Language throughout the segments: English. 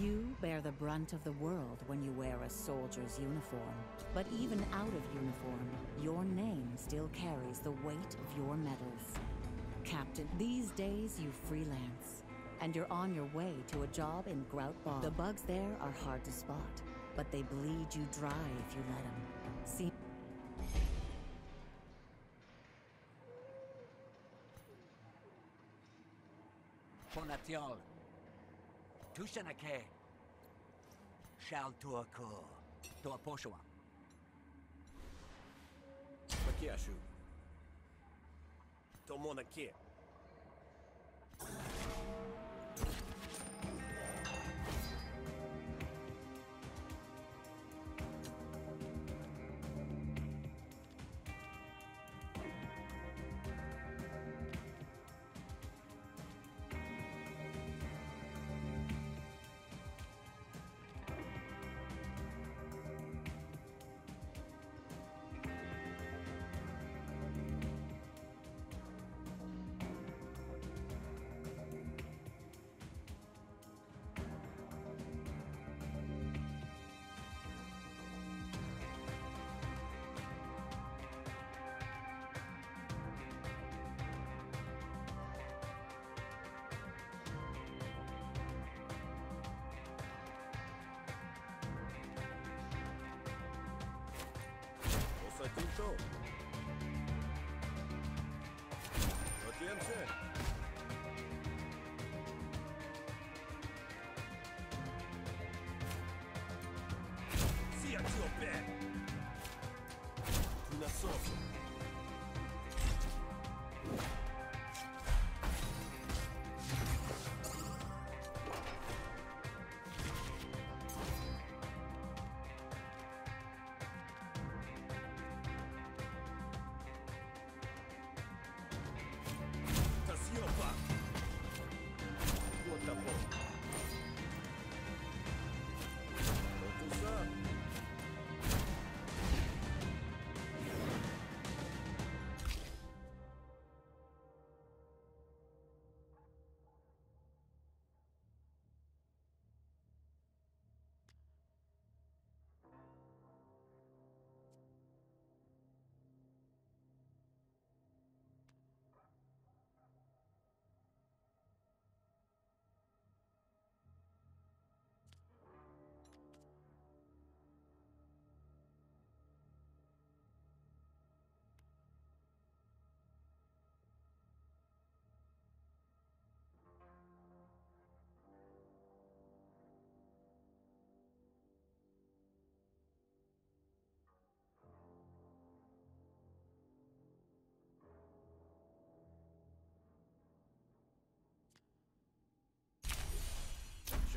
You bear the brunt of the world when you wear a soldier's uniform. But even out of uniform, your name still carries the weight of your medals. Captain, these days you freelance, and you're on your way to a job in Grout Bog. The bugs there are hard to spot, but they bleed you dry if you let them. See Ponatiol. Tuxanake. Shall Tuaku. Tua Poshuan. Makiashu. Tomona Kia. готов. Готовимся. Сердце, блядь! Ты на софе.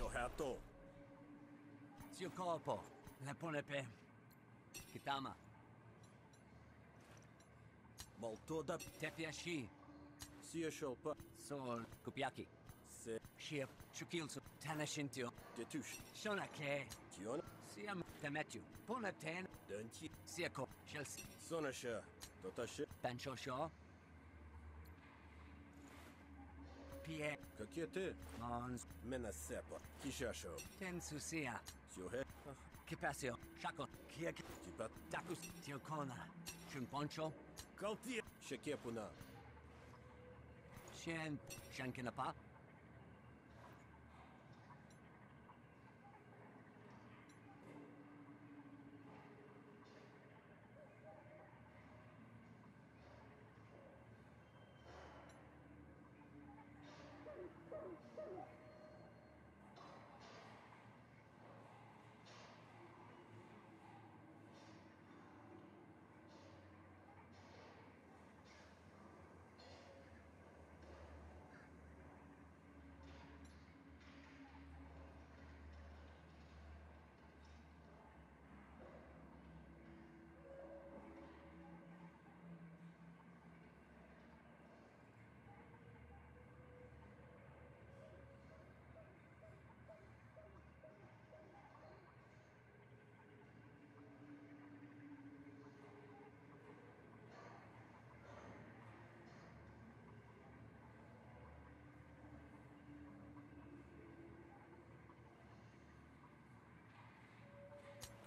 Johato. Sio corpo. Le ponepe. Kitama. Maltoda. Tepiashi. Sia shopa. Sol. Kupiaki. Se Shia. Shukilsu. Tanashintio. detush. Shonake. Tion. Siam. Temetu. Ponaten. Denti. Siako. Chelsea. Sonasha. Totashe. Pancho Shaw. Pierre. Какие ты? Mons. Менасепа. Кишашо. Tensusia. Сюхе. Kipasio. Shako. Kiek. Типа. Dakus. Tiokona. Chimponcho. Калти. Шекепуна. Shen. Shankinapa.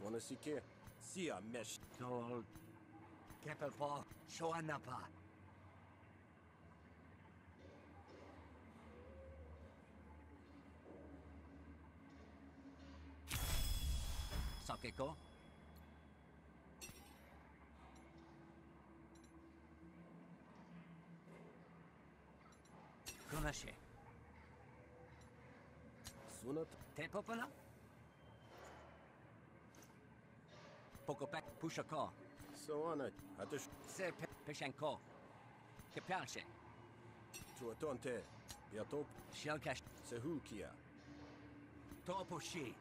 Wanasikia? Si ah, amesh. Tol. Kepepo. Shoanapa. Sakeko? Konashi. Sunat. Tepopana? Pokopek Pushako. Soana. Hatush. Se pe- Peshenko. Kepalshe. Tuatonte. Biatop. Shelkash. Sehukia. Toposhi.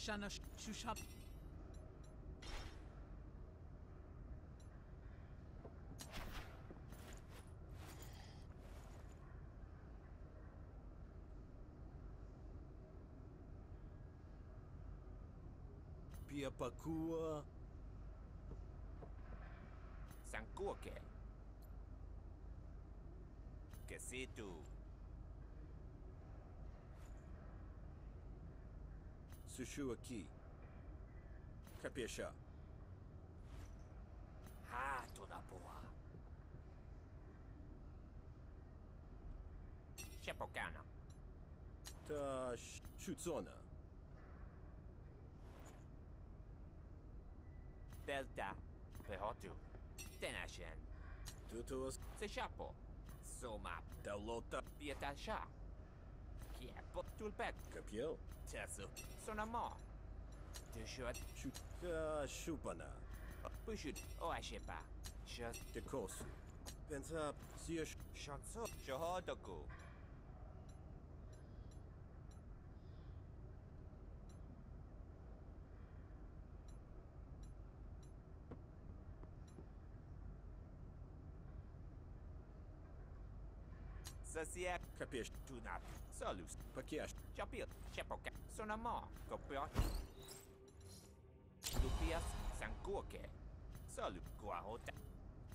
Shanash Shushab. Piapakua. Sankurke. Gesetu. Sushu aqui. Capecha. Rato da porra. Chepocana. Tá... Shutsona. Delta. Pehotu, Tenashen. Tutus. Sechapo. Soma. Dalota, Pietasha. Dalota. Pieta Sha. Kiepo. Tulpet. Kapiel. Tesu. Sonamo. Tushut. Shuka Shupana. Pushut. Oashepa. Shut. Tekosu. Pensa. Sia Shanso. Shohodoku. fazer. Capeste. Do nada. Solus. Paqueste. Chapir. Chapoca. Sonamó. Copiot. Lupias. Sankuoke. Solu. Guarota.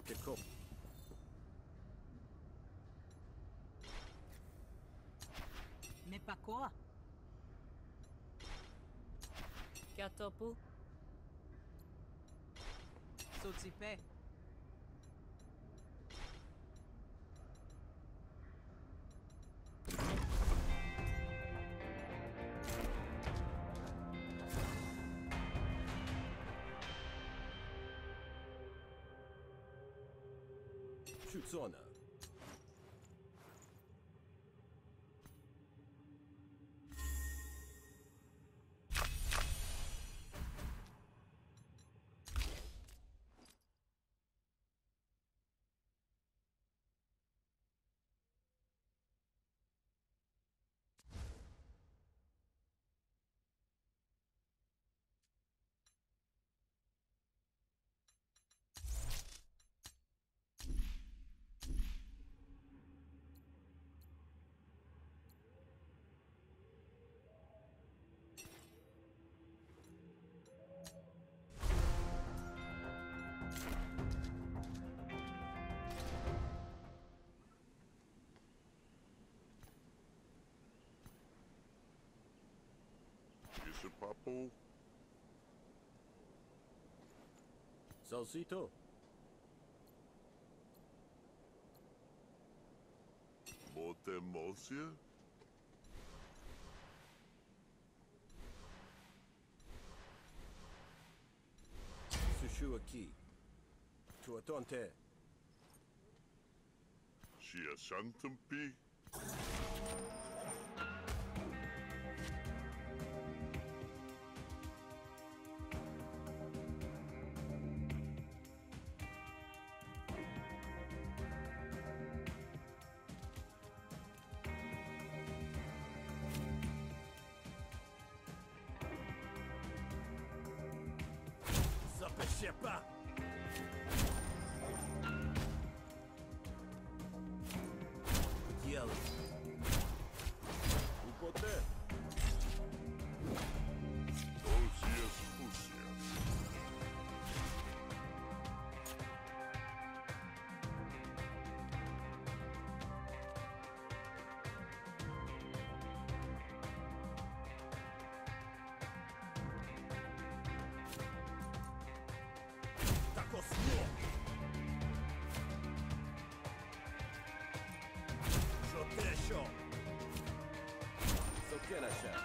Kekop. Mepakó? Kiatopu? Sotsipe? 去做呢？de papo. Salsito. Botemócia? Sushu aqui. Tua tonte. Chia Santampi. egyenesen.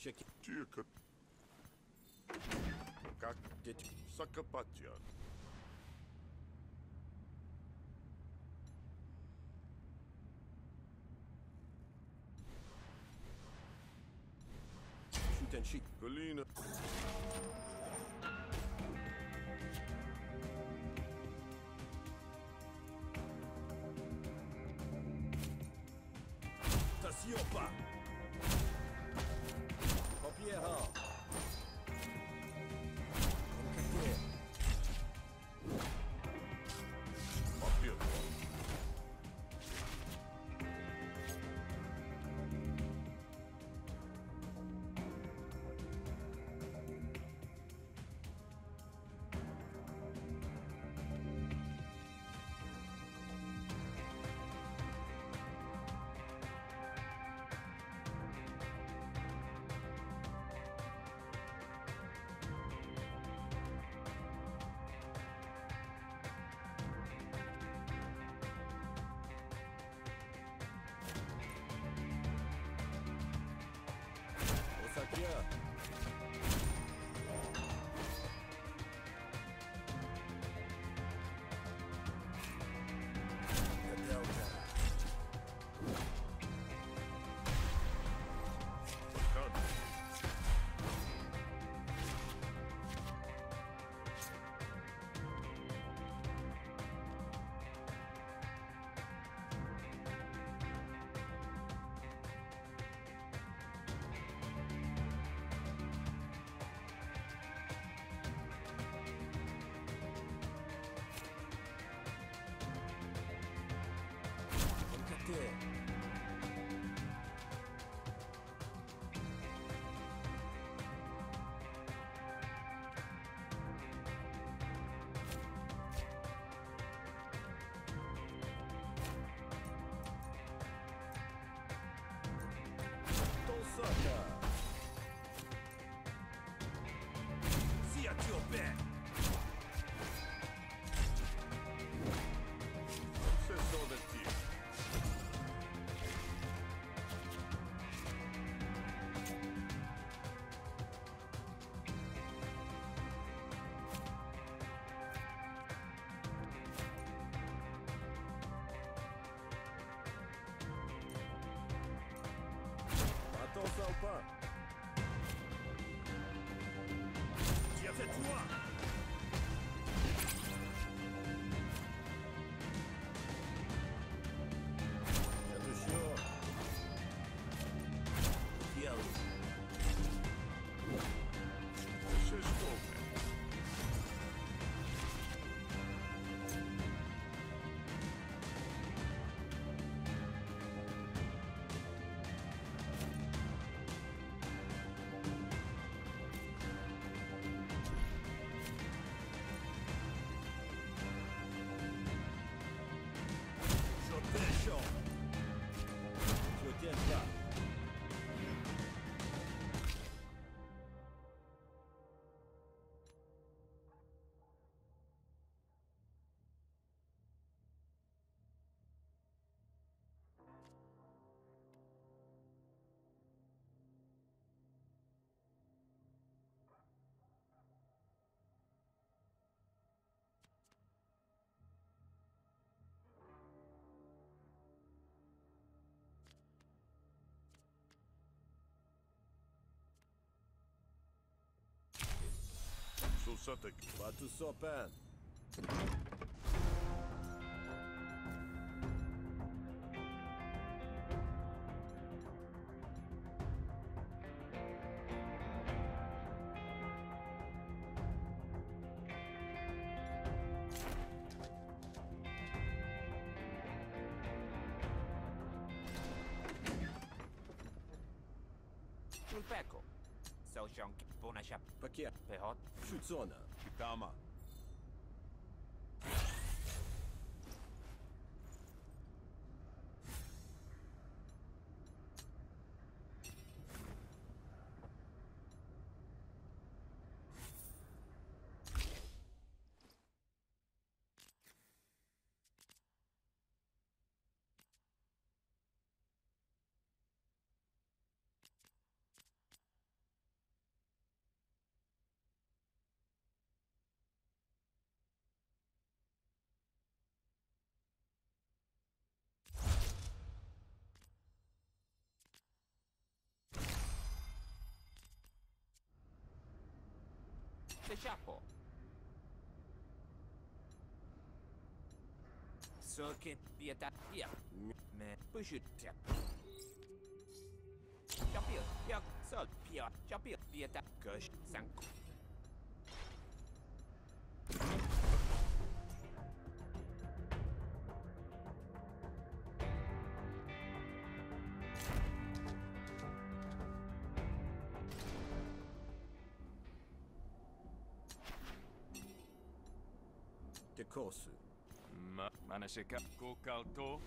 şekil... Kalk git. Sakıp atıyor. Shoot and shoot. Galina. Tasiopa. Papiera. Osakya. ça ou pas Tiens, c'est toi Santa Bate o sopa. yeah they The Chapo. Circuit Pieta Pia. Me Bushut Tap. Chapir, Pia, Sol, Pia, Chapir, Pieta, Gush, Sanko. course. Ma, manasika, kokal to.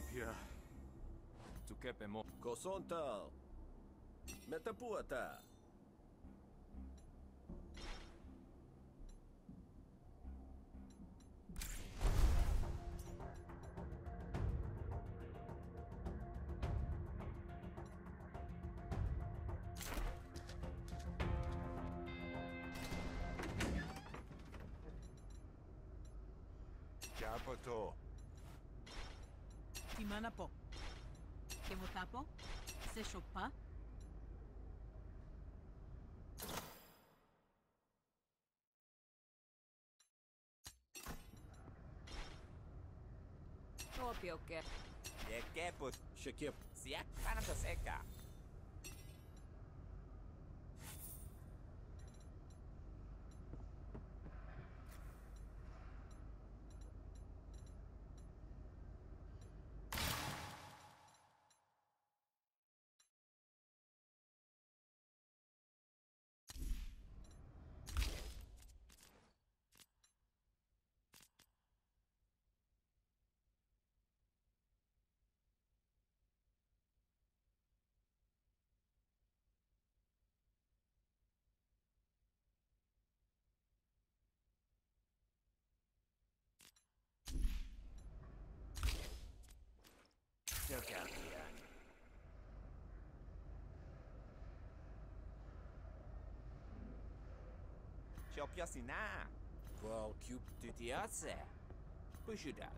Pia. Tu kepe mo. Kosontal. Metapuata. s'échauffe pas Topio Cap. Der Caput. Shakir. Sie hat das Ecker. Topyasina. Wow, cube tütyası. Pushudan.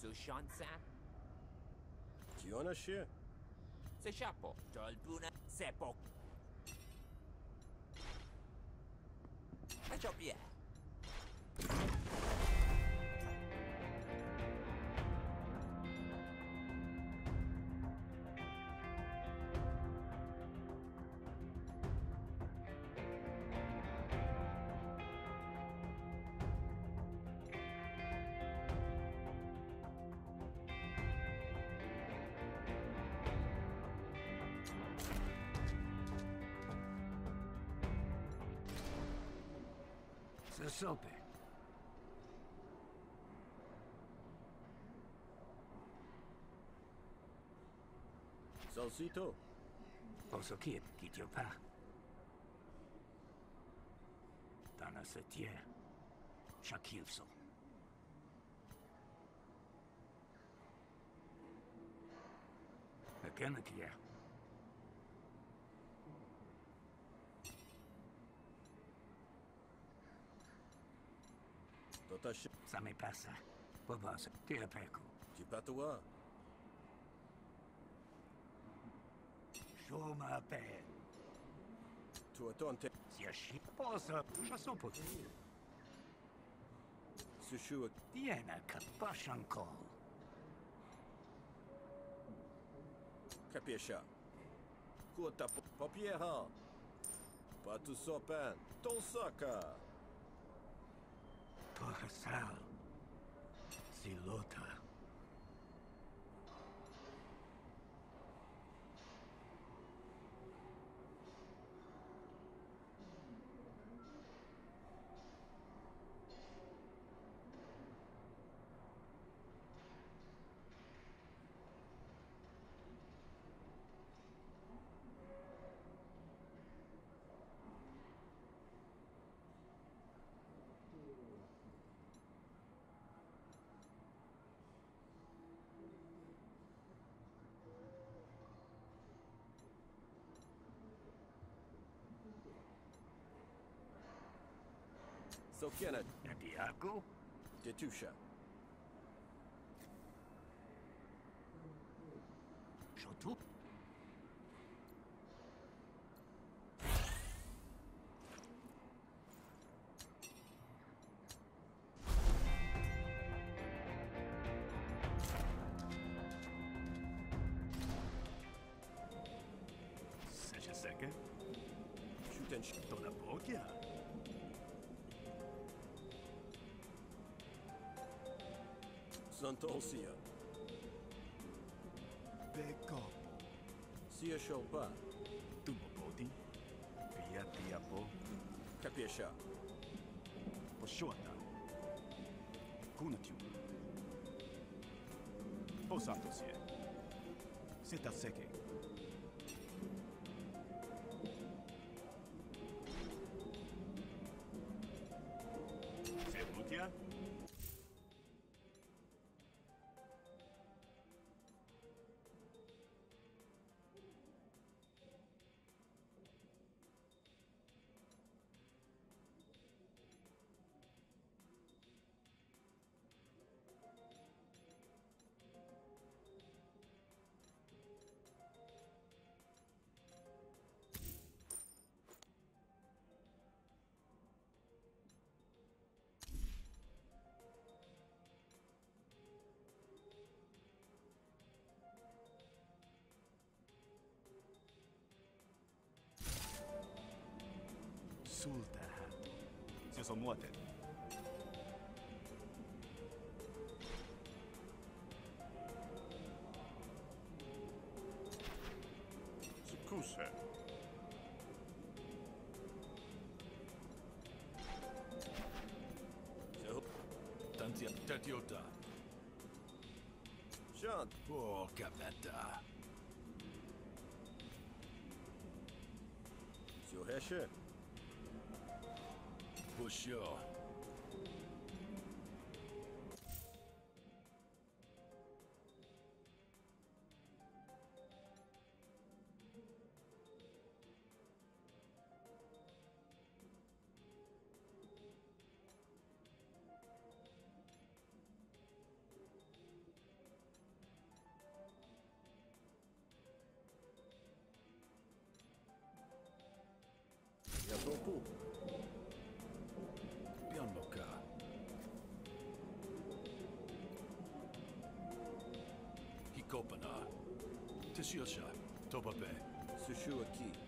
Sushansa. Kiyonashi. Sechapo. Tolpuna. Sepok. Hachopia. Sasope. Salsito. Posso kip, kitio pa. Dana setie. Shakilso. Mechanicia. Tota Entaché. Ça m'est pas ça. Pas bas, t'es après coup. Dis pas toi. Chaud m'appelle. Toi, toi, t'es. Si à chier, pas ça. Chassons pas. Ce chou. Diana, capache encore. Capisha. Cours ta paupière, hein? Pas tout sopin. Ton sac. Hein? coração se luta Sokiana. Nabiago? Tetusha. Shotu? Santolcia. Becopo. Sia Shoupa. Tubobodi. Pia Piabo. Capiacha. Oshota. Kunatiu. Osatosia. Setaseke. Sulta hatu. Se son muoten. Sekuse. Se Tantia tatiota. Sean. Porca vetta. Sio Heshe. Pusho. 手塩者トパペスシュはキー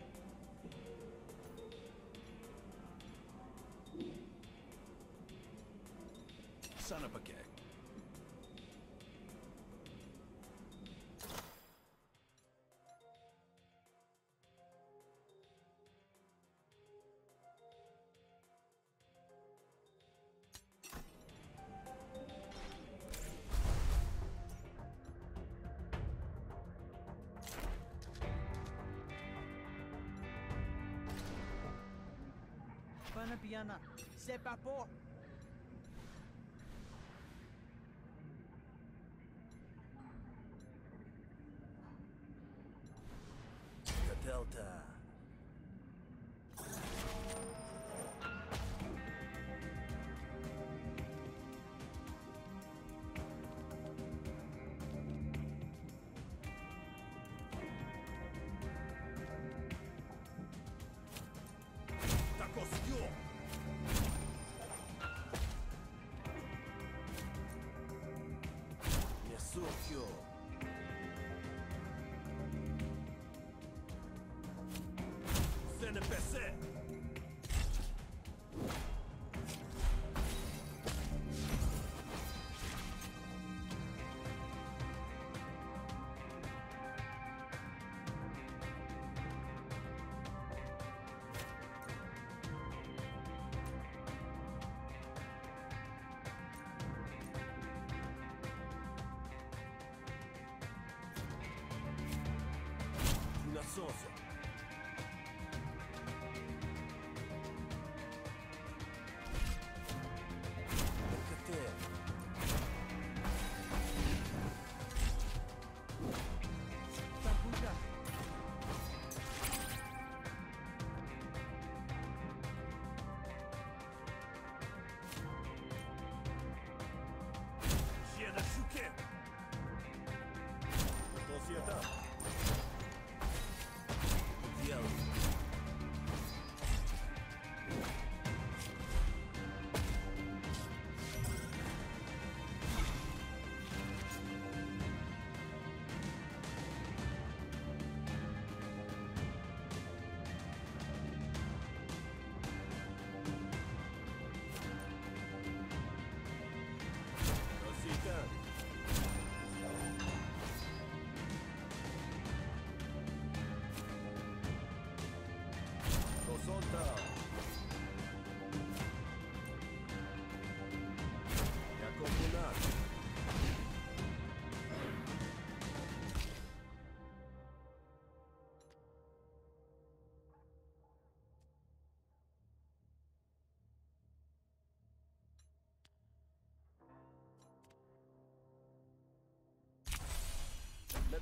Panapiana, c'est pas pour.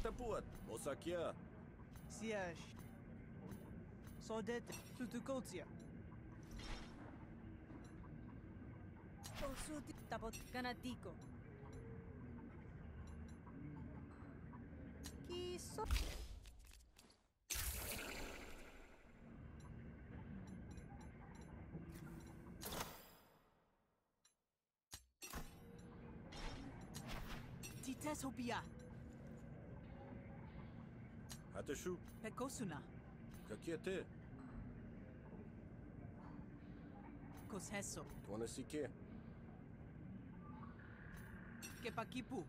Это бот. Осакия. Сиаш. Содет. Сутукоция. Осути. Табот. Канатико. Кисо. Titesopia. Atešu. Pekosuna. Какие ты? Kosheso. Tonesique. Kepakipu.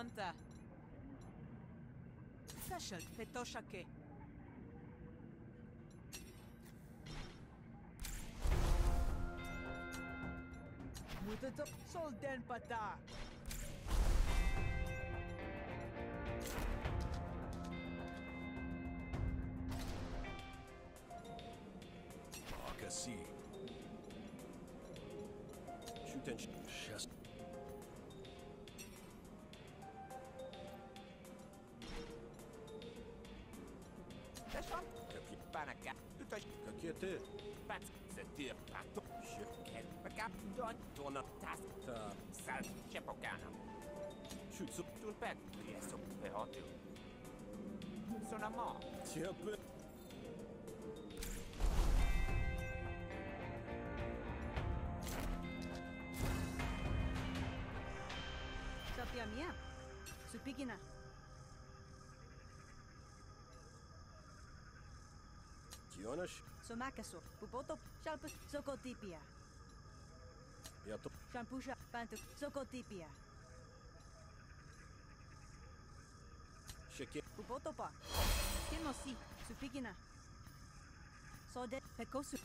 Que pakipu. Shonta. Sashal, petoshake. Mutato solden pata. Akasi. Shoot and sh- Chest. vanaka. Utas kötő. Pac, se tyrpátó. Sökkel. Megáp, dany, tona, tász. Száll, se pokána. Sütszó. Turpet, rieszó, beható. Szóna ma. Csöpő. Sapia mia, supigina. So Somakasur, Pupotop, Shalp, Sokotipia. Bientôt. Shampusha, Pantuk, Sokotipia. Checker. Pupotopa. Kimosi, Supikina. Sode, Pekosu.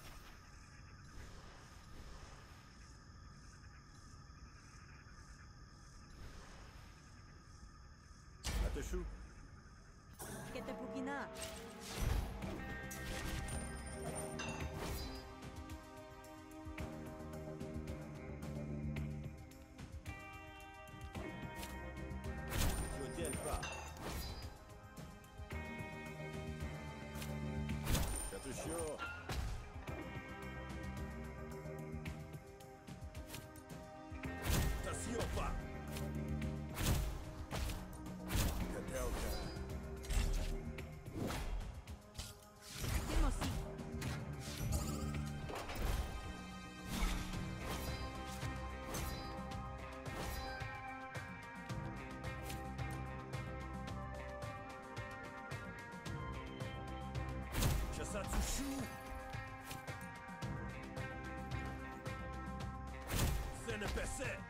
Send a cassette.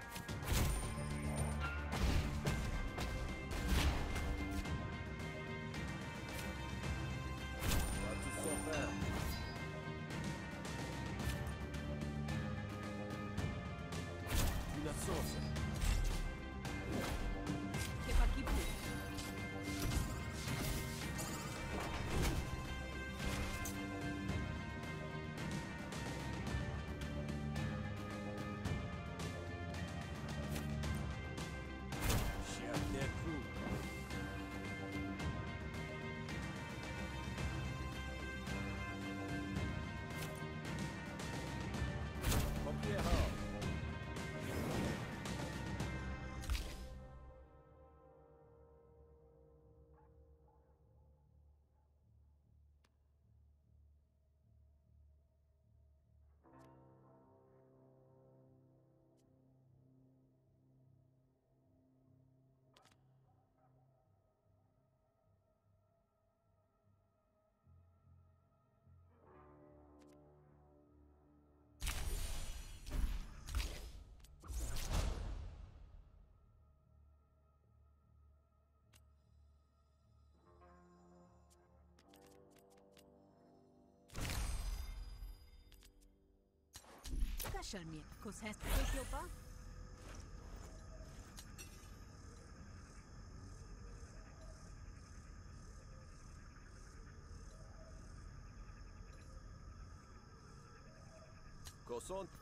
special meal, because to take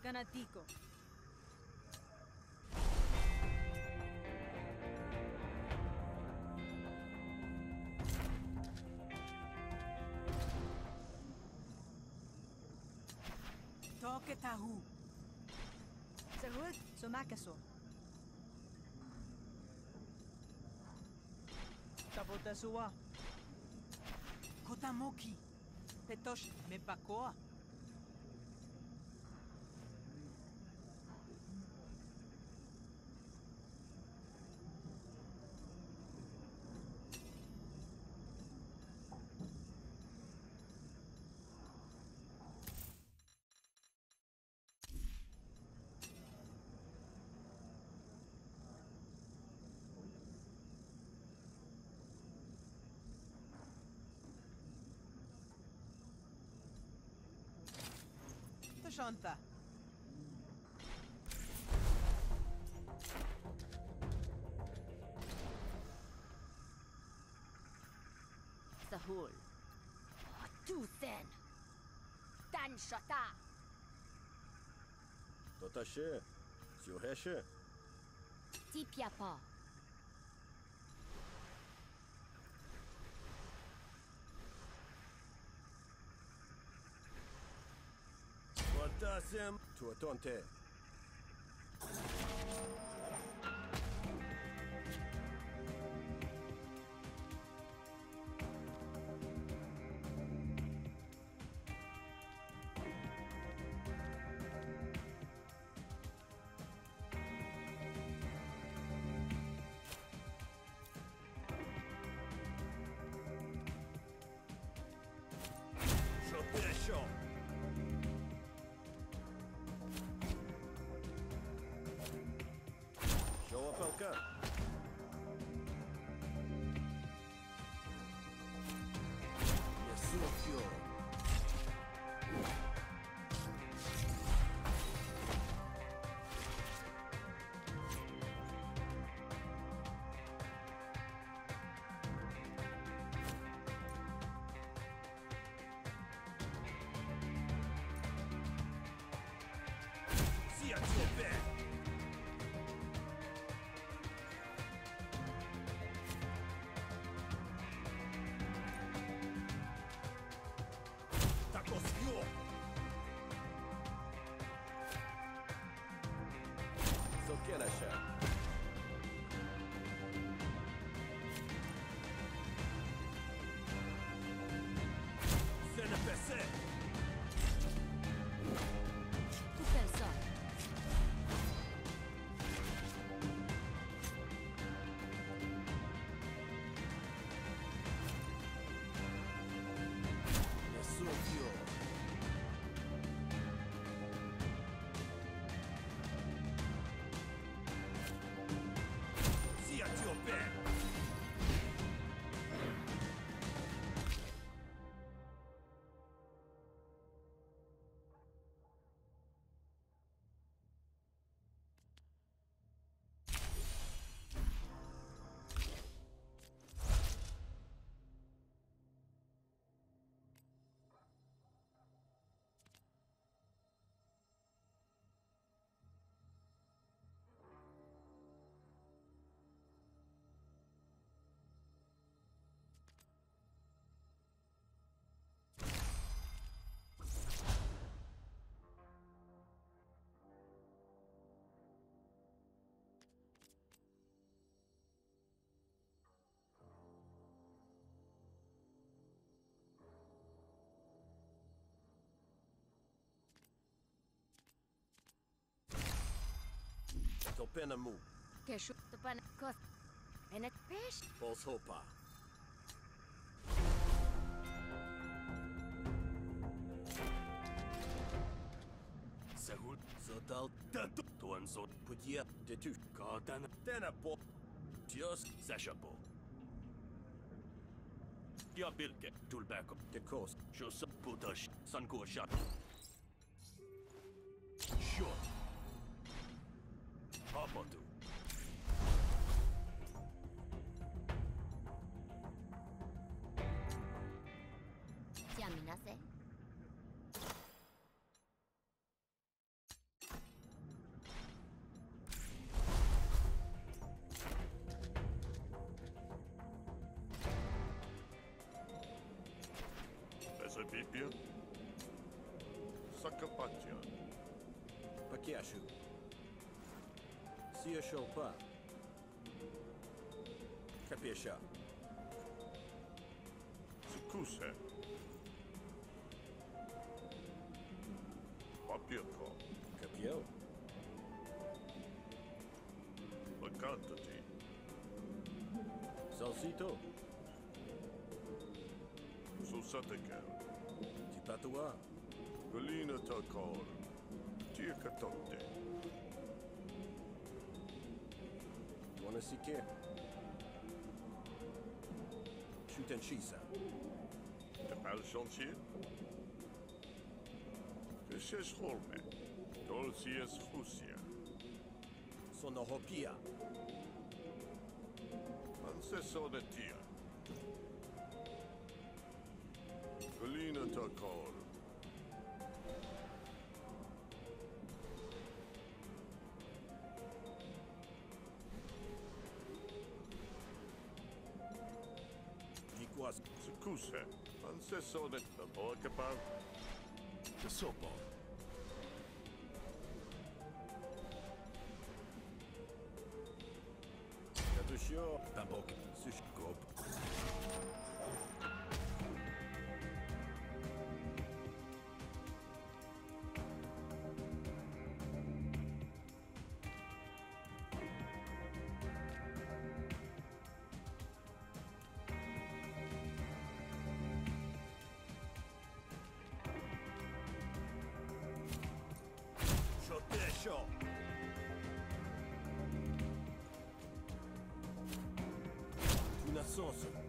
Ganatico. Sumakasur. Chabotasua. Kotamoki. pas quoi. Shanta. Sahul. Too thin. Tan Shata. Tota she. Siu he she. Tipia pa. Tuatasem. Tuatonte. Sopesho. Sokenasha. Topenamu. Keshu. Tapan. Kos. Enet pesh. Bolshopa. Sahul. Sotal. Tato. Tuanso. Putia. Detu. Kardana. Tenapo. Just. Sashapo. Ja Bilke. Tulbacko. Dekos. Shusa. Putash. Sanko Shak. Sure. sacapatia, Sakapatian. Pakiashu. Sia Chopin. Capecha. Sukusa. Papiako. Capiel. Bacantati. Salsito. Susatekel. toi. Galina Takar, Tiakatokte. Tuonesikin. Chutenchisa. Tepal Chantier? Keshes Holme, Dolcies Husia. Sonohopia. Ansesonetia. De Tia. Galina Takor. Nikwas. Sikuse. Anseso de Aboakapa. The Sopo. Kadushio. Tampoco. Sushkop. show. Une ascension.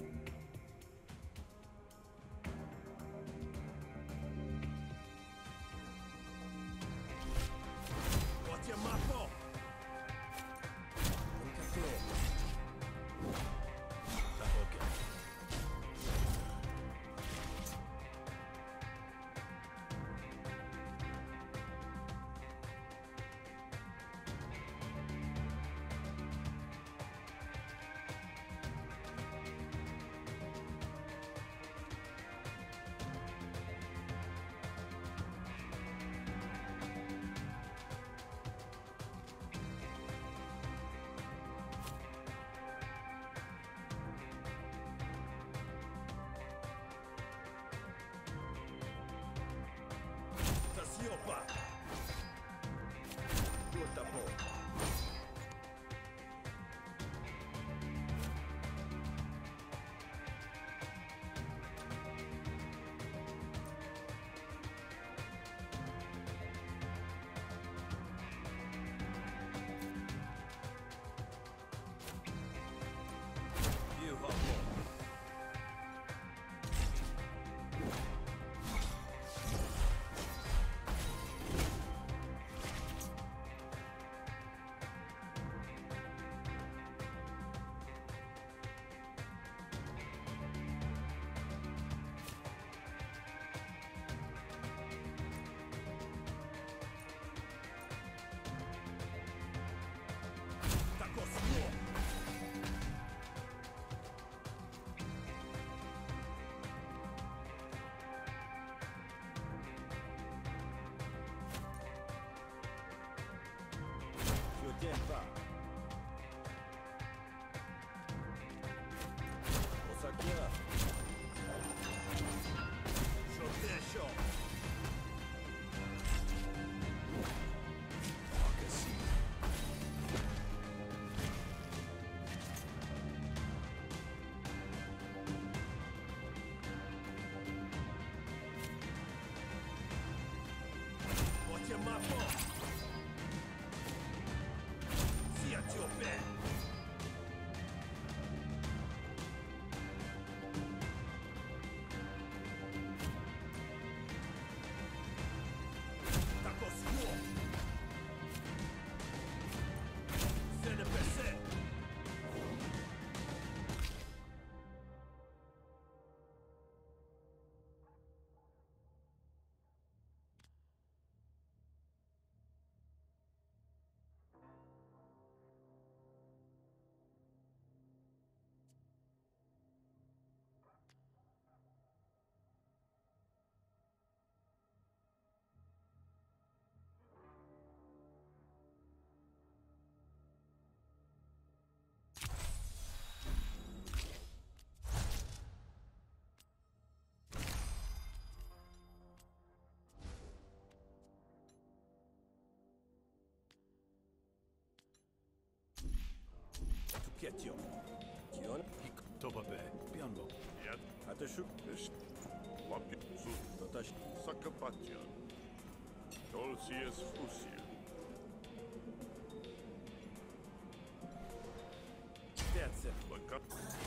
five. question. Dion, Tobabe, Bianbo. Yet, at the ship, is Wapitsu, Tatash, Sakapatia, Dolcius Fusia. That's it.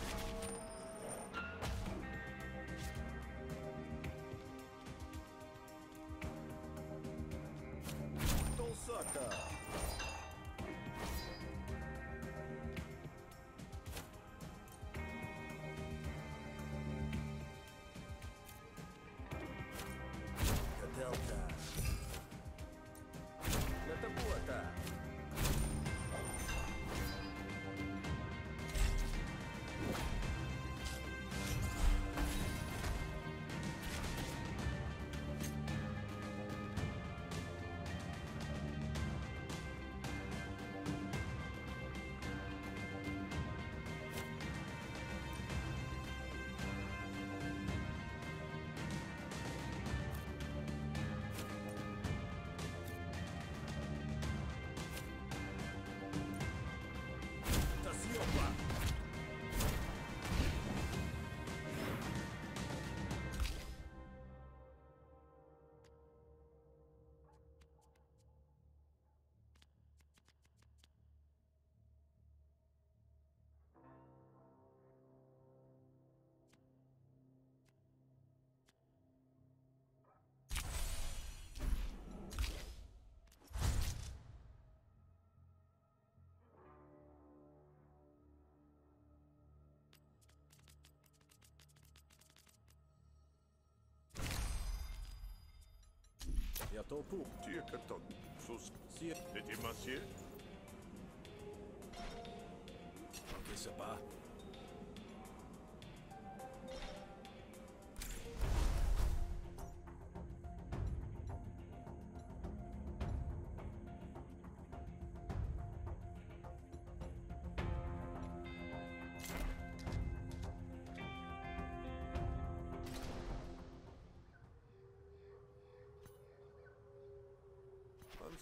Jag tar på. Tyekaton. Sus. Sie. Detimasye. Kese pa.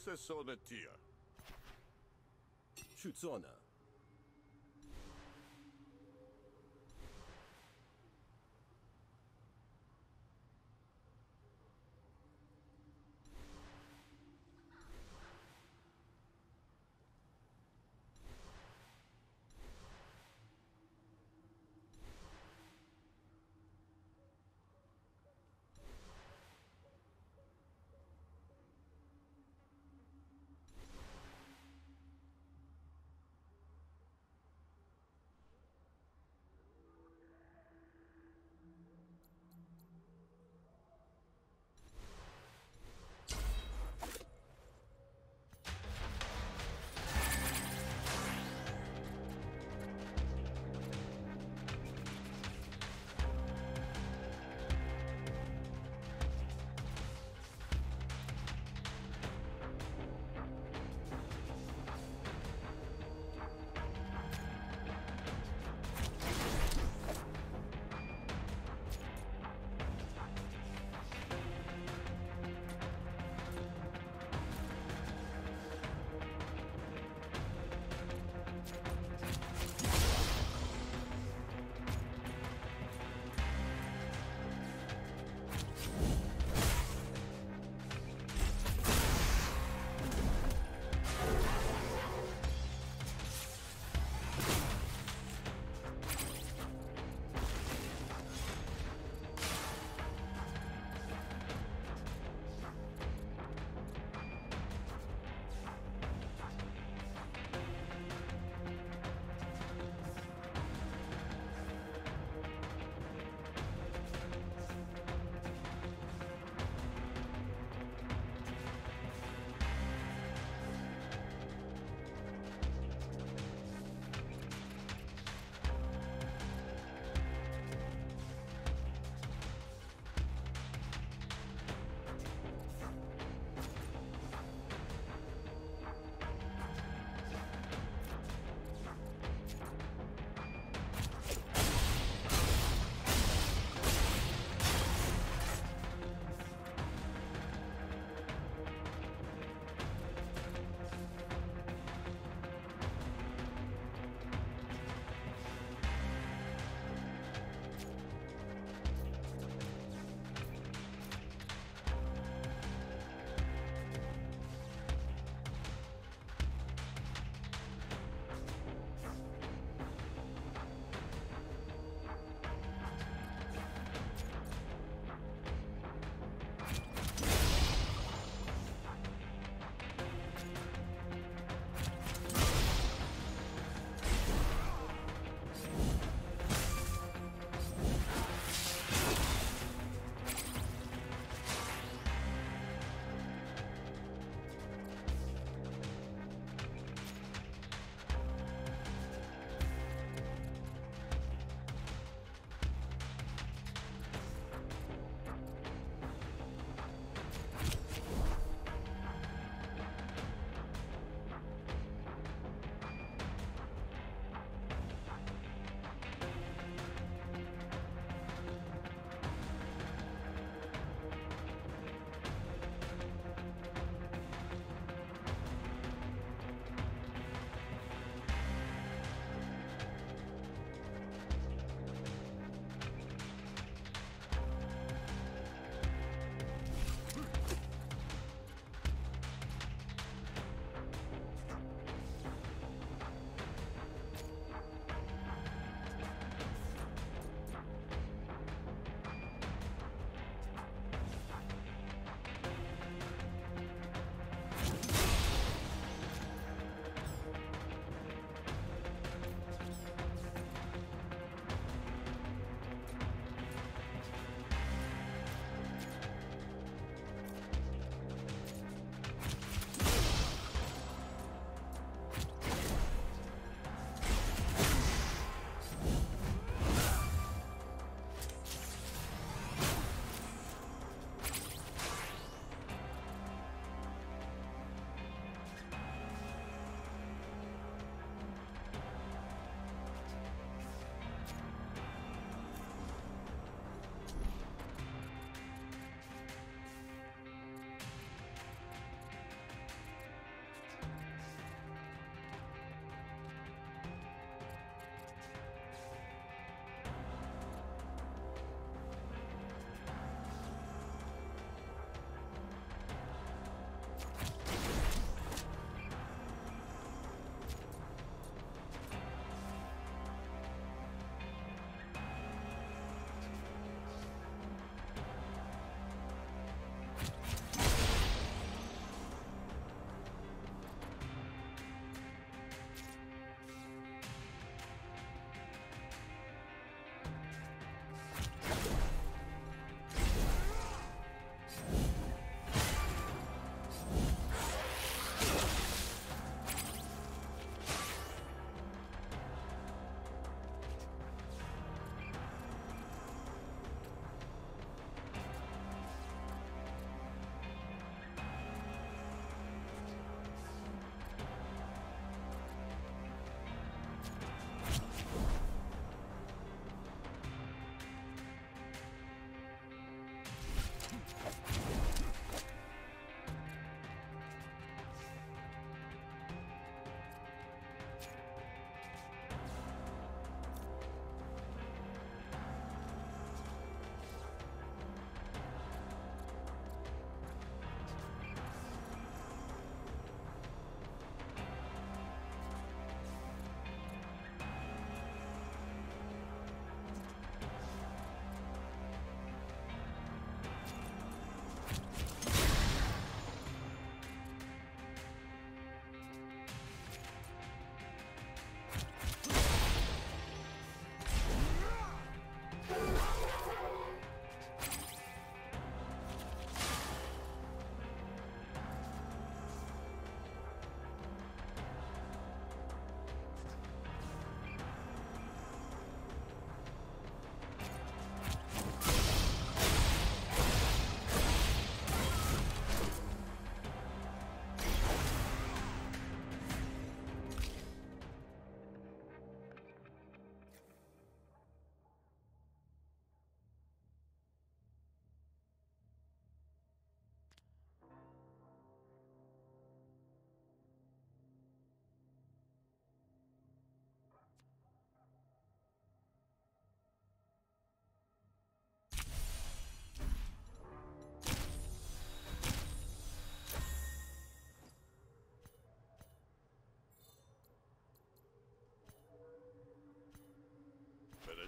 Schütze ohne Tier. Schützone.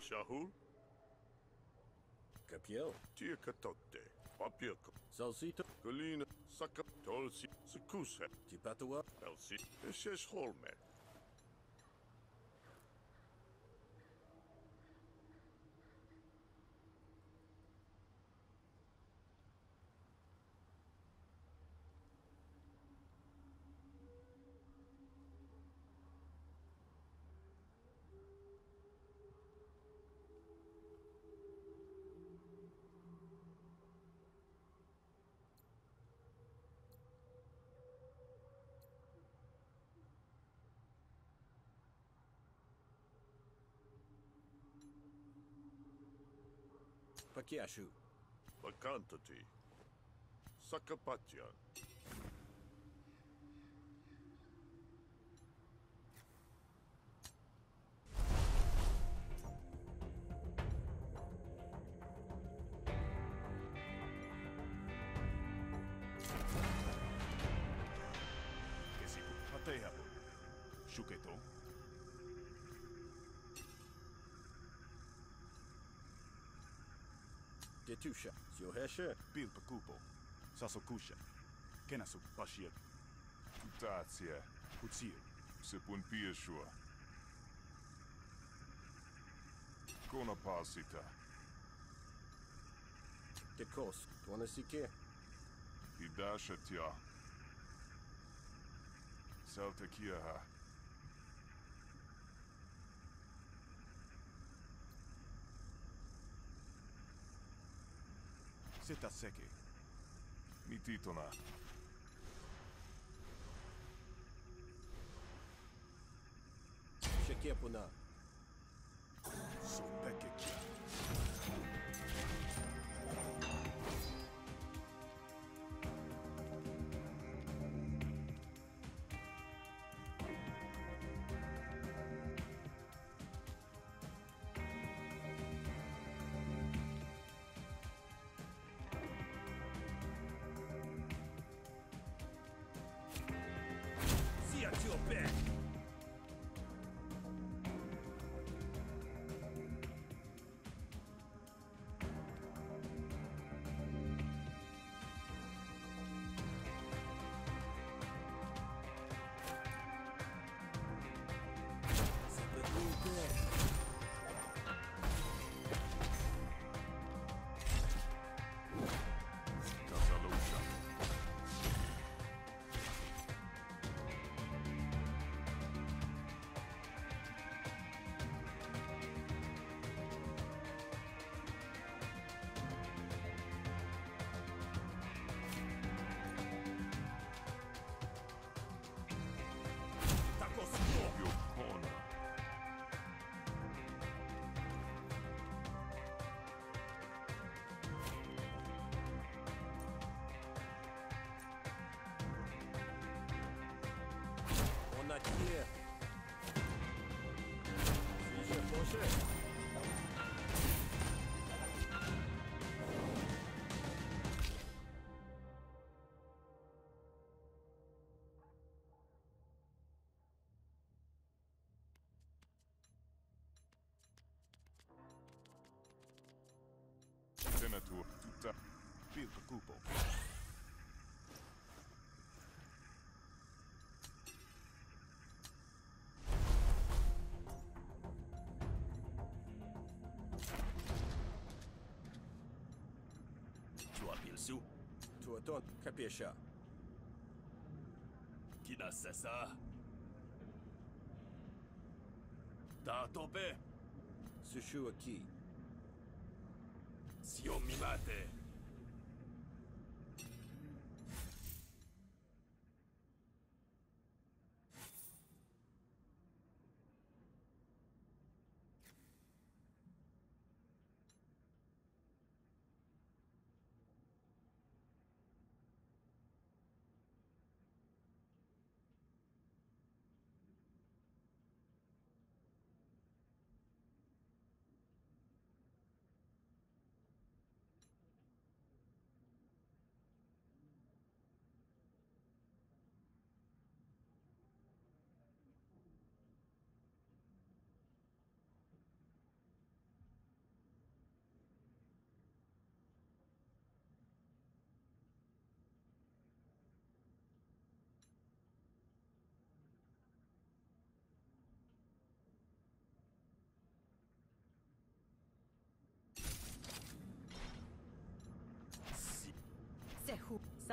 Shahul? Capiel. Tia Katote. Papiako. Salsito. Colina. Saka. Tolsi. Sukusa. Tipatua. Elsie. Eshes Holmet. Pakiashu. Bakantati. Sakapatyan. Tusha, Metusha, Syohesha, Bilpakupo, Sasokusha, Kenasu Bashir, Tutatia, Utsir, Sepunpieshua, Konapasita. Tekos, Tuanasike, Hidashatia, Saltakiaha. セタセケミティトナ né? Chequei a Puna. Sou Bekekia. not here. Fisher, Fisher. Senator Tuta, Pilko Koepel. tot capi așa. China sesa. Da, tope. Sushu aqui.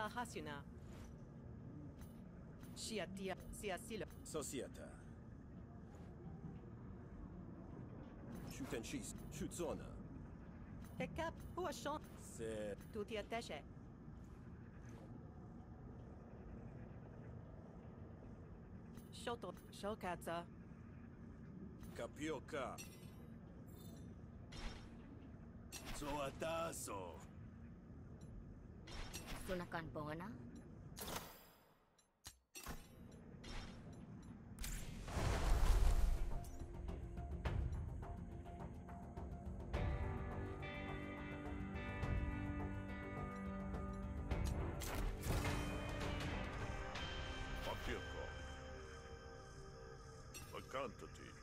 Hasina. Shiatia Siasila. Societa. Shoot and cheese. Shoot zona. Tekap Huashon. Se. Tutia Teshe. Shoto Shokatsa. Kapioka. Soataso. சுனக்கான் போனா Canta-te.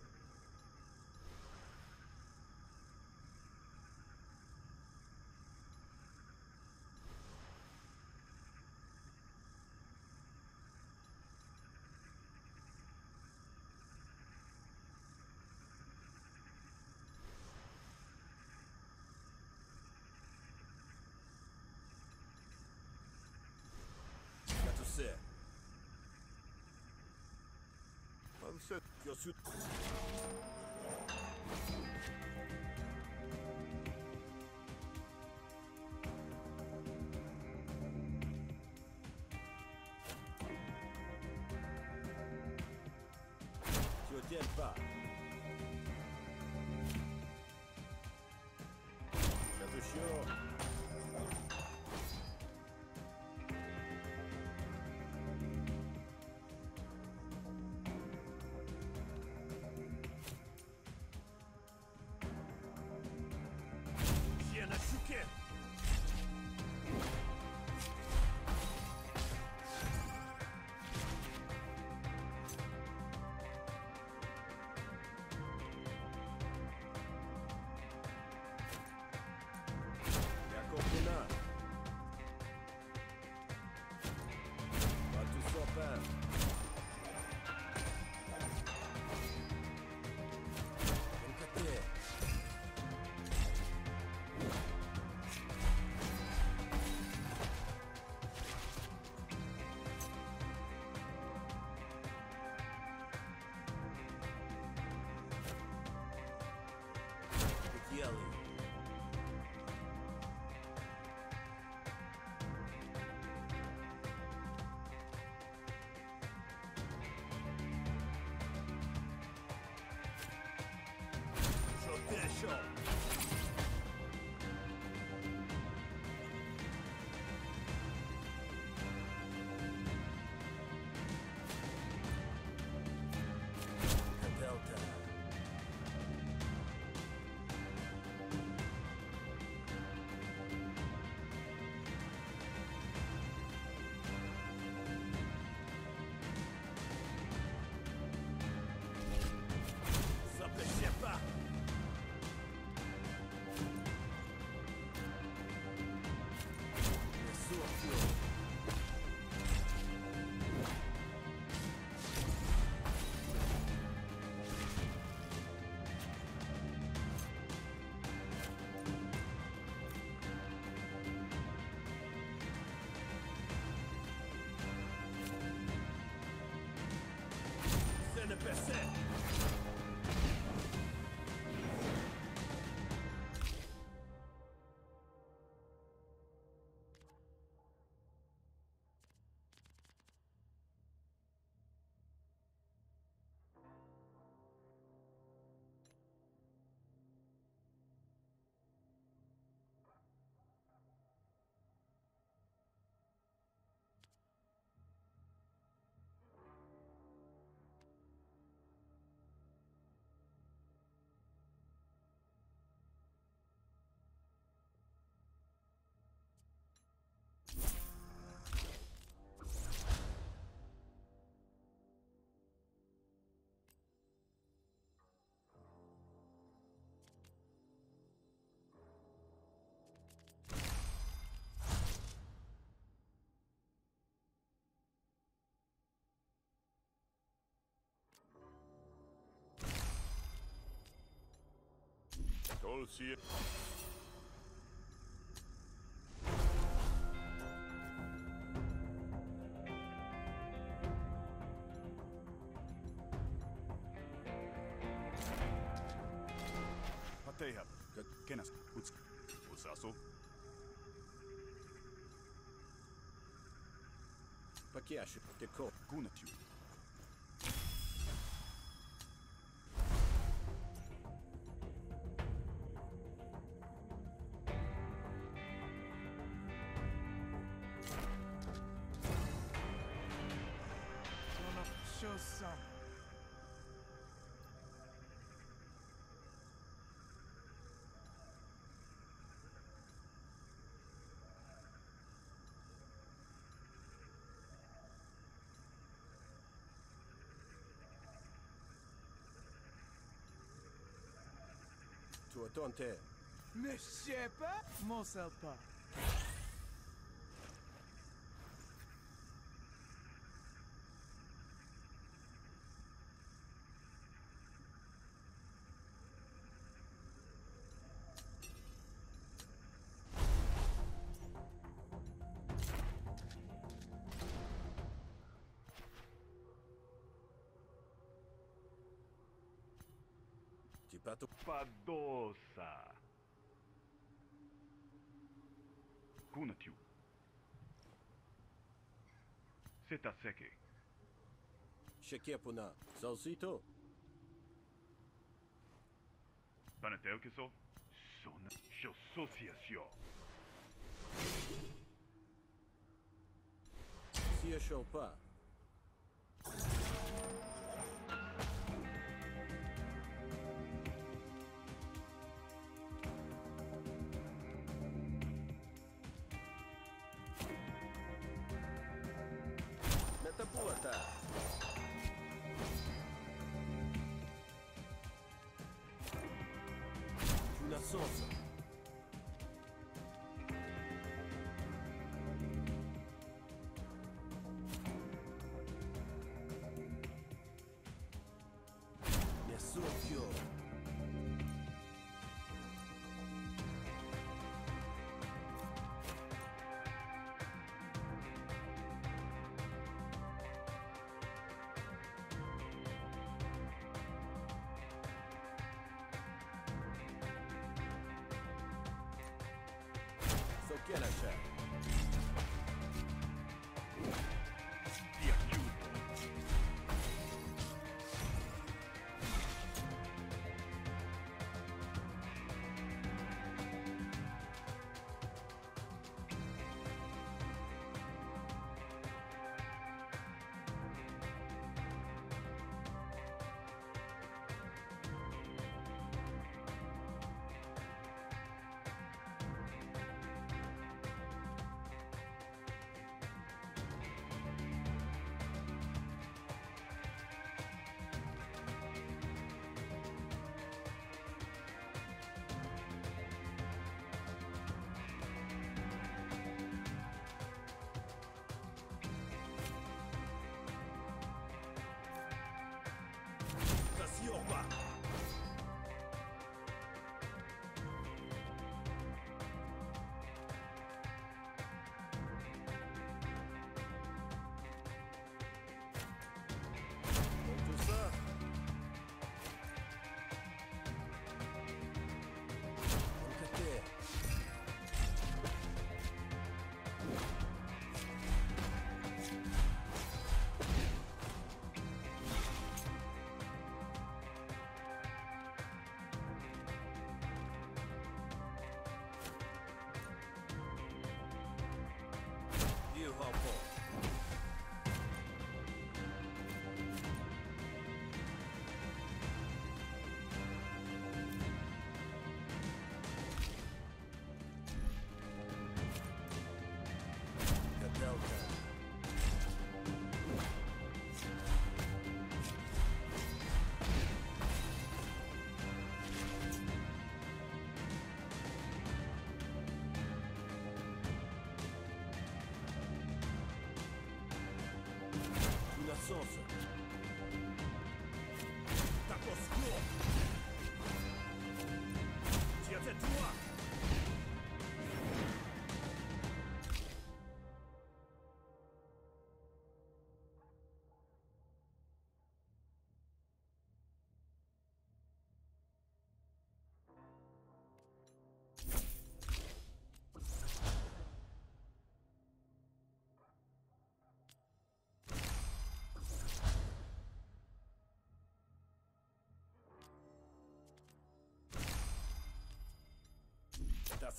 Yosut. Yosut. Tu tiens pas. Shotesho. That's it. Stolz Partei haben. Kennen Sie. Gut. Was sagst du? Pakiashi, Teko, Kunatiu. Mais je sais pas, mon. Pas. Tipato. Padosa. Kunatiu. Setaseke. Shekepuna. Salsito. Panateu que sou? Sona. Associação. Sia Chopa. Una So che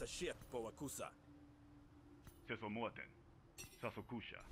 Sa ship po akusa. Se so muuten. Sasokusha.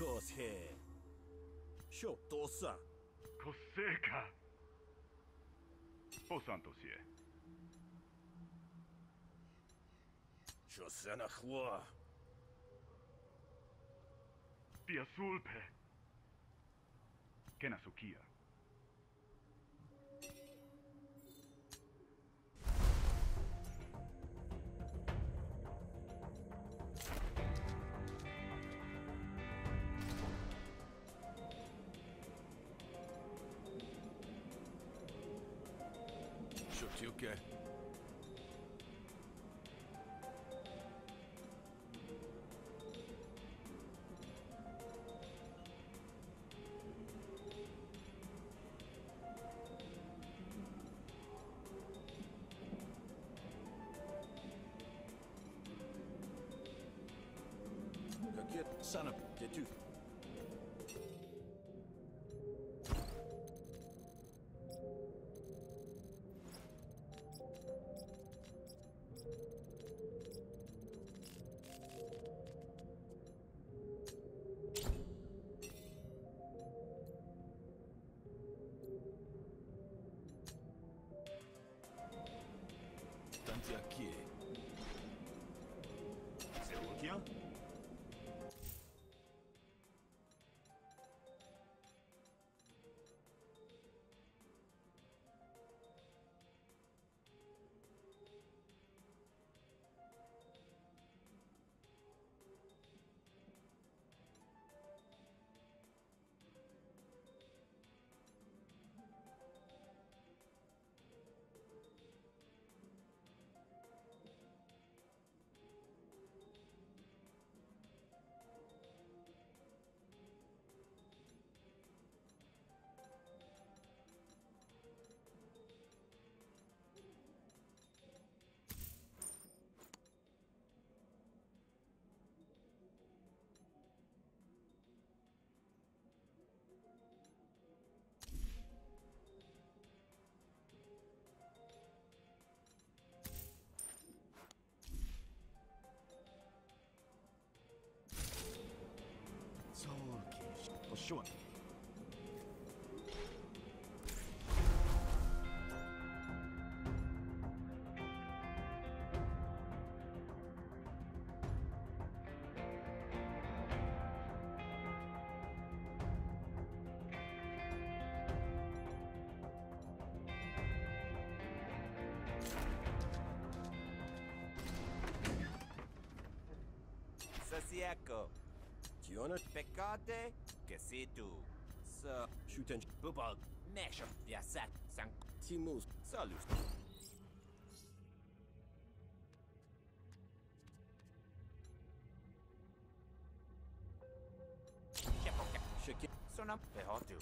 Coshe. Shotosa. Coseca. O santo sie. Eh. Shosena Hua. Piazulpe. Kenasukia. Kena sukia. Shokyuke. Kakit aqui. Oshun. Sasiako. Kiona Pecate esquecido. Să... Shooten... Bubal... Meșo... Viasat... Sank... Timus... Salut... Sonam... Pehotu...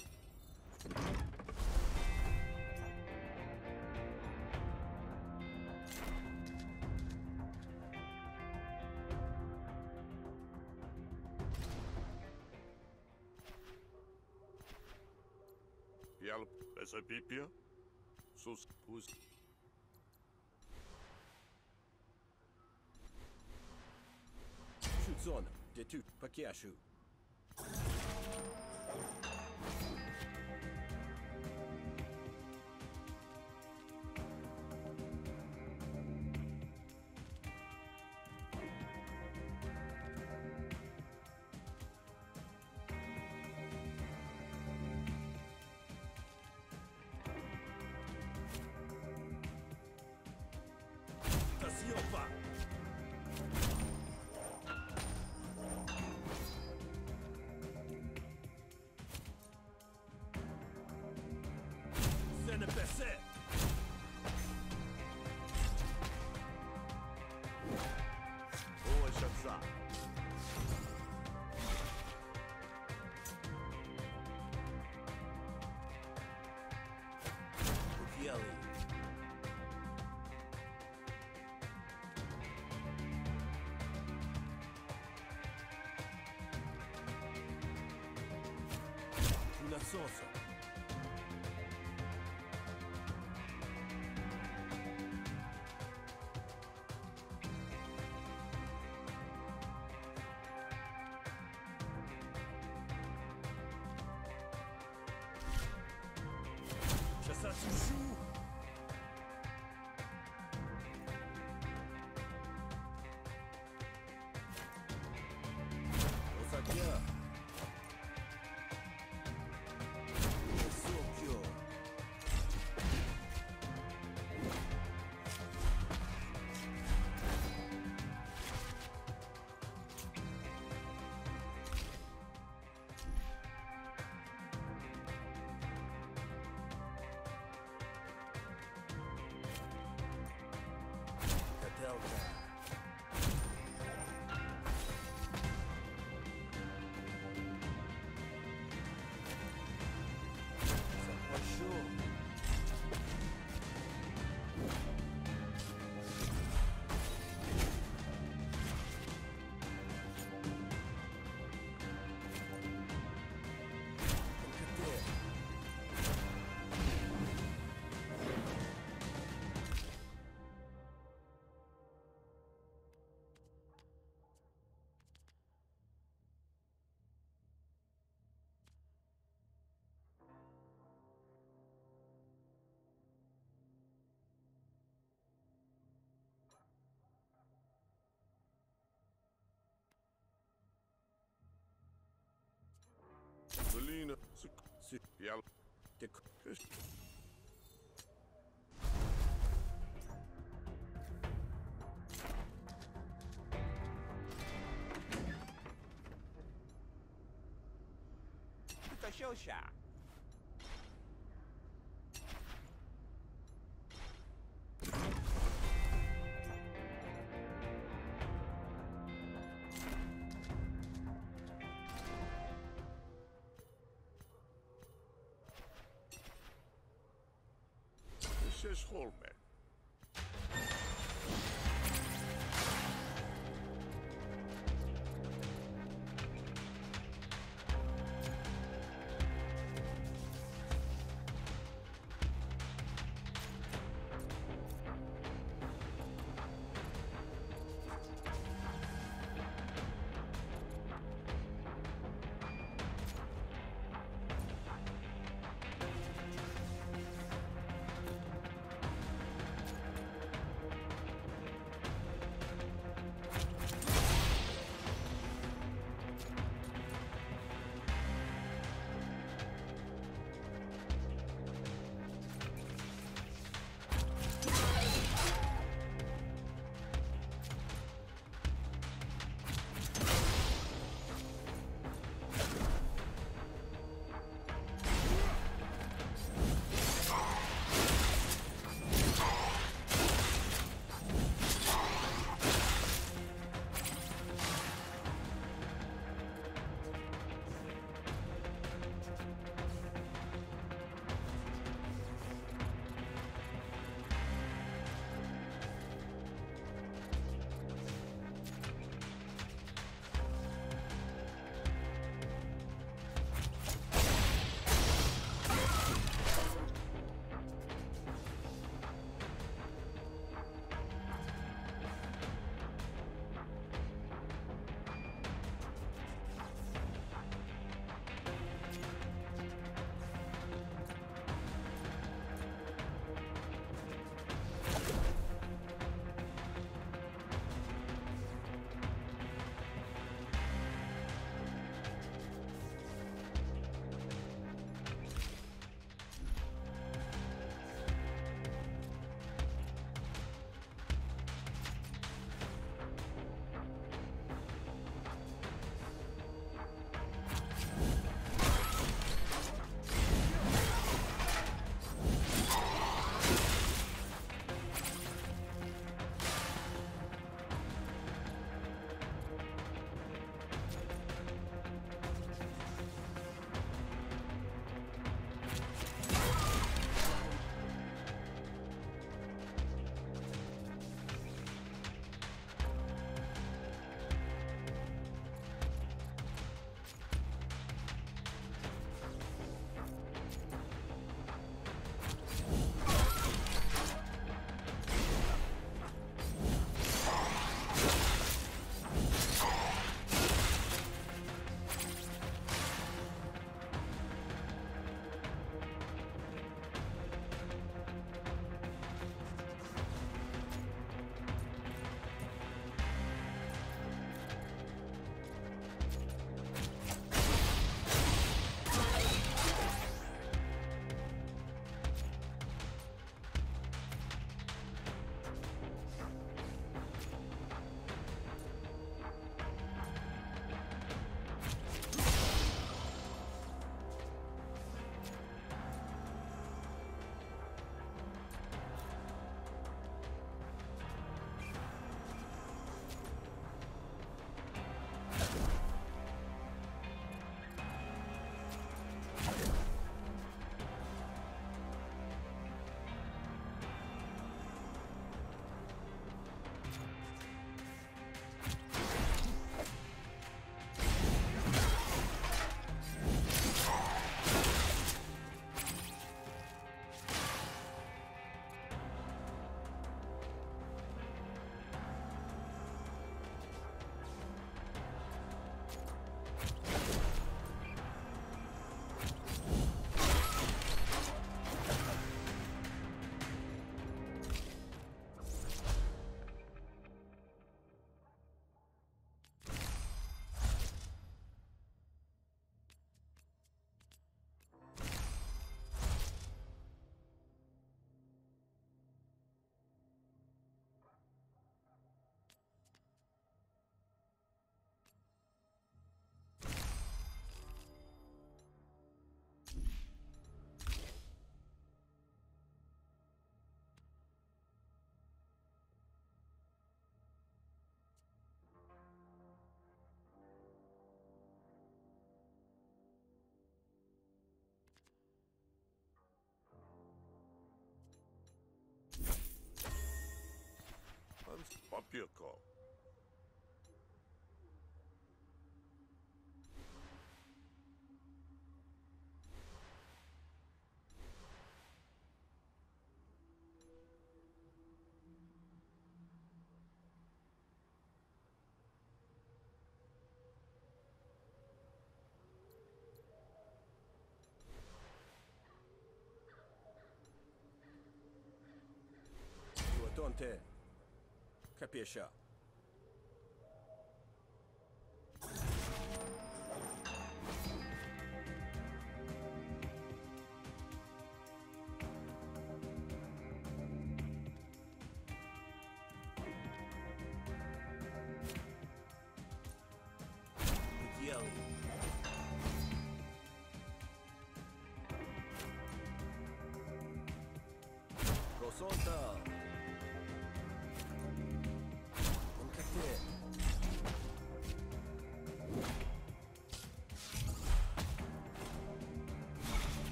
за пипе? Сус, пусть. Shoot zone. Get to Pakiashu. Sosa. China. Se, se ela. Te, Cachorro chá. Mrs. Holmes. papier koch. Tenter. کە پێشە.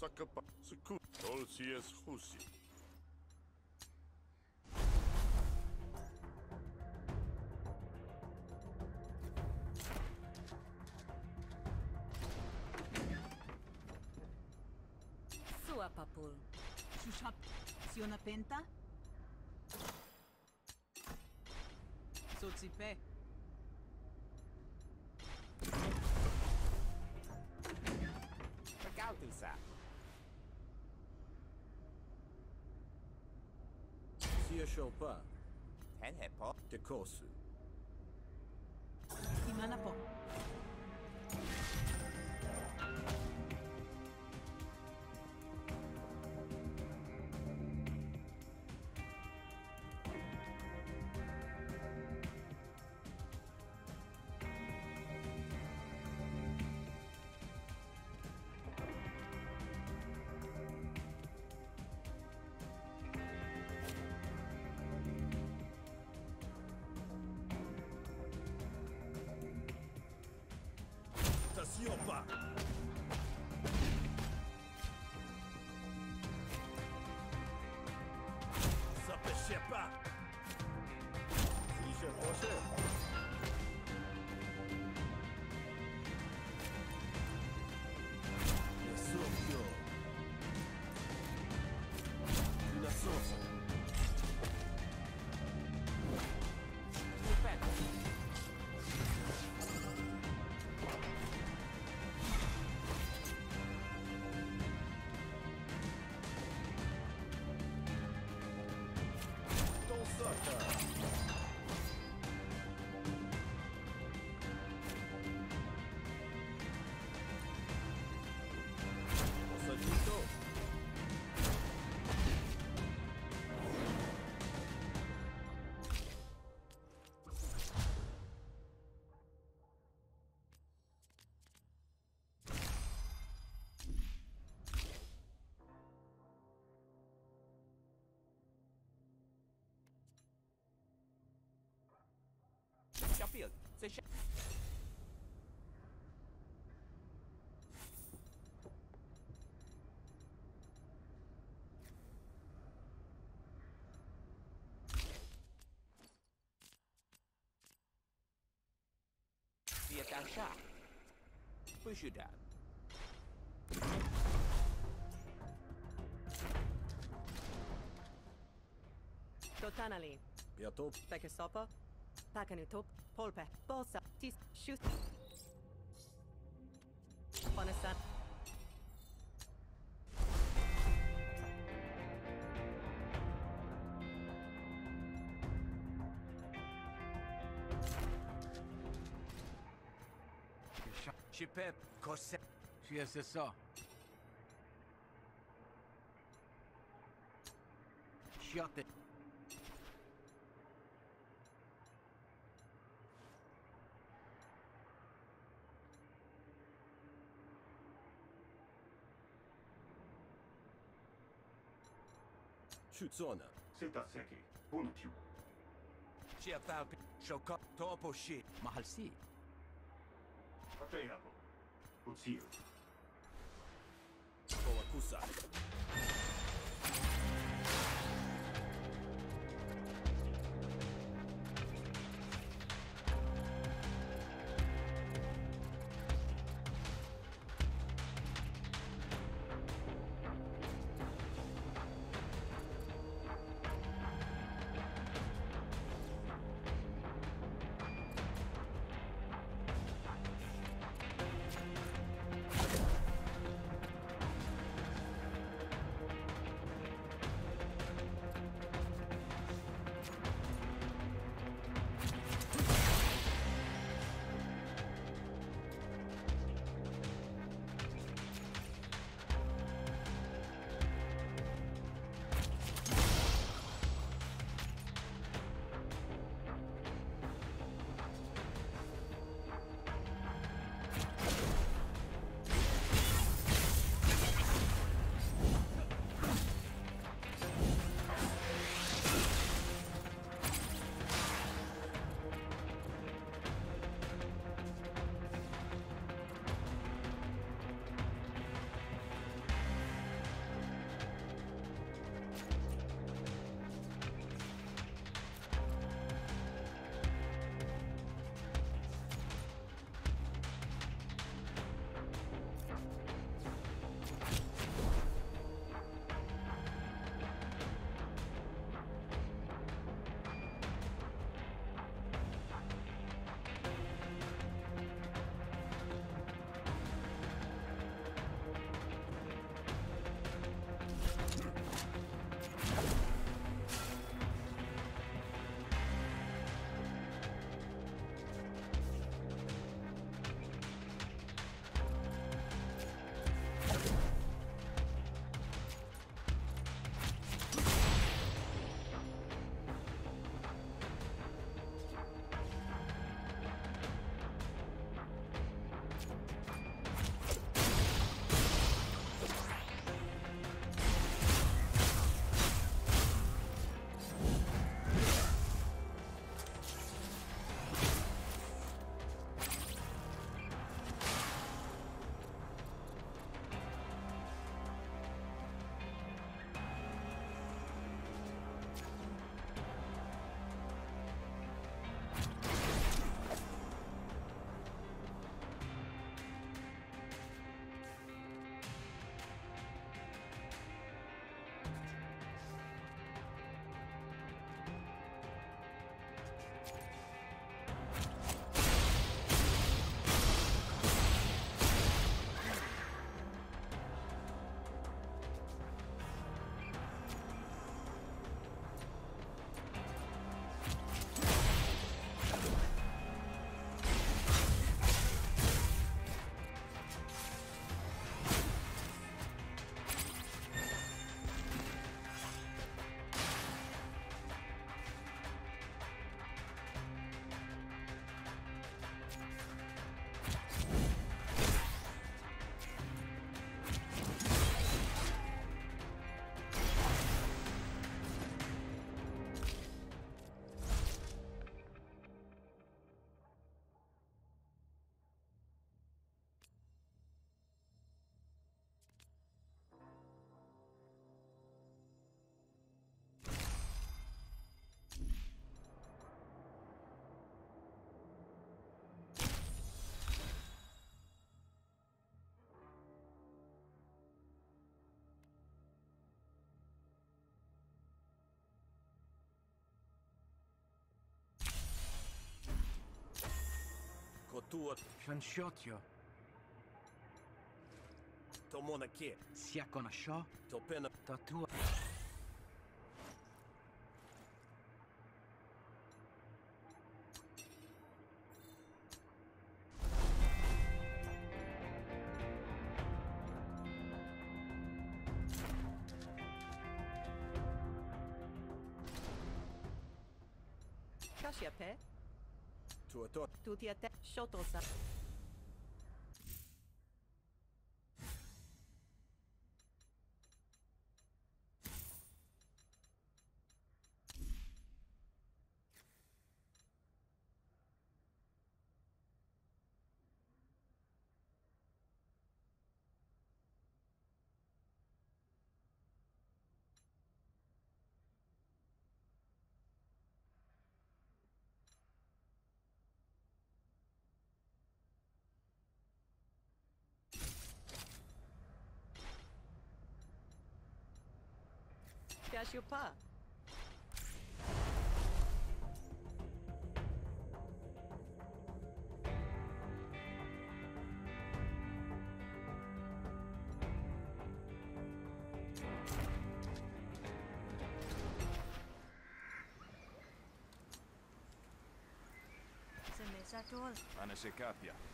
Sacaba, Suku, Olsies, Husi. Suapapul. Shushap, Sionapenta? Sotsipe. Sia Chopin. Ten hepo. Dekosu. Attention pas Sheffield, c'est Sheffield. C'est un. Push you down. Totanali. Bientôt. Pekesopo. Pakanutop. Polpe. Bolsa. Tis. Shoot. Ponasa. Chipep, Cosset. Sì, c'est ça. Shut it. persona. Seta seki, untiu. Xie fal xoka topo xie. Maħalsi. Atejabo. Utsiju. Kowakusa. Kowakusa. tuo... Fanciotio. Tomona che? Siaconasciò? Topena... Tatua... 徒弟，少走些。your path. Se ne sa tol. Anne se capia.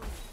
Kutiel.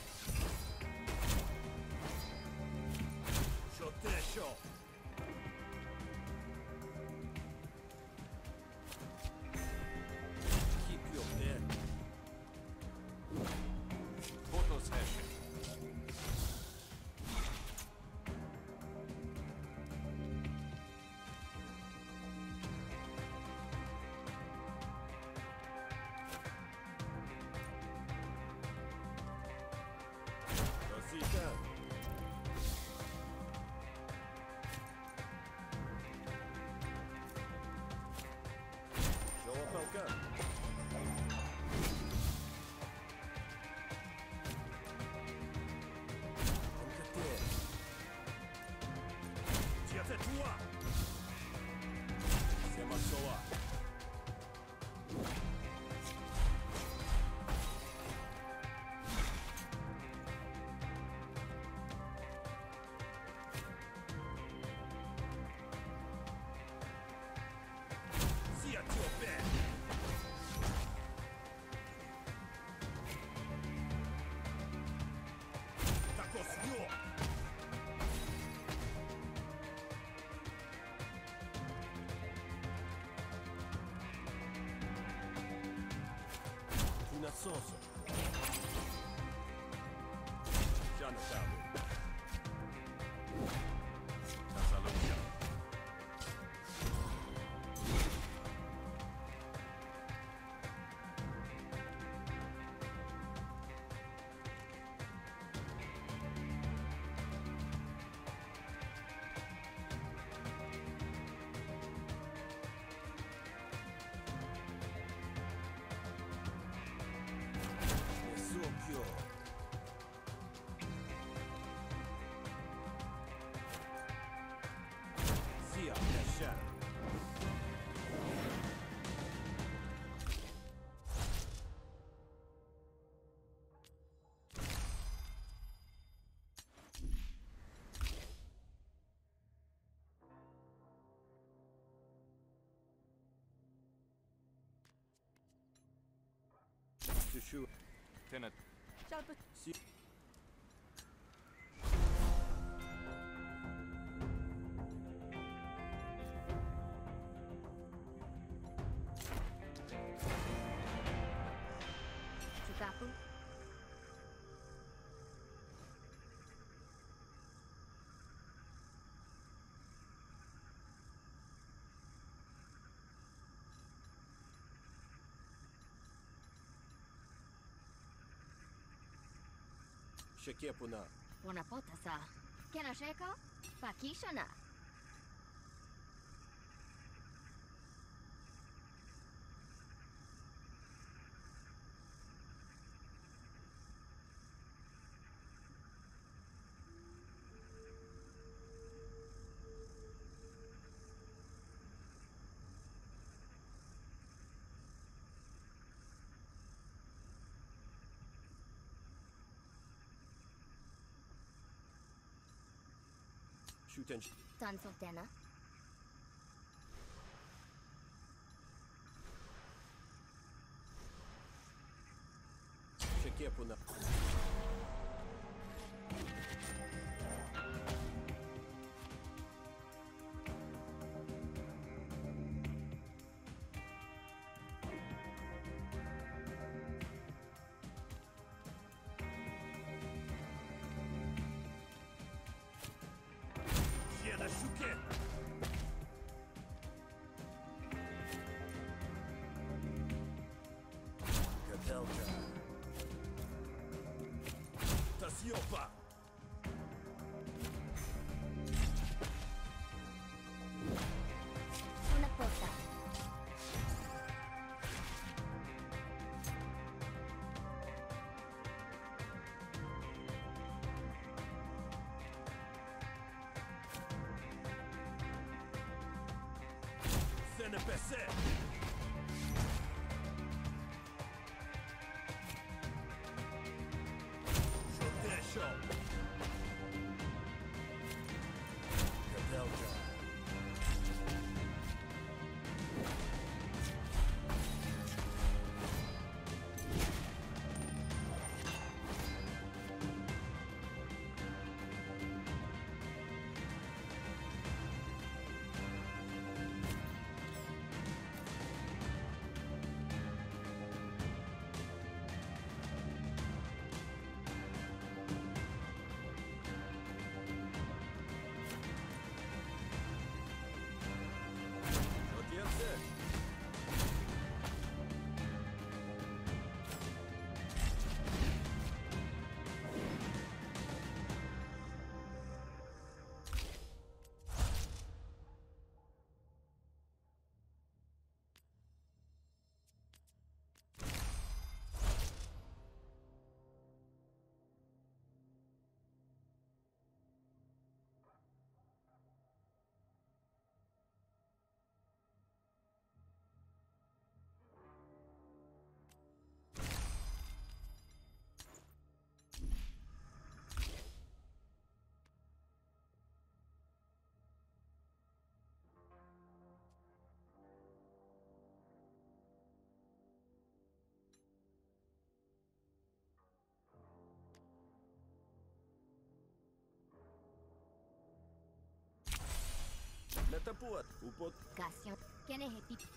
Una sosa Shushu Tenet. Shalpa. Si που να φω. Και να σε καλά. Shuten. Tansotena. Shekepuna. Siena SNPC! Shotesho! Natapot, upot. Kasyon, kene hepip.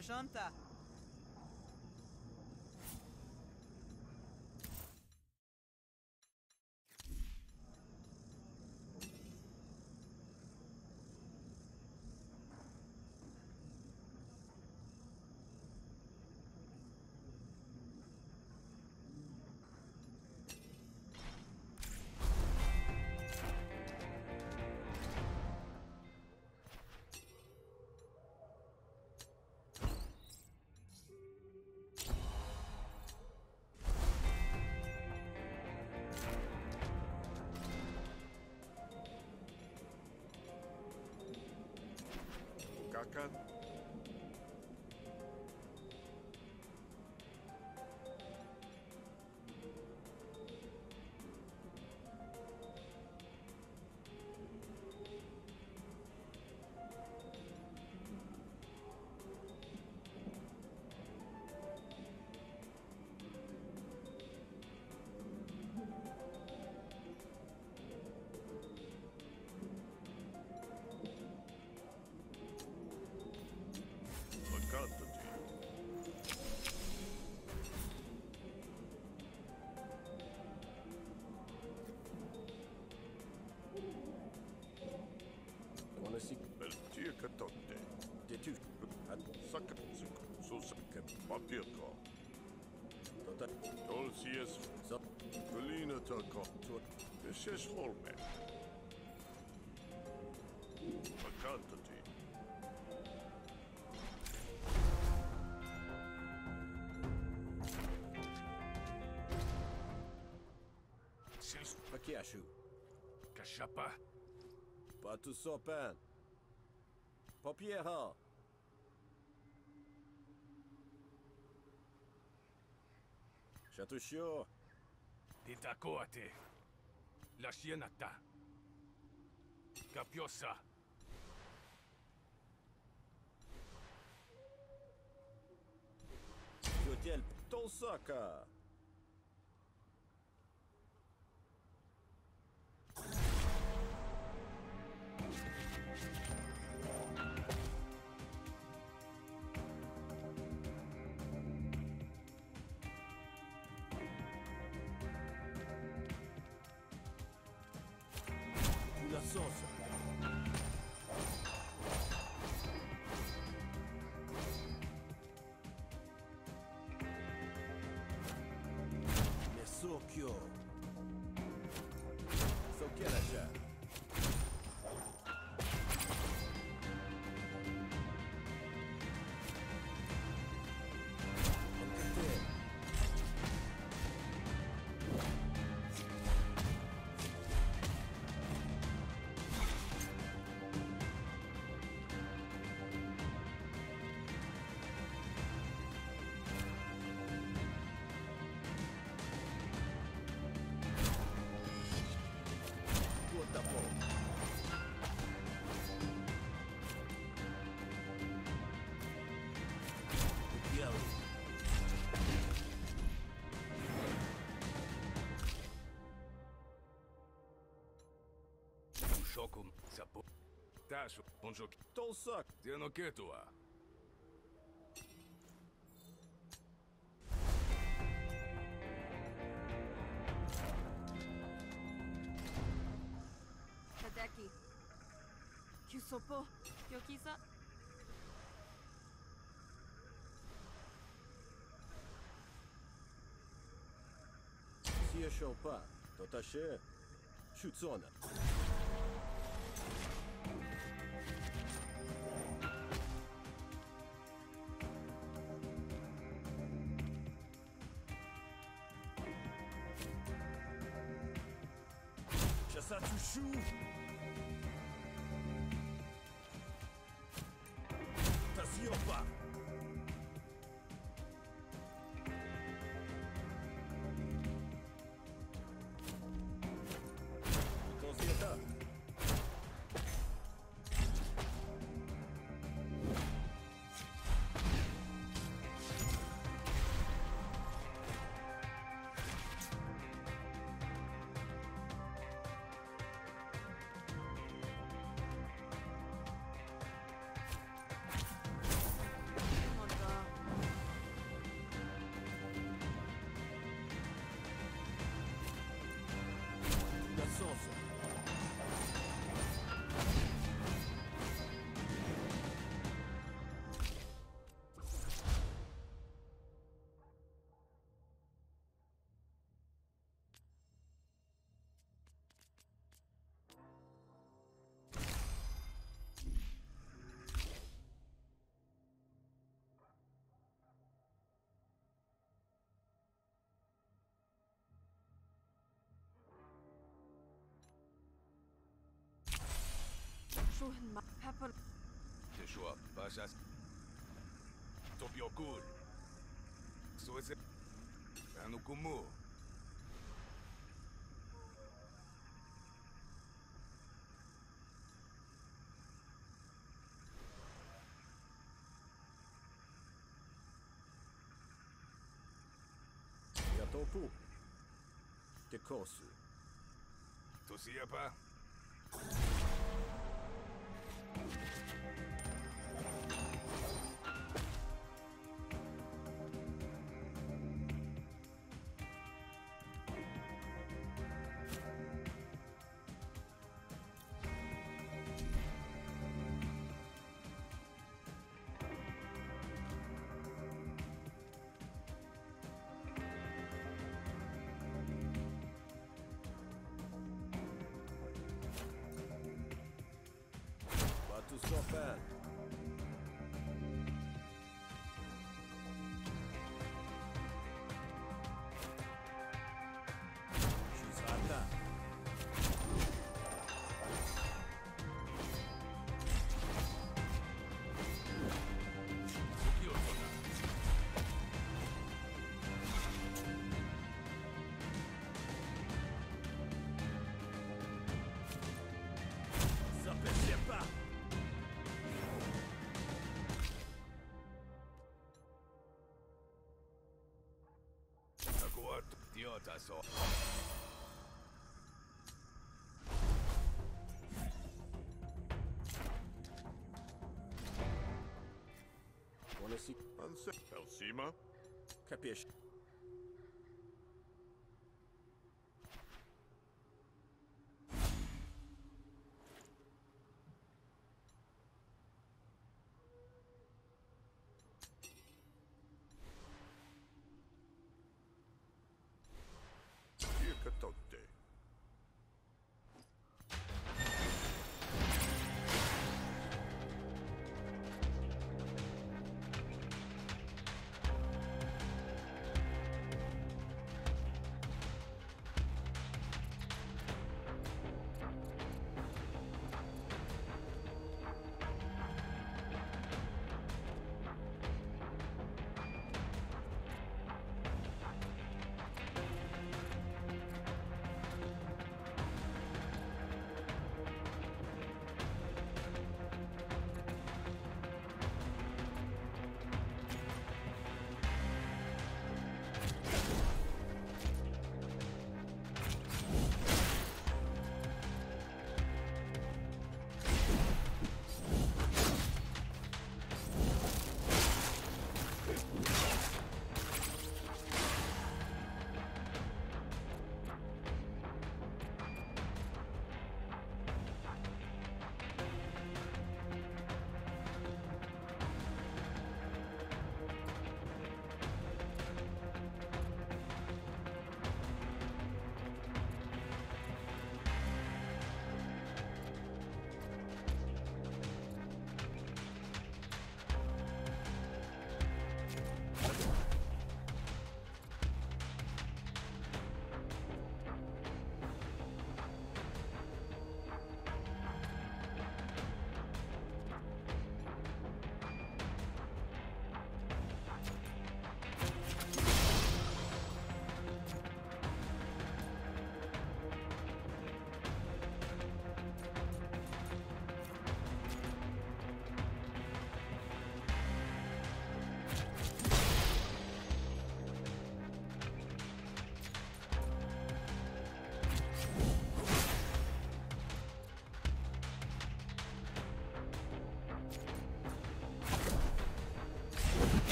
janta. Pakiashu. Kashapa. Patu sopan. Papieha. Shatushio! Titakoate! La chienata! Capiosa! Yotel Tosaka! Hein. Soco, sapo. Tacho, onjo. de ano que tua. Hideki. Kyusopo, Yokisa. Сия Шелпа, Тоташе, Шуцона. Shutsona. Chassatushu. Tasiopa. shouldn't happen. Show up, Bajas. Tobiokul. Suze. Anukumu. tu se Tosiapa. so bad. idiota sono. Buonasera. Elsima? Capisci?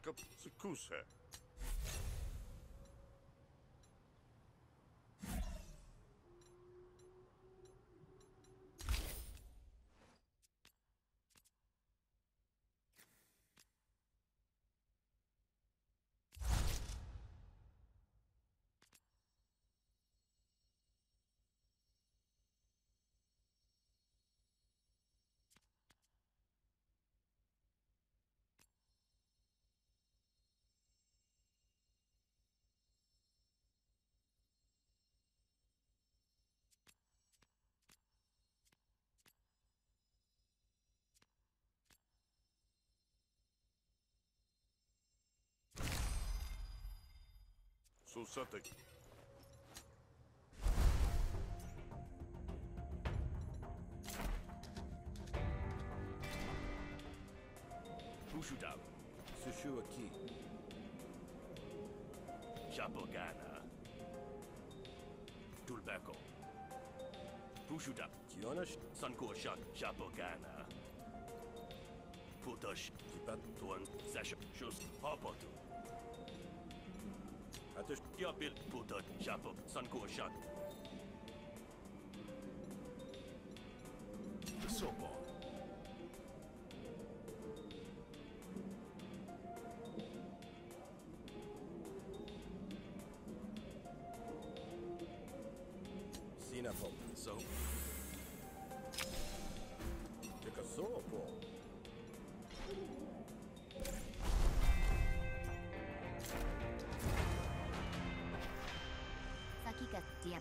Kap Susataki. Fushuda. Sushuaki. Chapogana. Tulbako. Fushuda. Tionish. Sanko Shak. Chapogana. Putosh. Kipat. Tuan. Sasha. Shus. Hopotu. Hát és ki a pilóta? Sáfok, Szankó, Sák.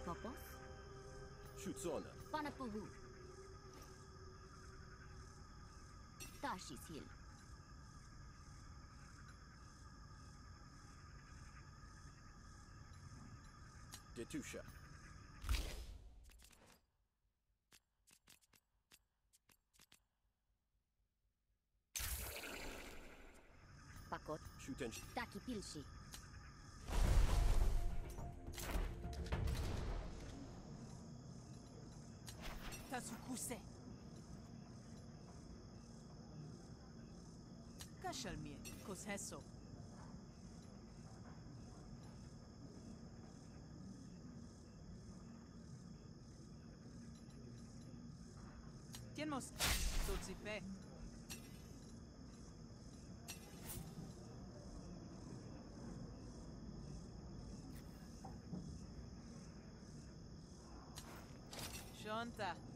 Diapopos. Shutsona. Panapuvu. Tashi's Hill. Detusha. Pakot. Shuten. Taki Pilshi. Special mi je. Cos'è so? Tien mos... To zipe. Shonta.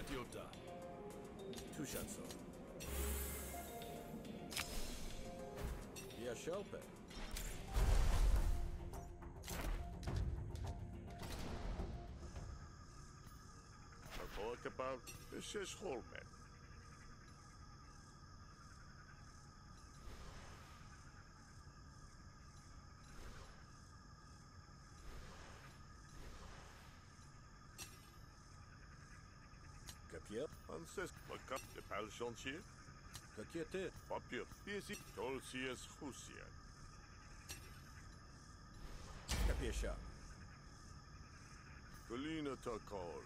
Tatiota. Tushatso. Yashelpe. Talk about is Holman. Shonqi? Какие ты? Папир. Песи. Толсия с Хусия. Капеша. Клина Такол.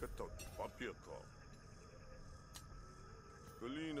Karton, Papierkorb. Geliehen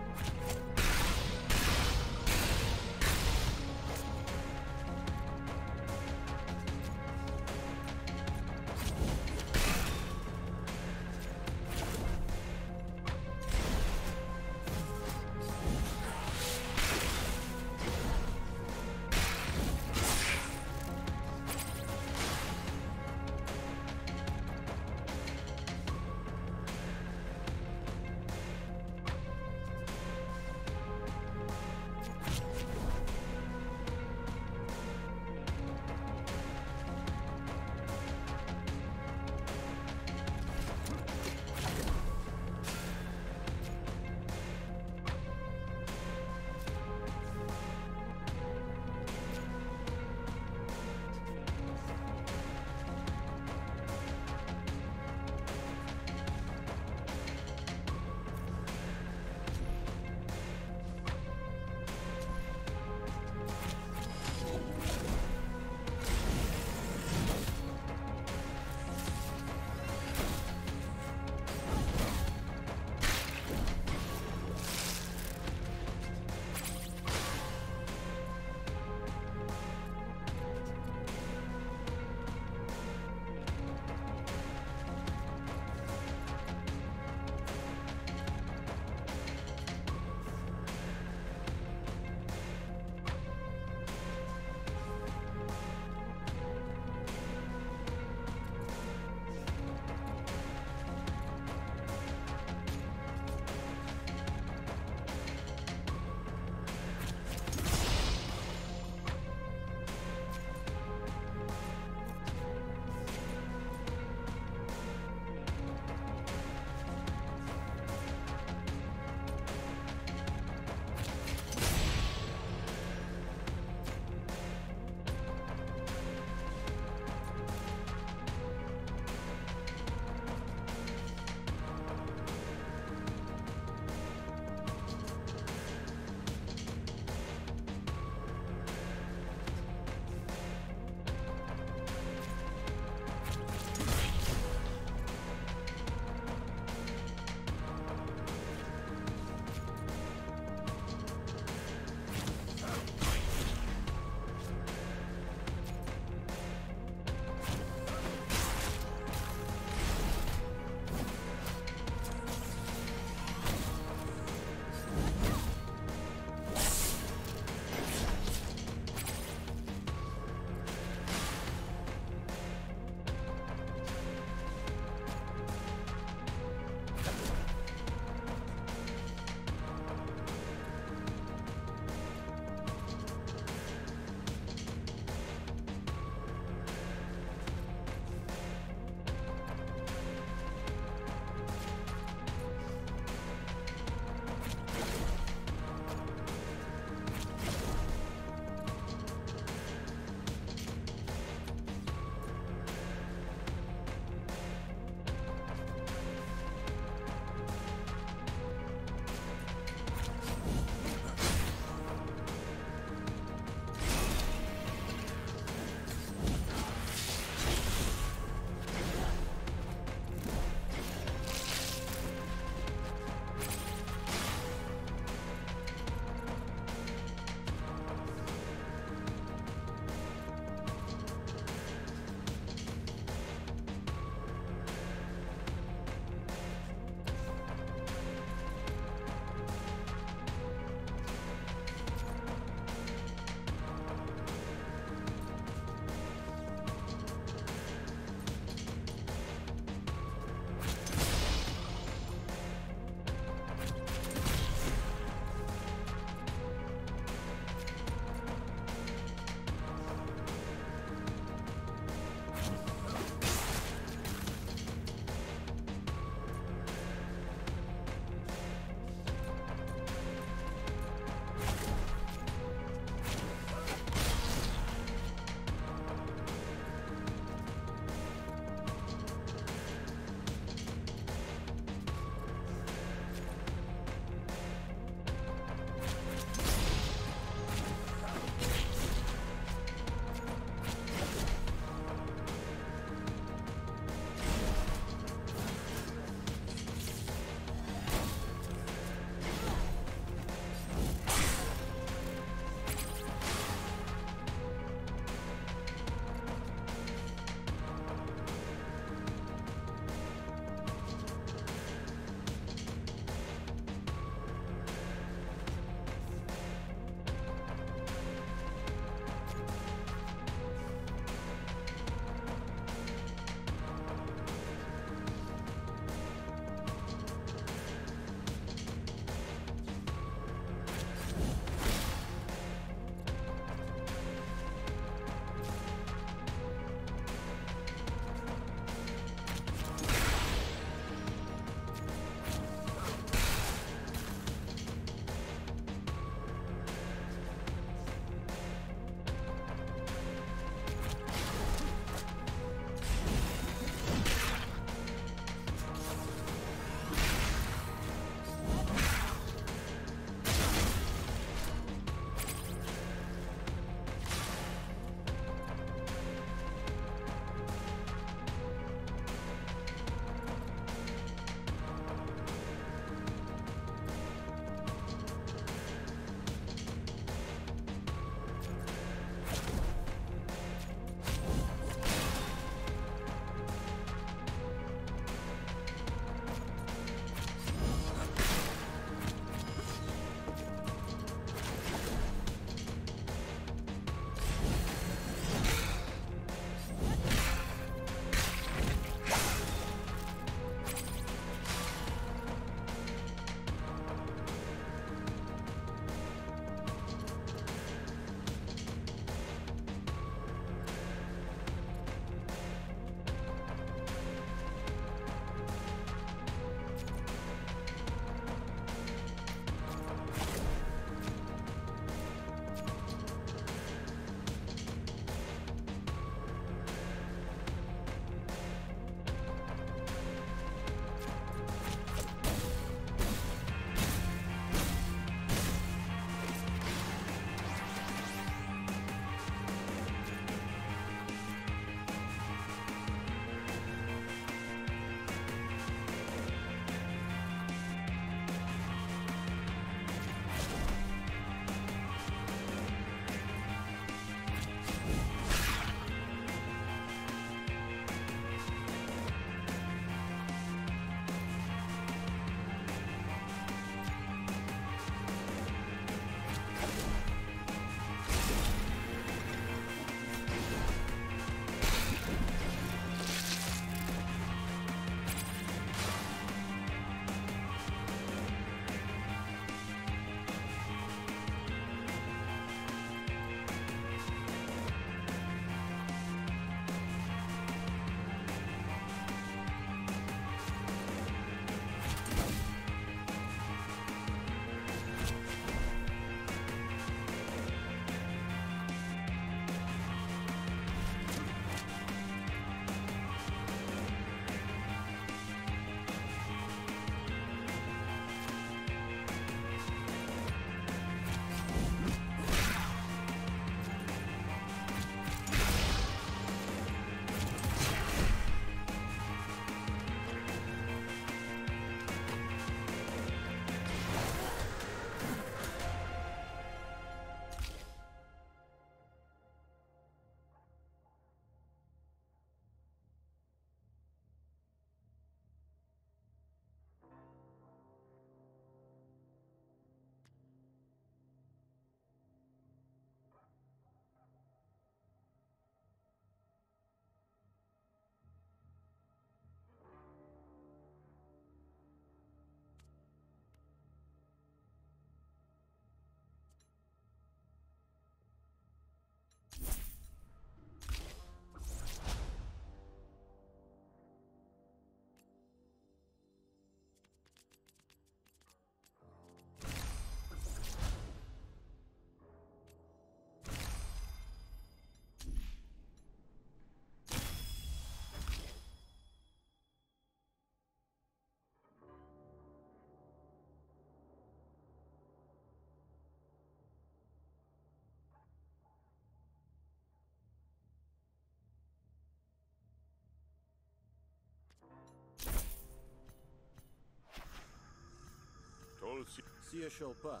Solsi. Siechopar.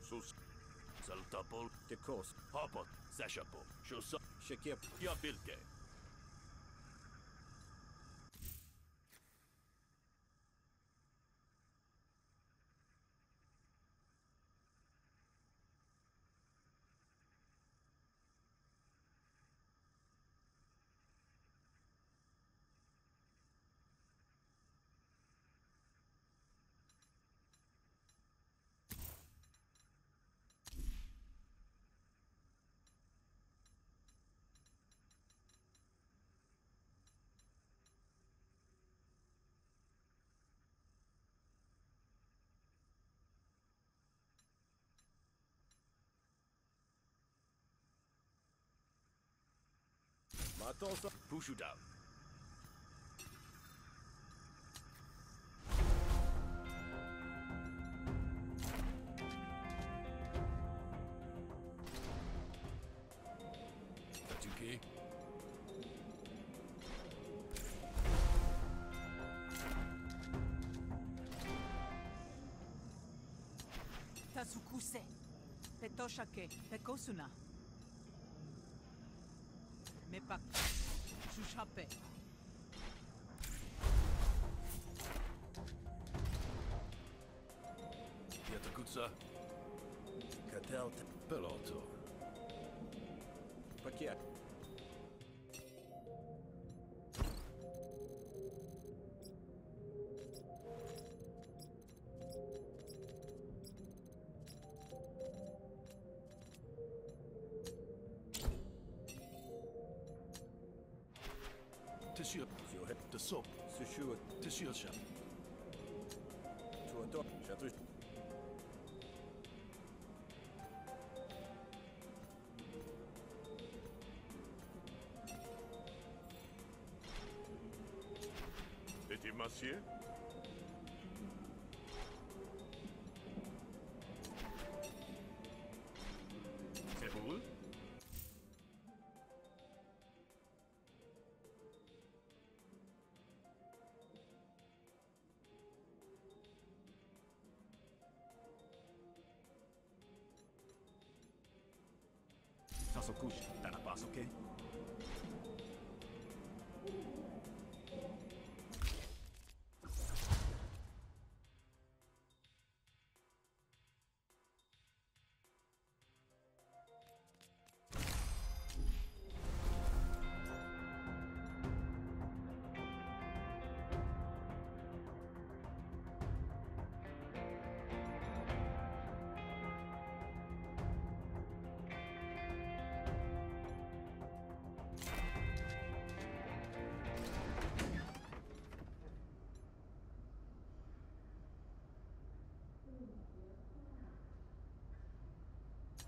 Sus. Saltapol. Tekos. Hopot. Sechapol. Schuss. Shekep. Ja, Bilke. Attention. Push you down. Tasuku se. Shushape. të sopë, të shioqë, të ato, që ato passo Kush, tá na paz, ok?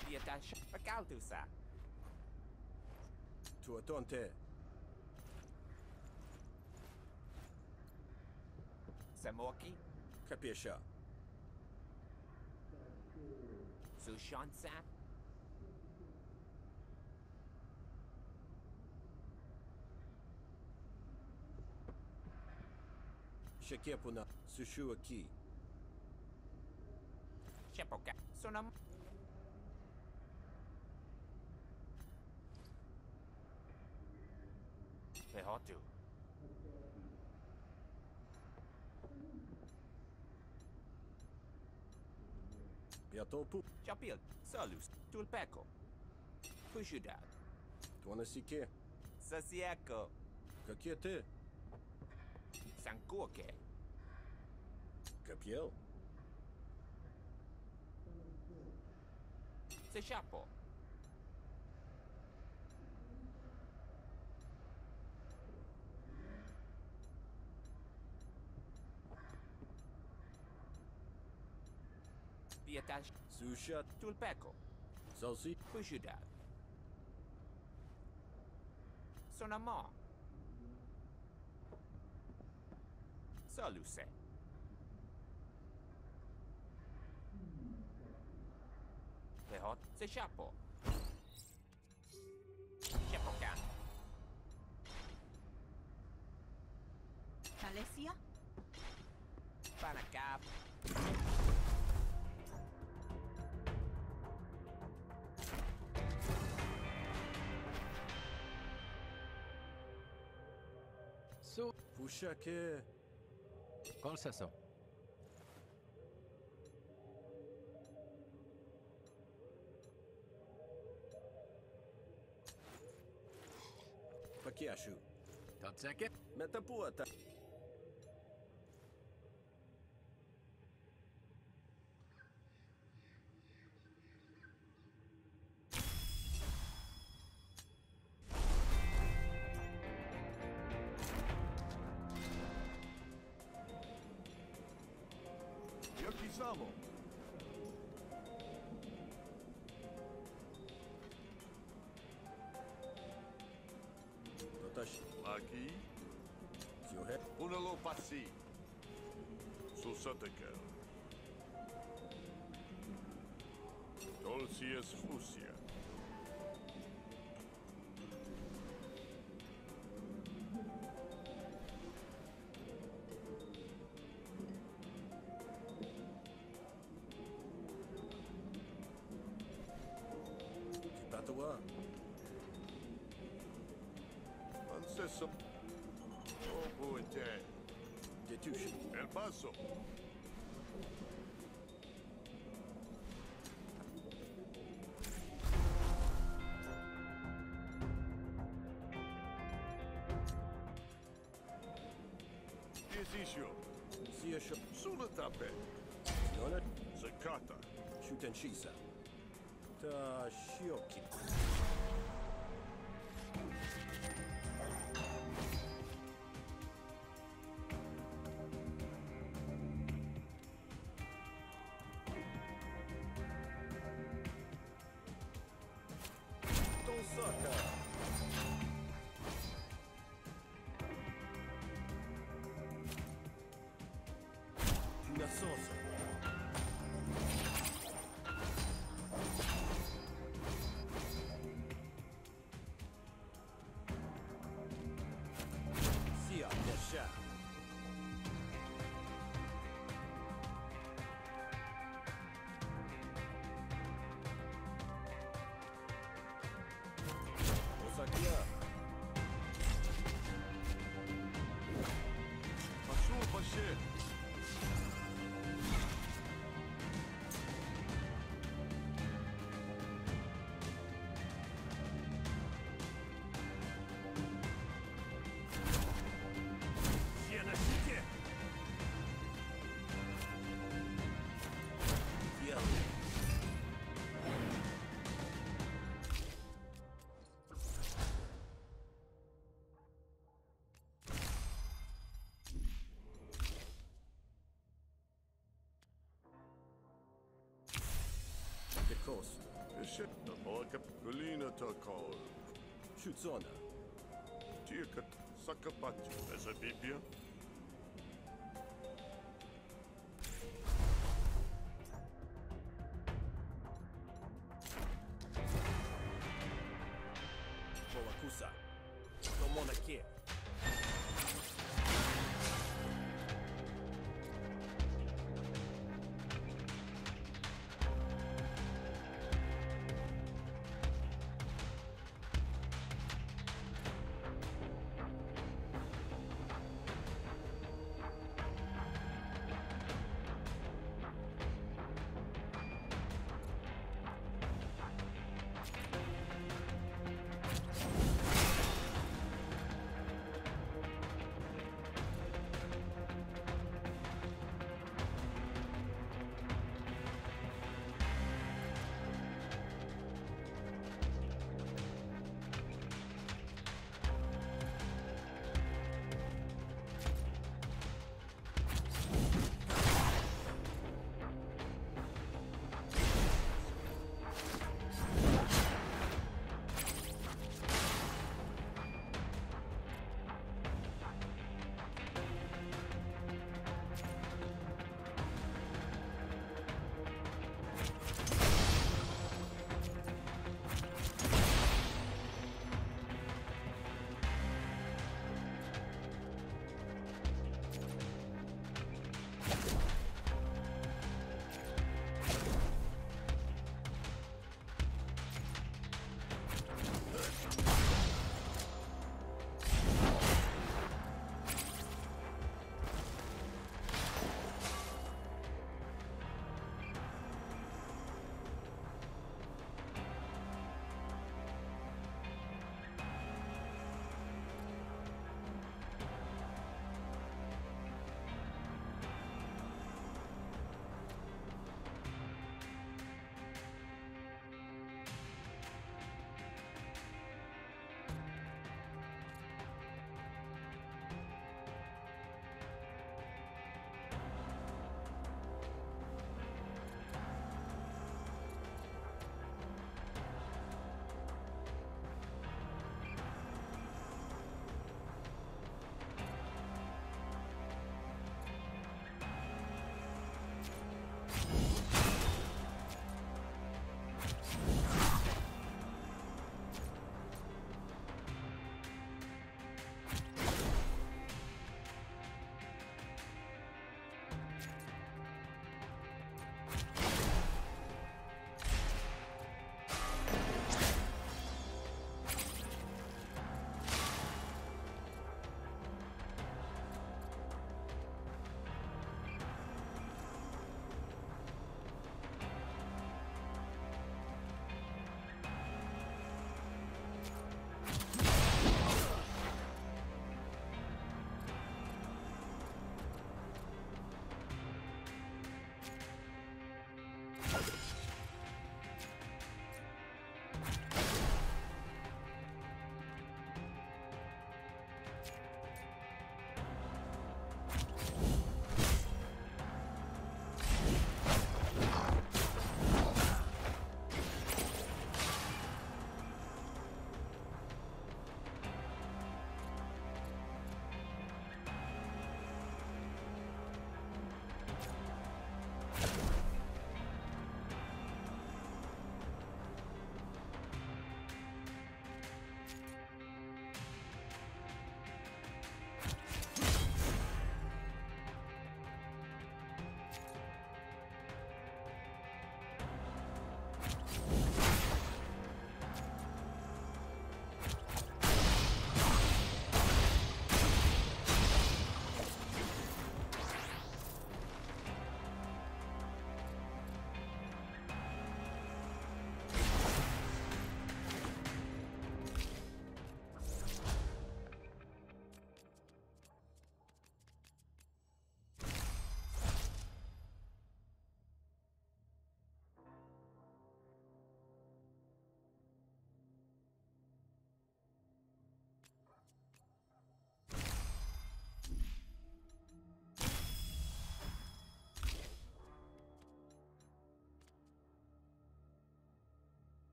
Devia estar chapacalto, sa. Tua tonte. Samoki? Capisha. por Shakepuna, Sushu aqui. Chepoca, sonam. topu. Čapil, salus, tulpeko. Pušudat. To nesíky. Sasiako. Jak je ty? Sankuke. Kapiel. Se šapo. Seshapo. Pietash. Sushat. Tulpeko. Salsi. Pushudad. Sonama. Soluse. Pehot. Seshapo. Shepokan. Talesia. Panakap. isso... Puxa que... Com licença. Pakiashu. Tatseke? tá. Kipatawa. Ansesso. Opo ente. Detushi. El paso. Desisio. Siasho. Sulla tappe. Yona. Zakata. Shutenshisa. Tashioki. Dosaka. The coast. Esce da porca colina Takol. Shutsona. Tirka Sakapati. Essa Bíblia. Kowakusa.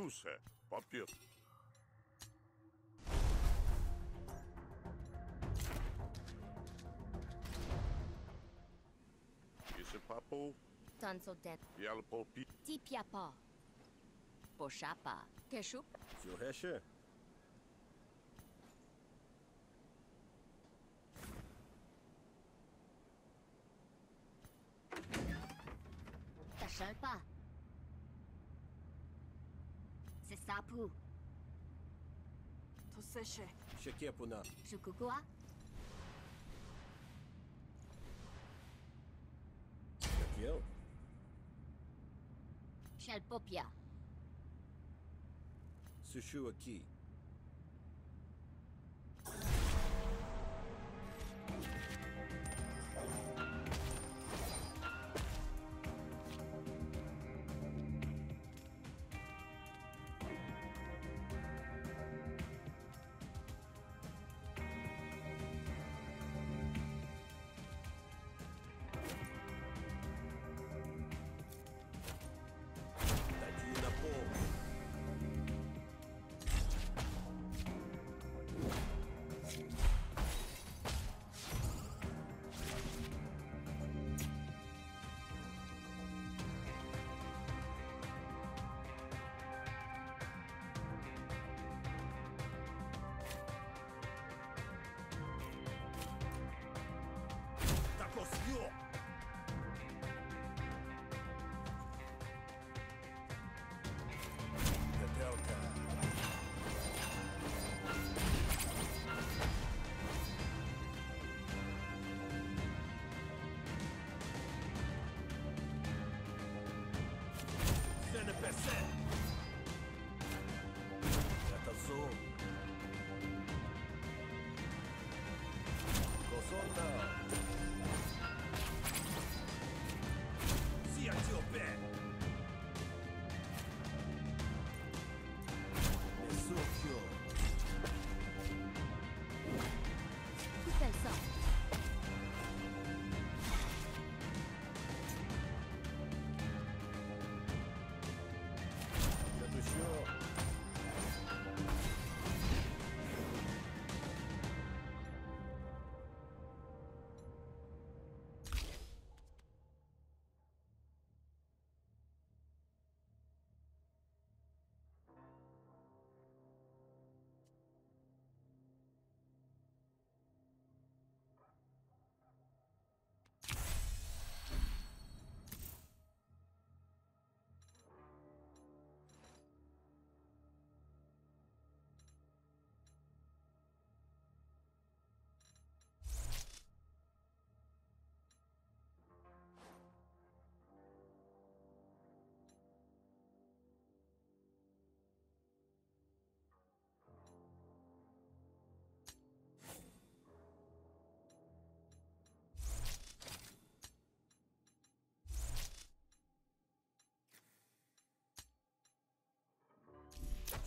Туса, попец. Είσαι παππού. Τόνσο τέπ. Γιάλ ποπί. Τι πια πω. Ποσάπα. Κεσούπ. Ποιο χέσε. se še. Še kje puna? Še kukua? Še kje? Še popja. Sushu aqui.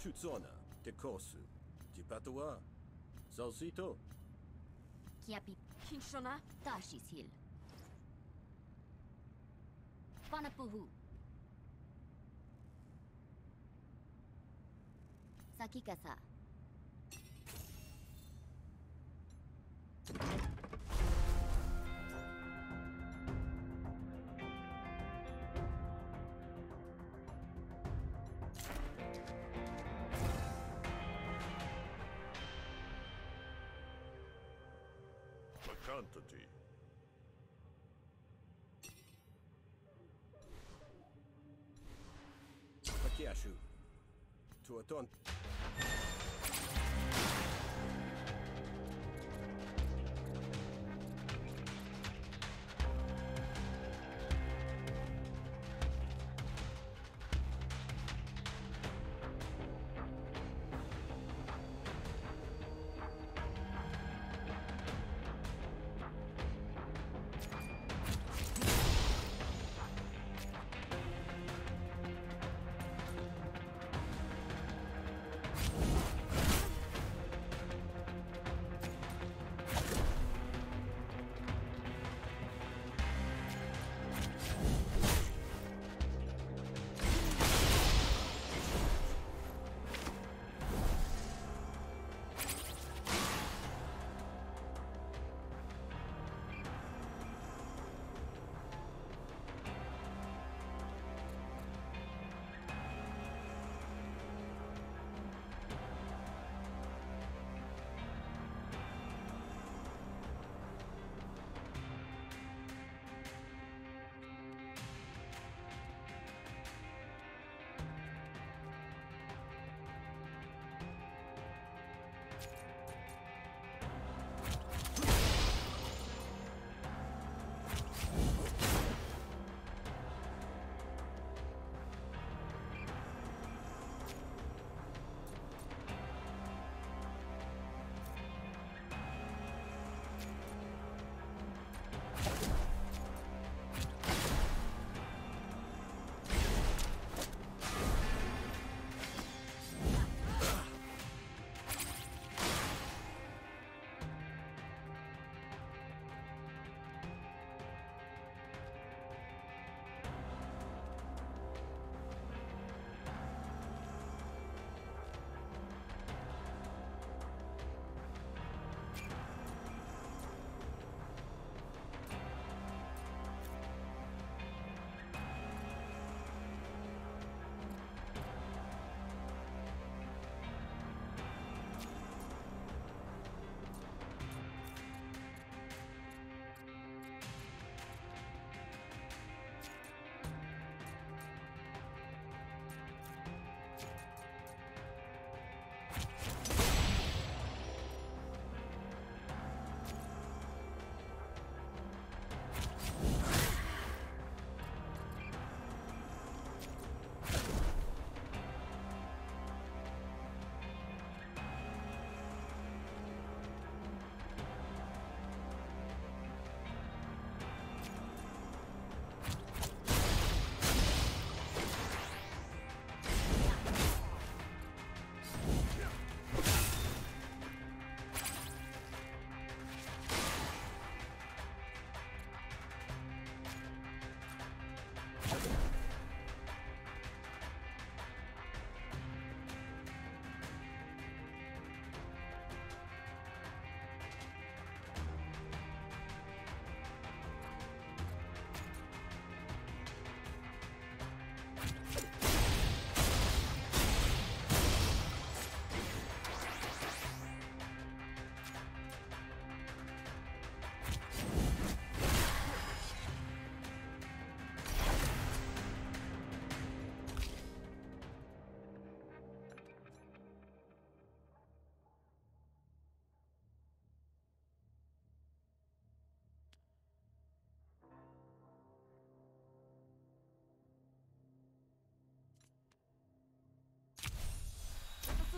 Schutzona, te corsu, ti patua, salsito. Kiapi pinchona, tashis hil. Panapuhu. Sakikasa. Vacantity. Pakiashu. Tuaton. Tosha.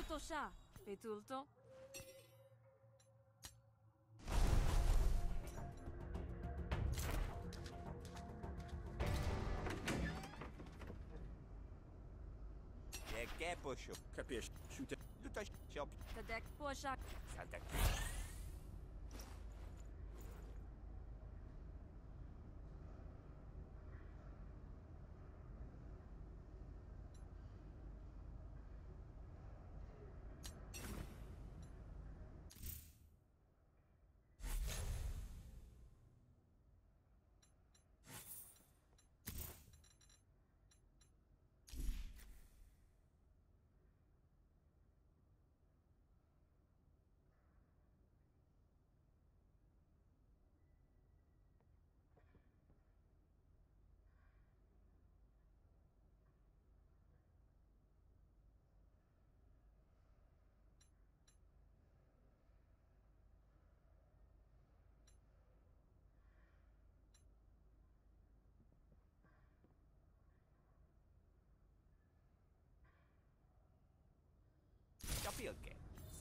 Πετούλτοσα, de Che che posho? Capisci? Tutta ciao. Tadek posha. Tadek.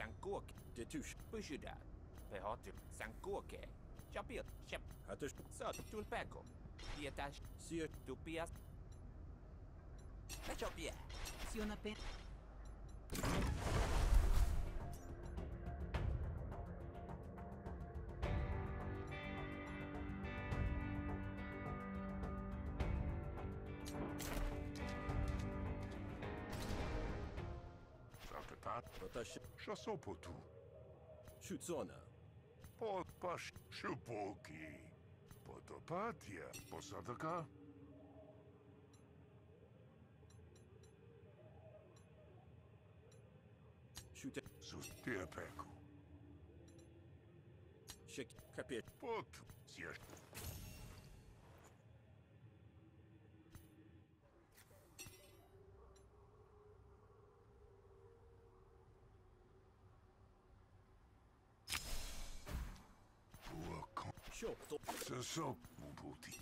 Sankok de tush pysytään. Me hatu Sankoke. Chapil, chep, hatus, saat tulpeko. Tietää syöttu pias. Mechopie. Siona pe. Szasopotu. Szucona. Podpasz szupuki. Potopatia. Posadka. Szucie. Szucie. Szucie. Szucie. Szucie. Szucie. Puakon. Sure. So. Sasok mubuti.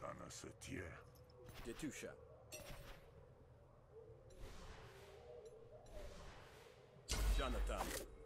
Dana setie. Detusha. Jonathan.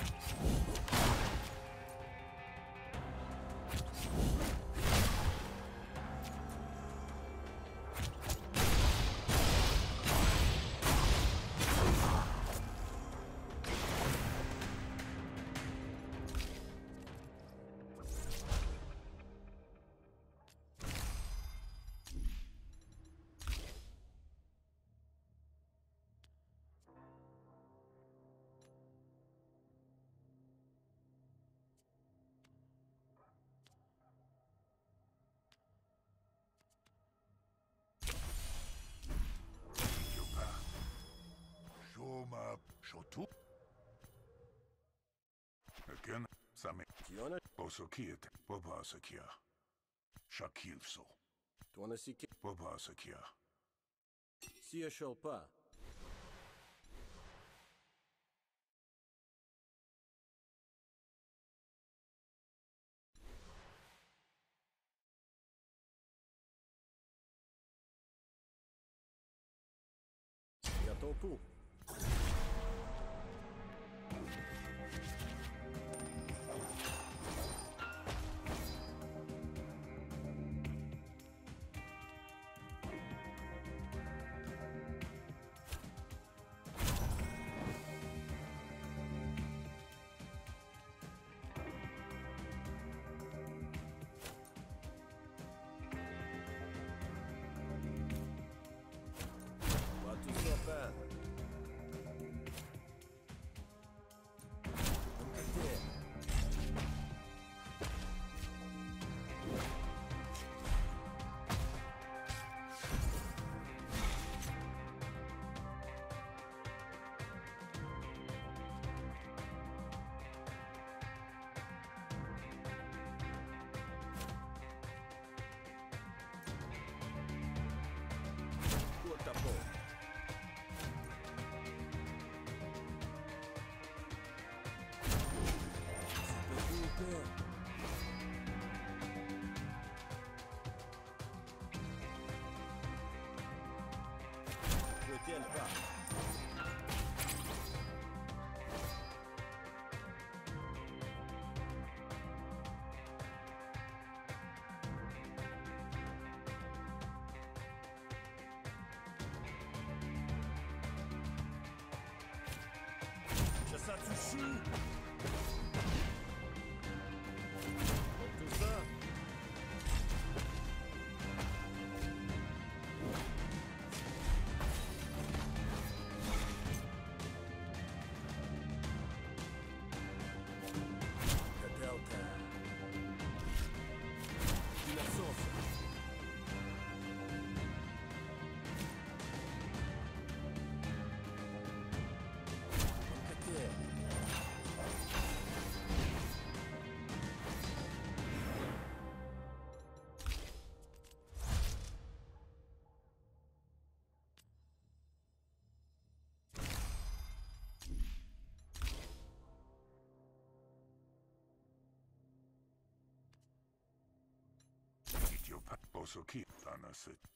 あっ。Tu? Again, sami. Kiona? Bosokiet, Bobasakia. Shakilso. Tuanasikit. Bobasakia. Sia Shalpa. tiennent pas. Ça Etiopa. Bosoki.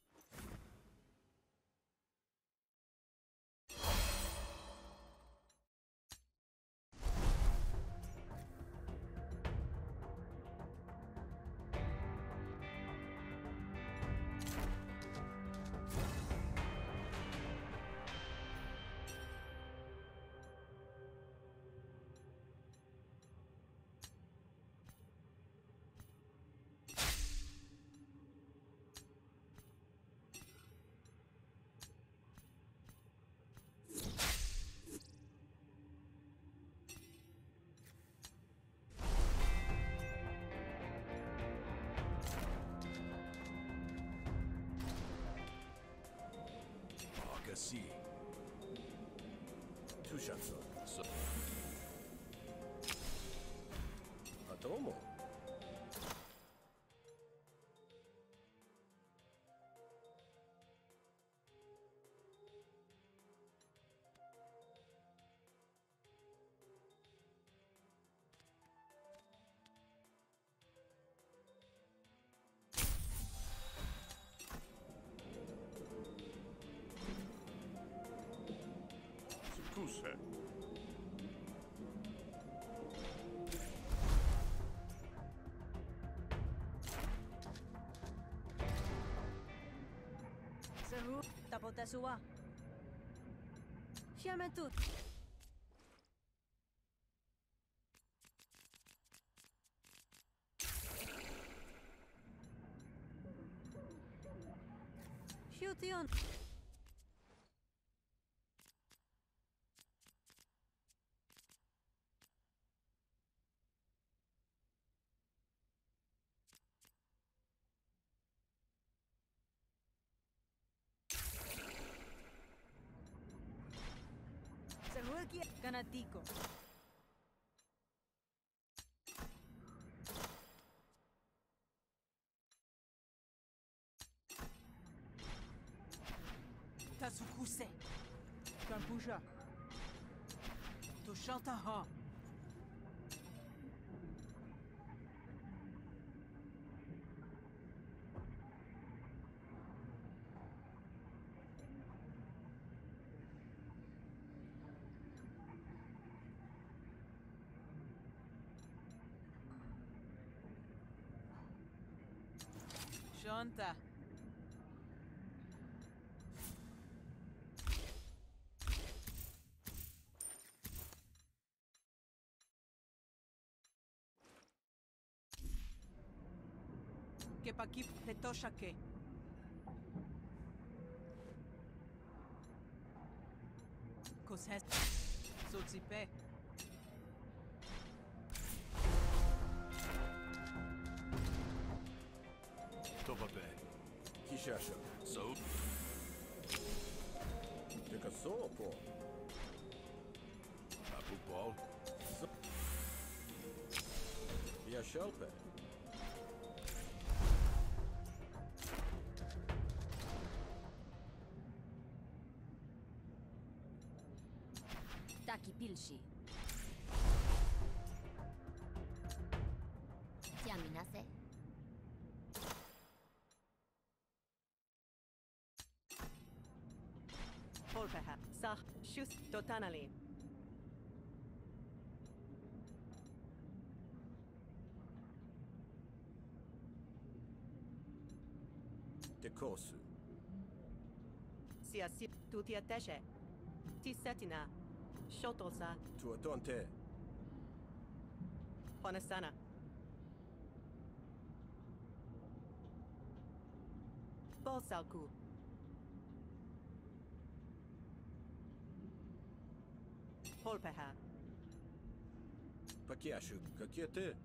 Agassi. Tushatsu. So, Atomo. duszę. Sehu, tapotesua. Siamy tu. Shoot the. izquierda. Janta. Que paqui petosha que. Cosest. Sotzipé. Kishasha. So. Take a sopo. Chapu ball. So. Yashelpe. Taki Pilsi. Polpeha. Sah. Shus. Totanali. Tekosu. Sia si. Tutia teshe. Tisetina. Shotolsa. Tuotonte. Honestana. Bolsalku. Polpeha. Pakiashu. Какие ты?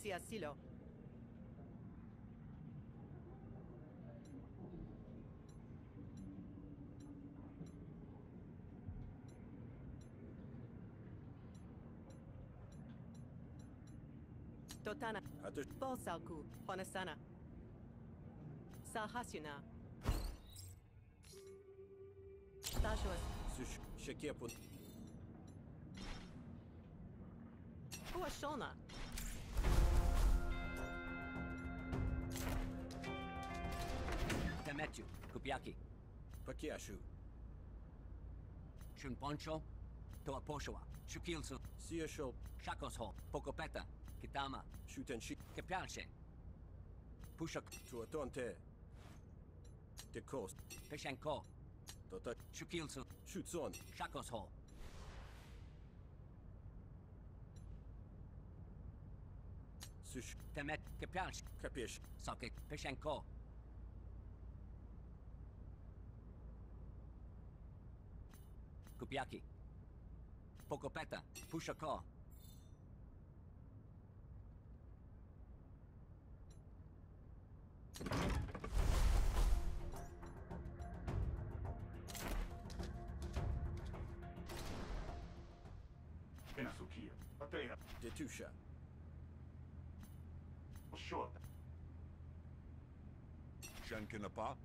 Sia silo. Totana. А ты Bolsalku. Estágio. Chequei a ponta. Rua Shona. Demetio, Kupiaki. Pakiashu. Shunponcho, Toaposhoa, Shukilson. Siasho. Shakosho, Pocopeta, Kitama. Shutenshi. Kepialche. Pushak. Tuatonte. Tekos. Peshenko. To tak Szukilcu, Schutzon. Szakos ho. Sysz. Temet, kepiansz, Kapiesz. soket, pyszenko. Kupiaki. Pokopeta, puszako. Detusha. Shota. Shankinapa.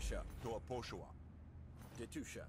Dzieciusia. To poszła. Dzieciusia.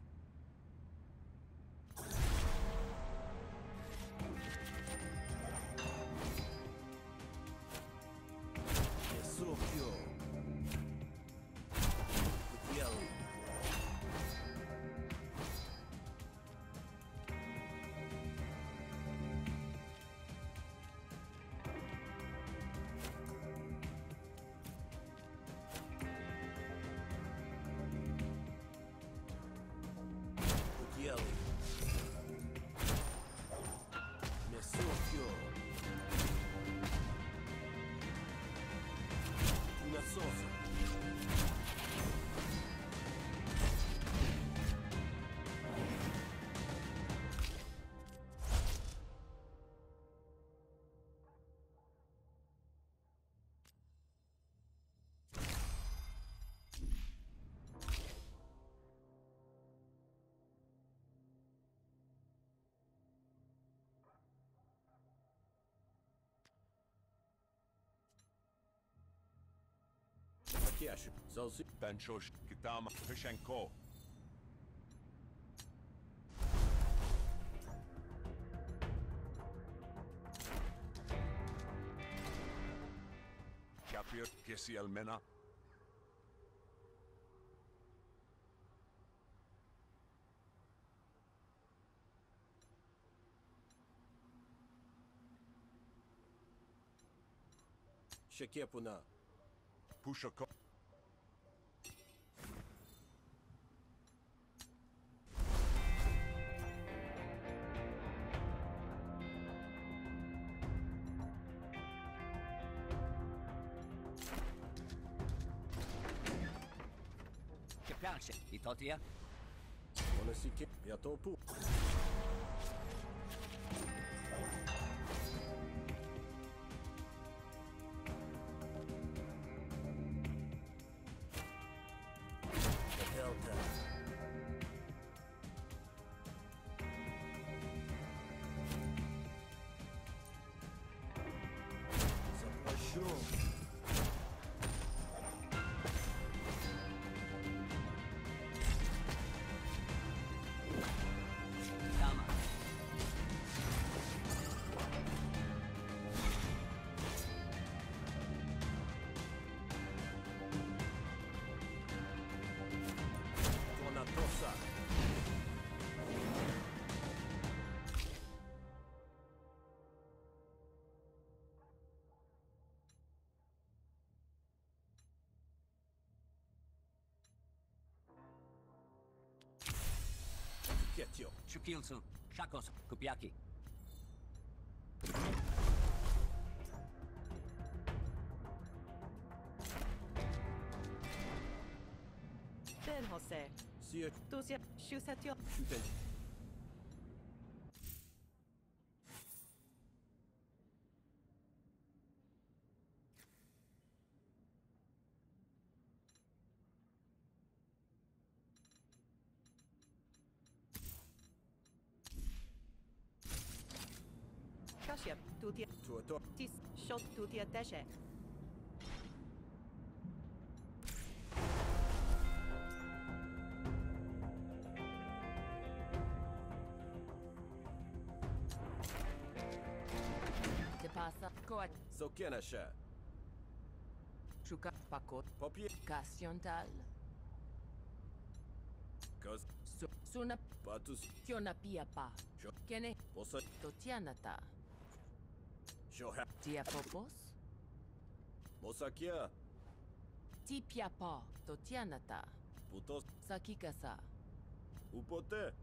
Kirsch soll sie... Benchosch, Gdam, Peschenko. Kapir, Kesi Almena. Şeker Puna. Puşakop. Shukilsu. Shakos. Kupiaki. Ben Jose. Sia Tusia. Shusatio. Shuten. تُعطي الدجى Sokianasha. Chuka pakot. Papier. Casiontal. Cos. Suna. Patus. Kiona pia pa. Kene. Posa. Totianata. Shoha. Τιαποπός. Μοσακιά. Τι πιαπό, το τι τιάνατα. Πουτό. Σακίκασα. Ουποτέ.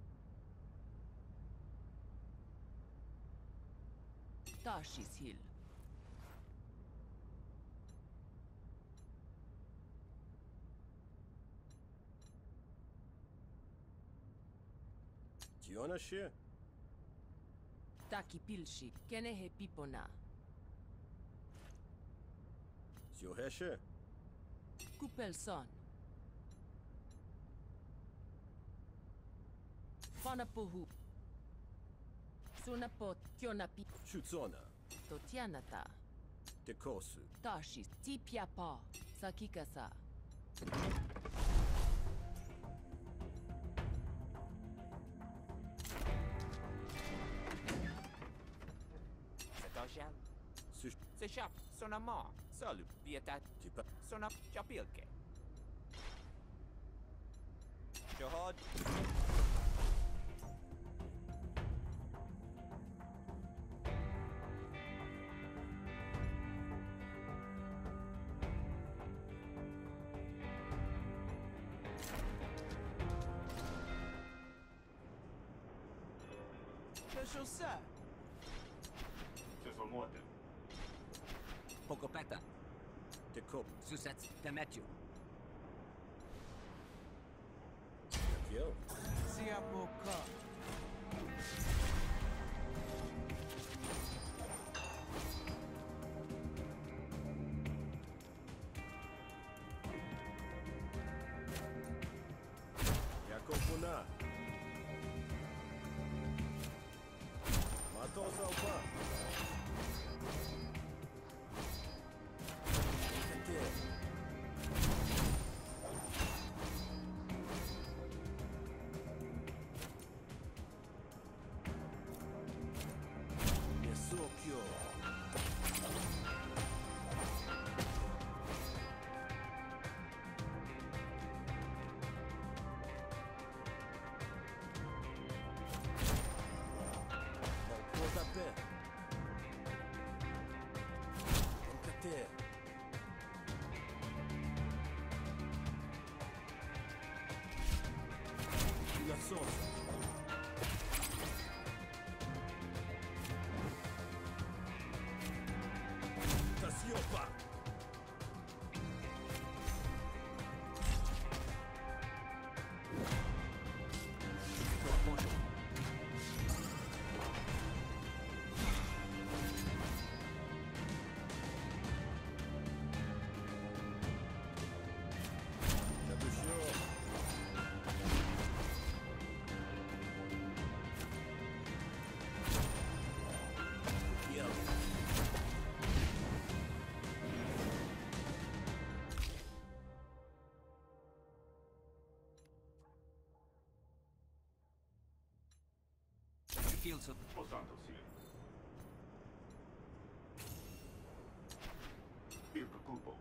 Τάσις χιλ. Τι όνασαι. Τάκι πίλσι και ναι, νέχε πίπονα. Senhor Recher. Kupelson. Fanapohu. Sunapot Kyonapi. Chutsona. Totianata. Tekosu. Tashi. Tipiapa. Sakikasa. Cet engin s'échappe son amant. Ma. Salu, pietät. Tipa... Sona chapilke. Johod. Special sir. Se sul muote. Pokopeta. Te kop. Susets Demetiu. Yo. Siapoka. Ressourcen. Das Jopa. Fields of... Spostandosi. Il cubo.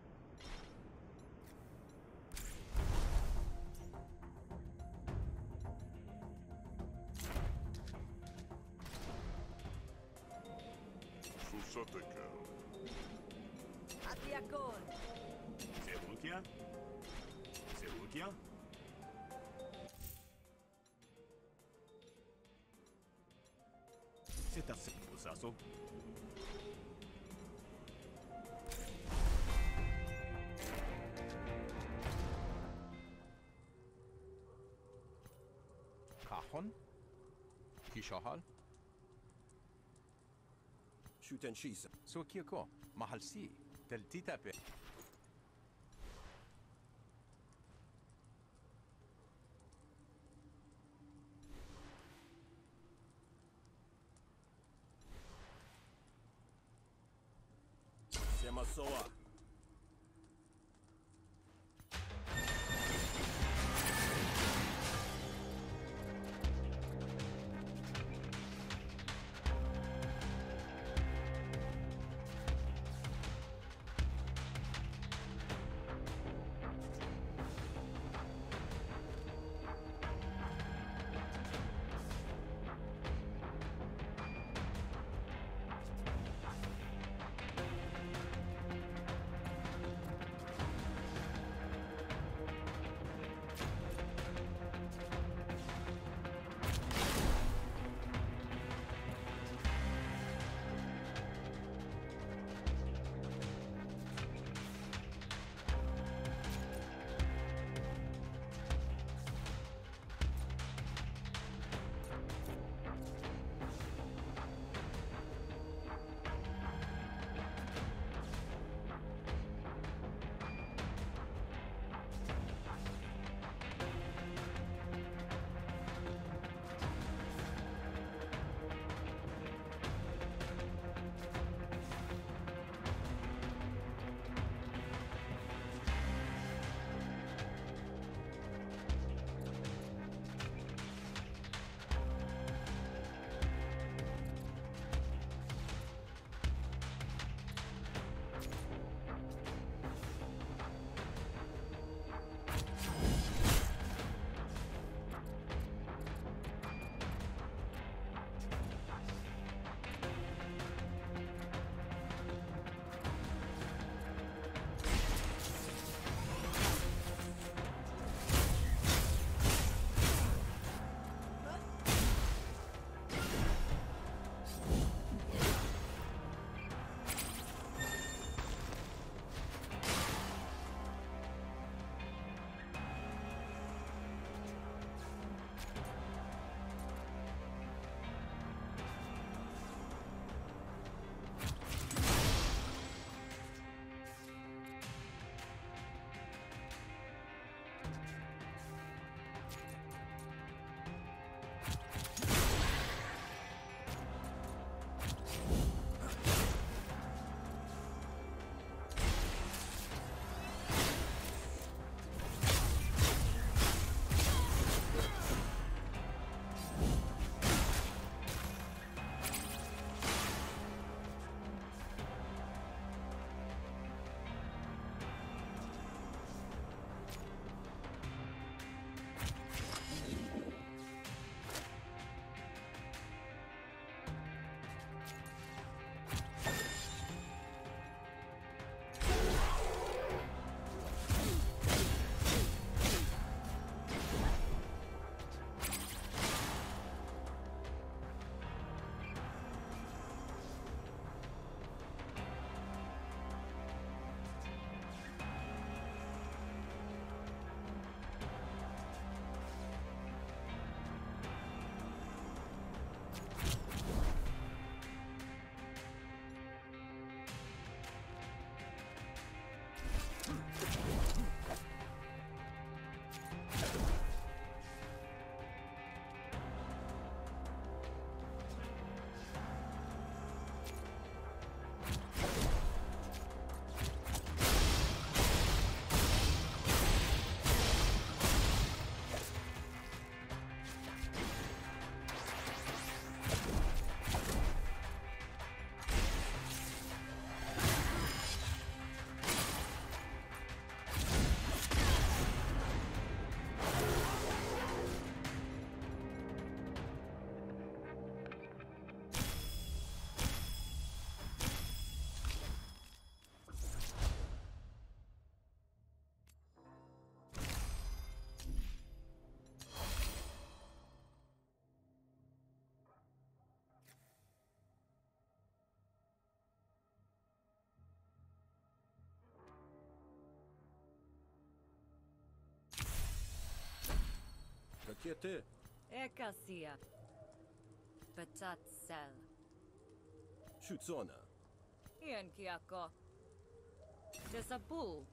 Sussate, caro. Se gol. Se Sevutia. das Sasso. Cajon? Kishahan? Shoot Shisa. So Kirko, Mahalsi, Del Titape. Kiete. Ekasia. Patat eh, sel. Shutsona. Ian kiako. Desapul.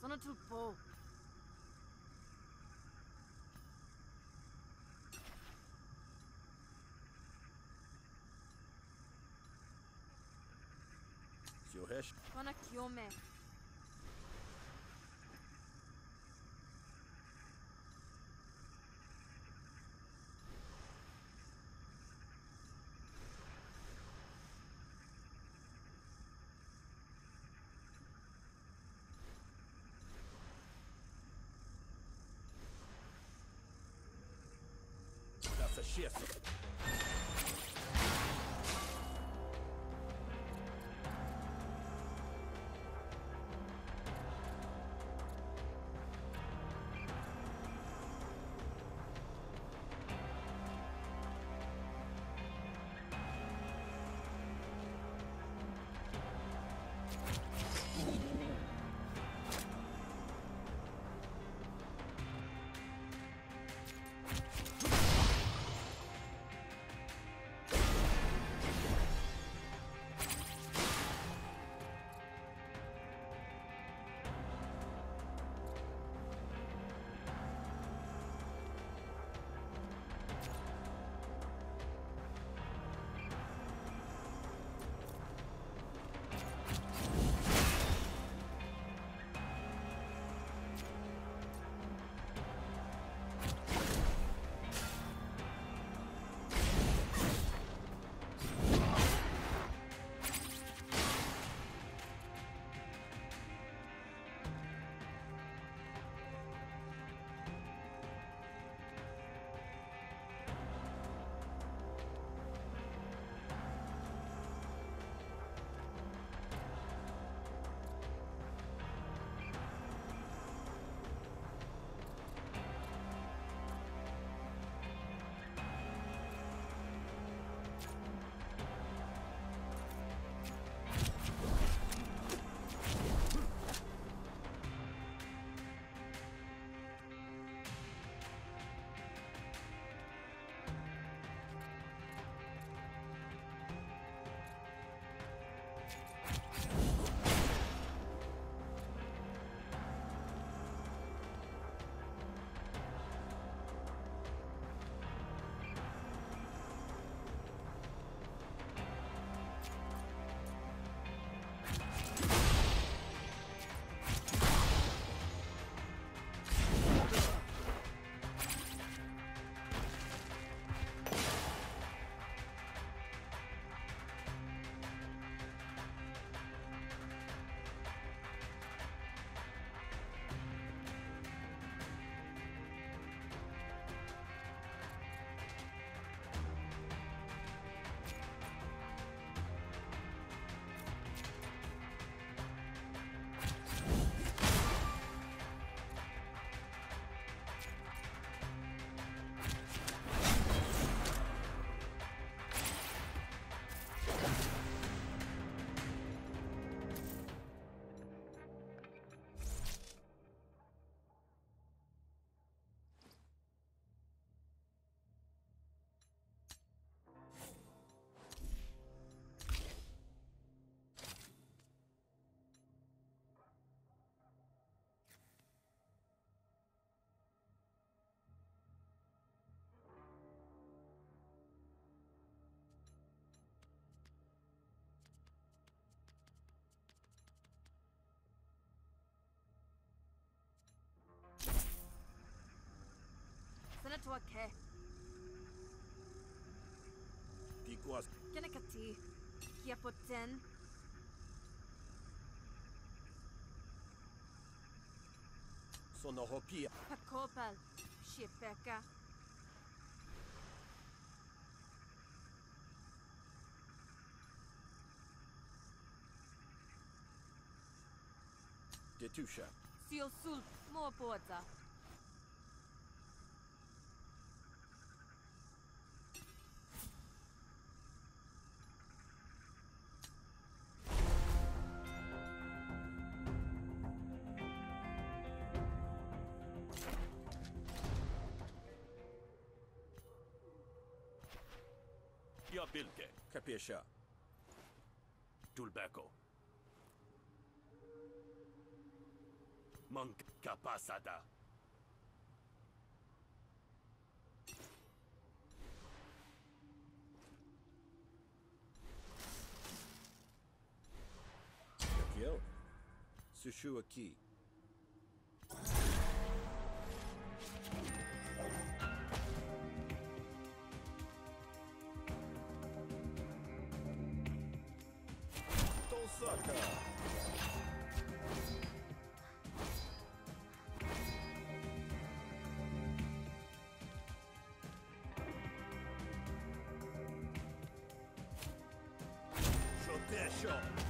sono too poor. Seu resto? Kona Kyome. A shift. سنتوكه Picoasco. Kenakati. Kiapoten. Sonoropia. Pakopal. Shipeka. Getusha. Sil sul. Moa Capilche. Capisce. Tulbeco. Manca passada. Aqui é eu? Sushu aqui. Shotesho.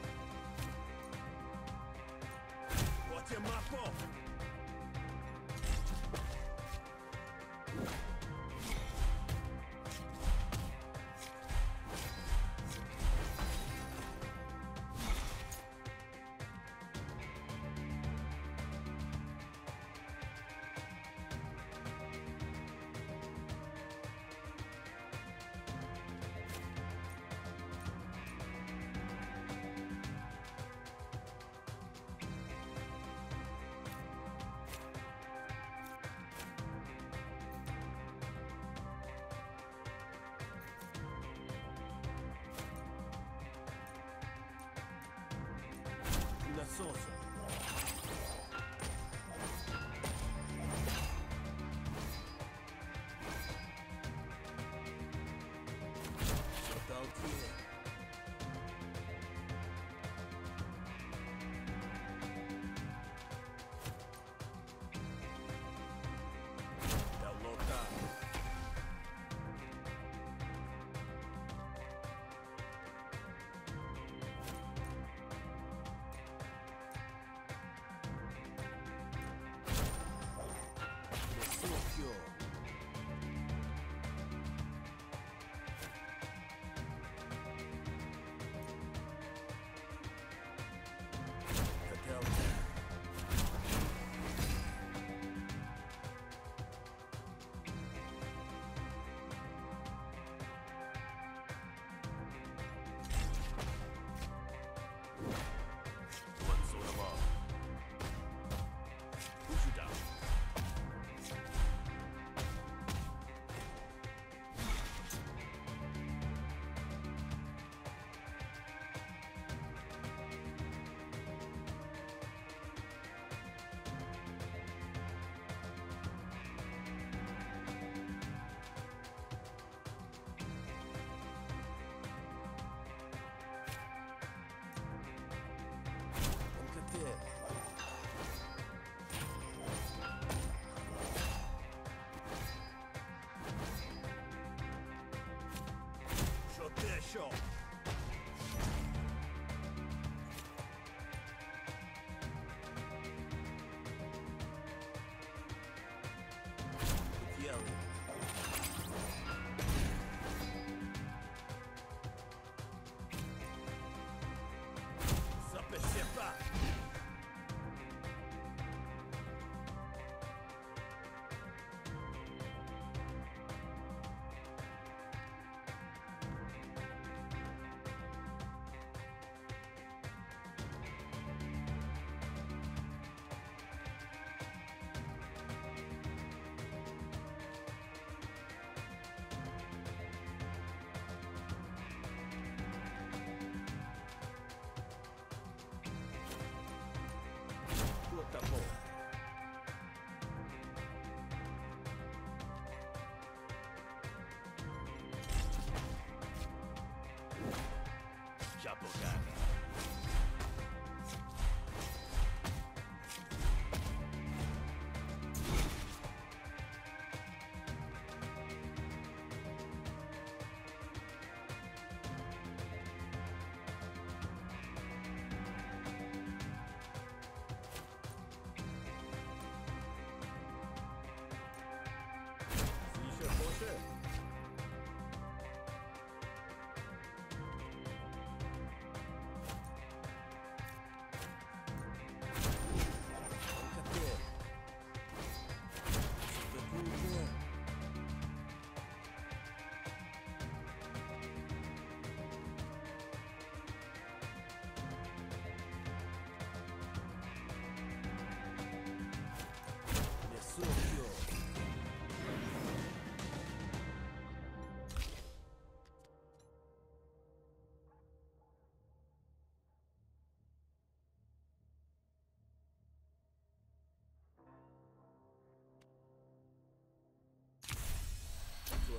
Una Shot their shot.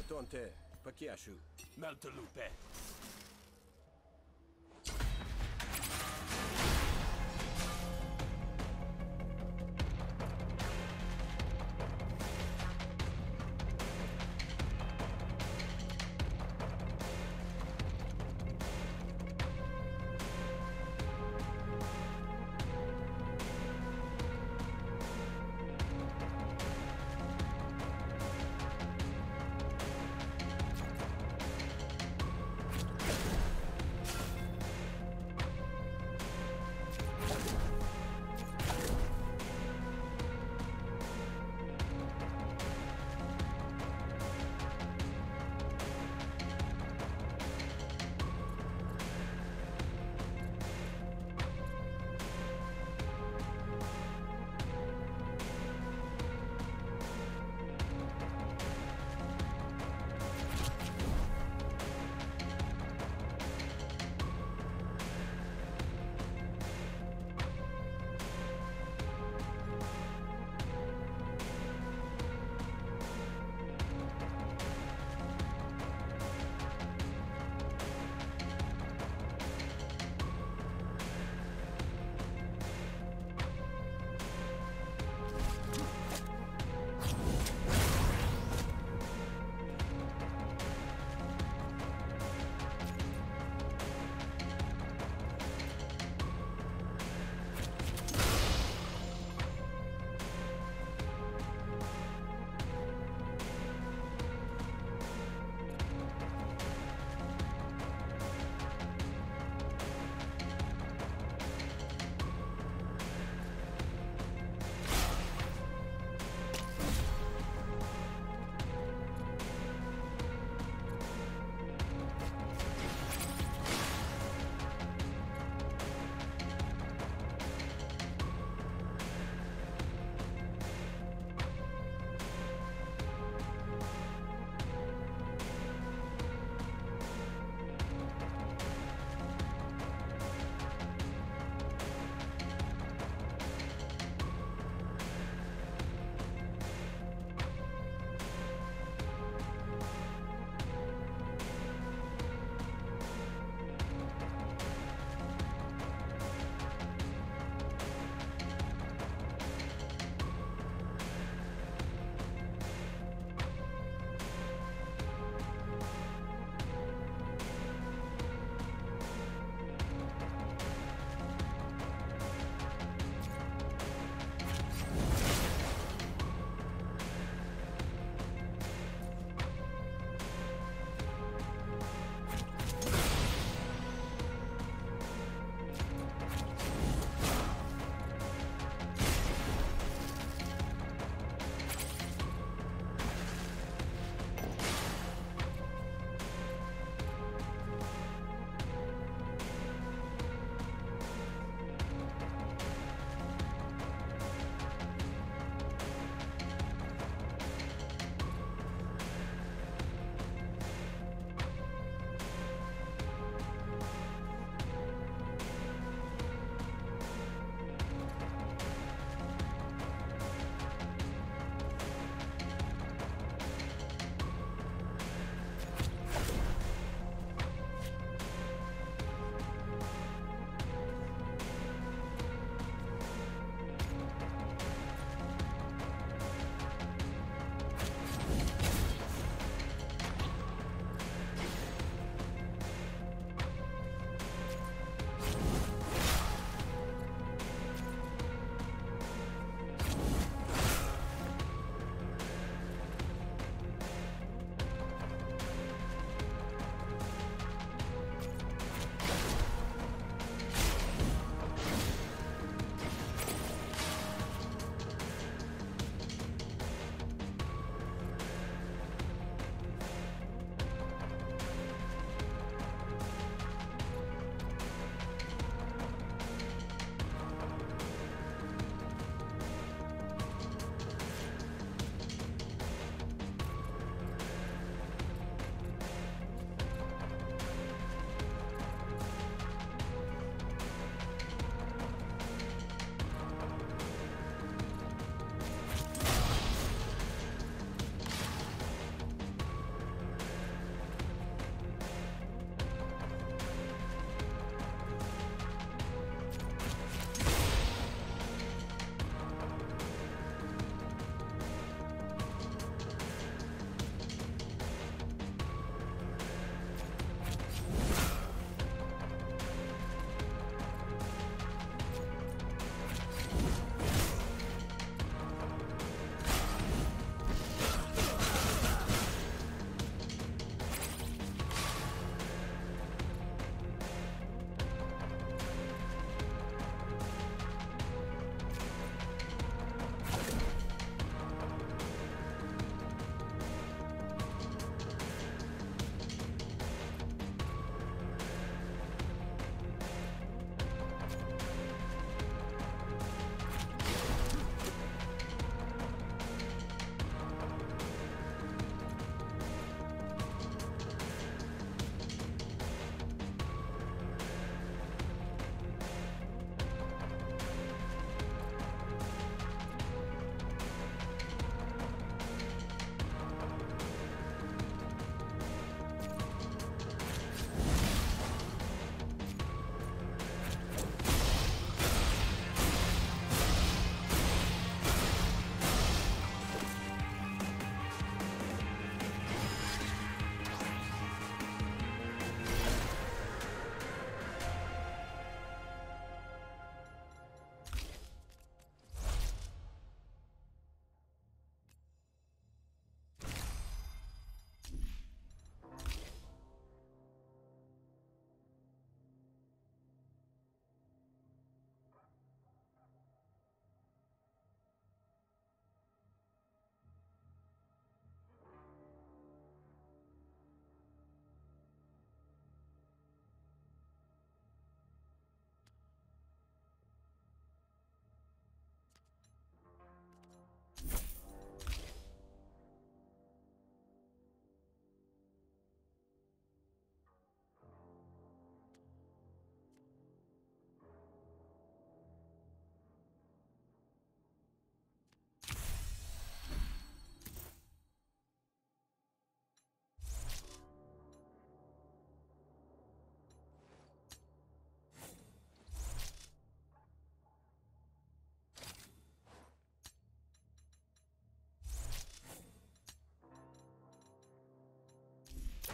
tonte, pa kiashu. Melta lupe.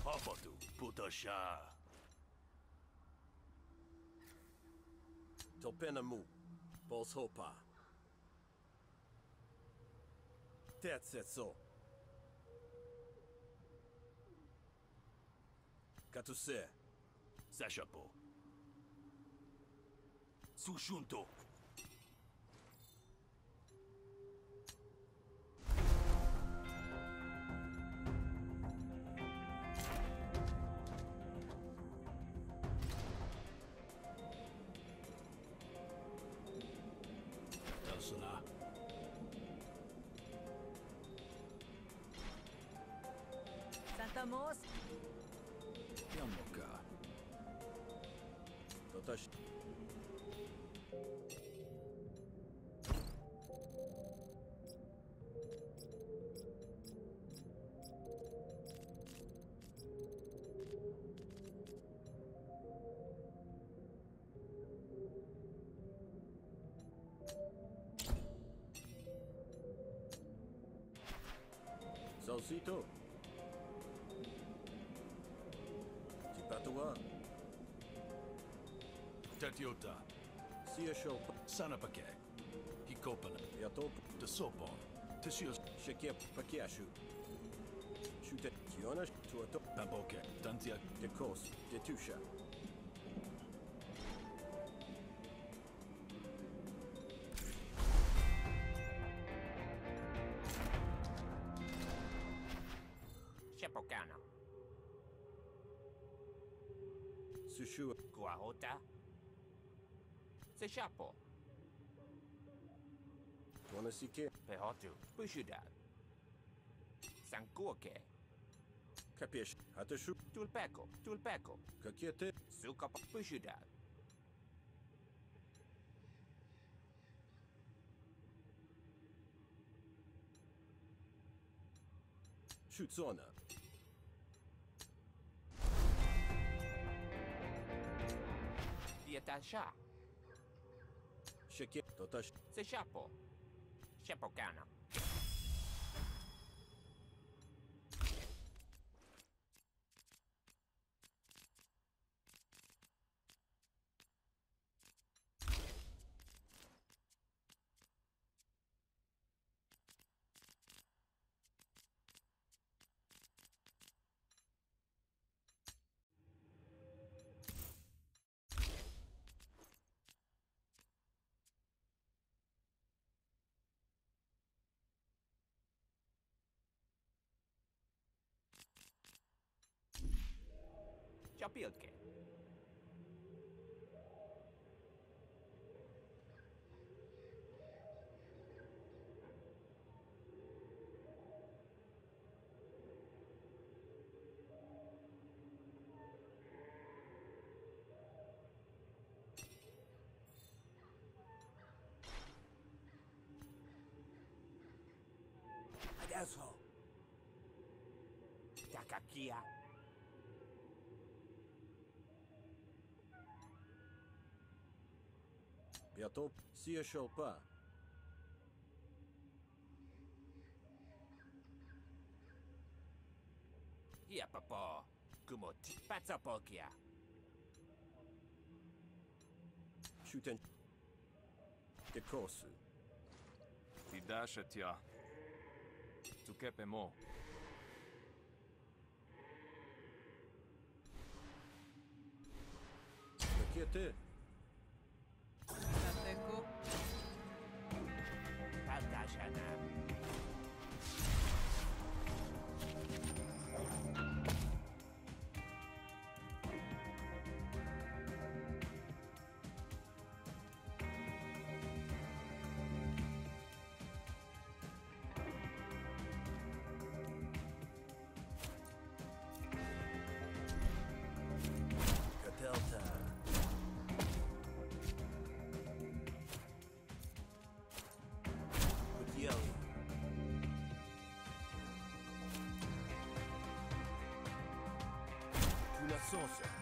Meltalupe. Putasha. Topenamu. Bolshopa. Tetsetso. Katuse. Sashapo. Sushunto. Salsito. Tipatua. Tatiota. Sia Shop. Sanapake. Hikopana. Yatop. Tesopon. Tisios. Shekia Pakiashu. Shute. Kionash. Tuato. Paboke. Tantia. Dekos. Detusha. iki... P8. Püsydään. Sankuoke. Kapieš? Atašu? Tulpeko. Tulpeko. Kokie tai? Sukapa. Püsydään. Schützona. Tietä sha. Šiek tiek, to aš. Sešapo. się. appealed che. Adesso! Takakía. Se to siešal pa. Ja papo, kumot, paca polkia. Šuten... Te kosu. Ti daše tja. Tu kepe mo. Kje te? Wilson.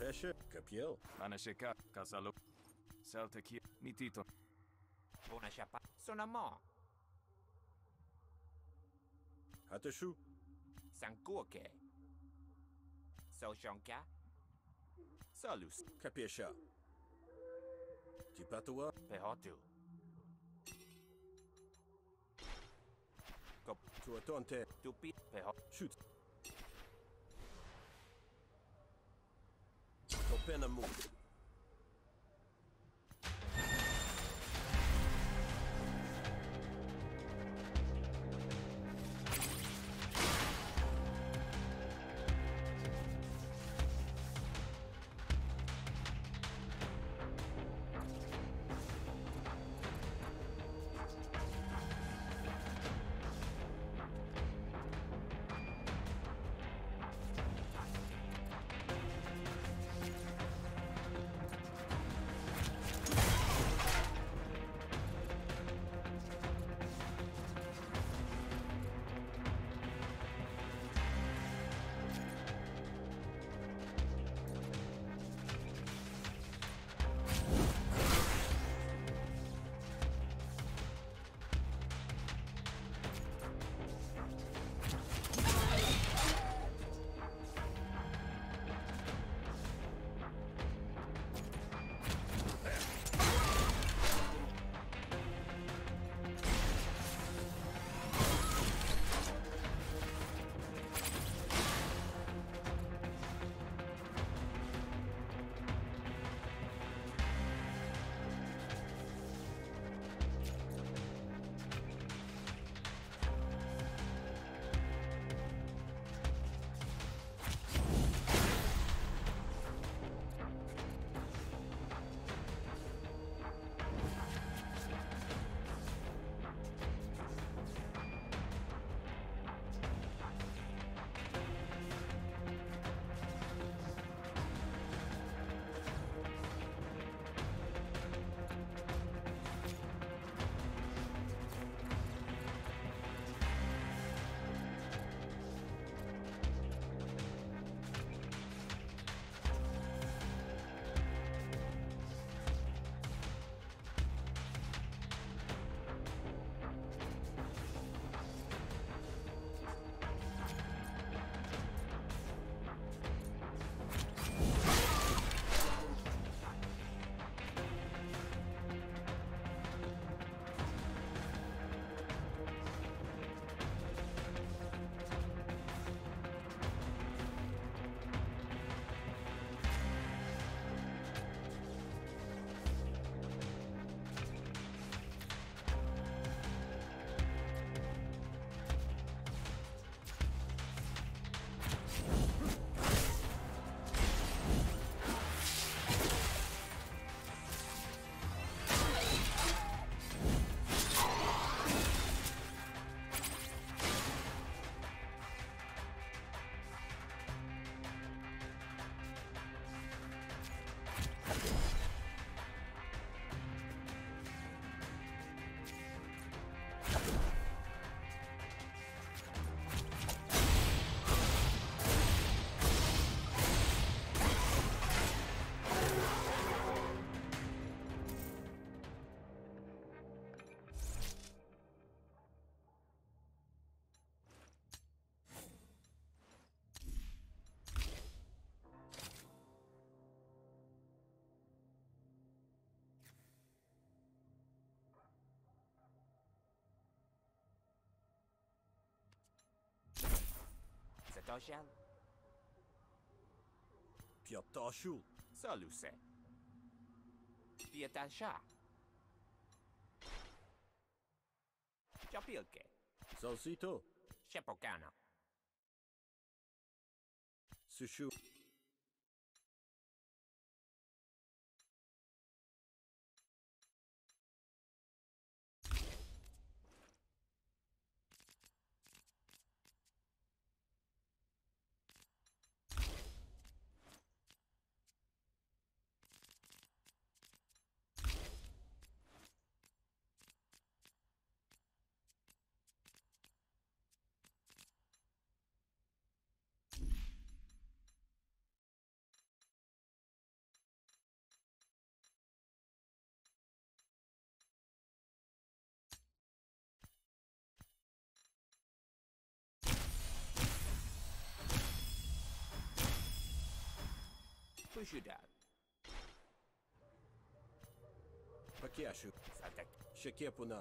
Heche, Capiel, Manasheka, Casalo, Celtic, Mitito. Bona chapa, Sankuoke. Sochanka. Salus, Capiesha. Tipatua, Pehotu. Cop, tu attends, tu Piotosian? Piotosiu? Solu se. Piotasia. Ciopilkę. Salsito. Szepokano. Sushu. Pushuda. Pakiashu. Saltek. Shekepuna.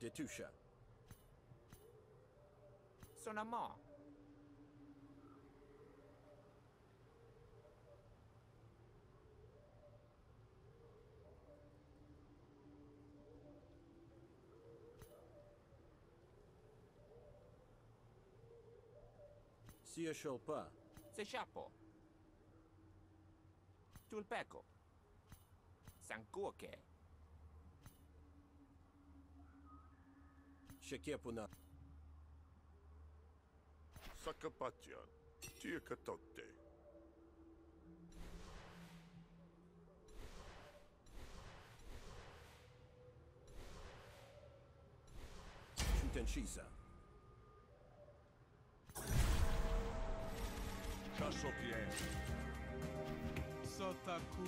Detusha. Sonama. Sia Sholpa. Se chapo. Tulpeco. Sankuoke. Shekepuna. Sakapatian. Tiakatote. Shutenshisa. Castle Pierre. Sotaku.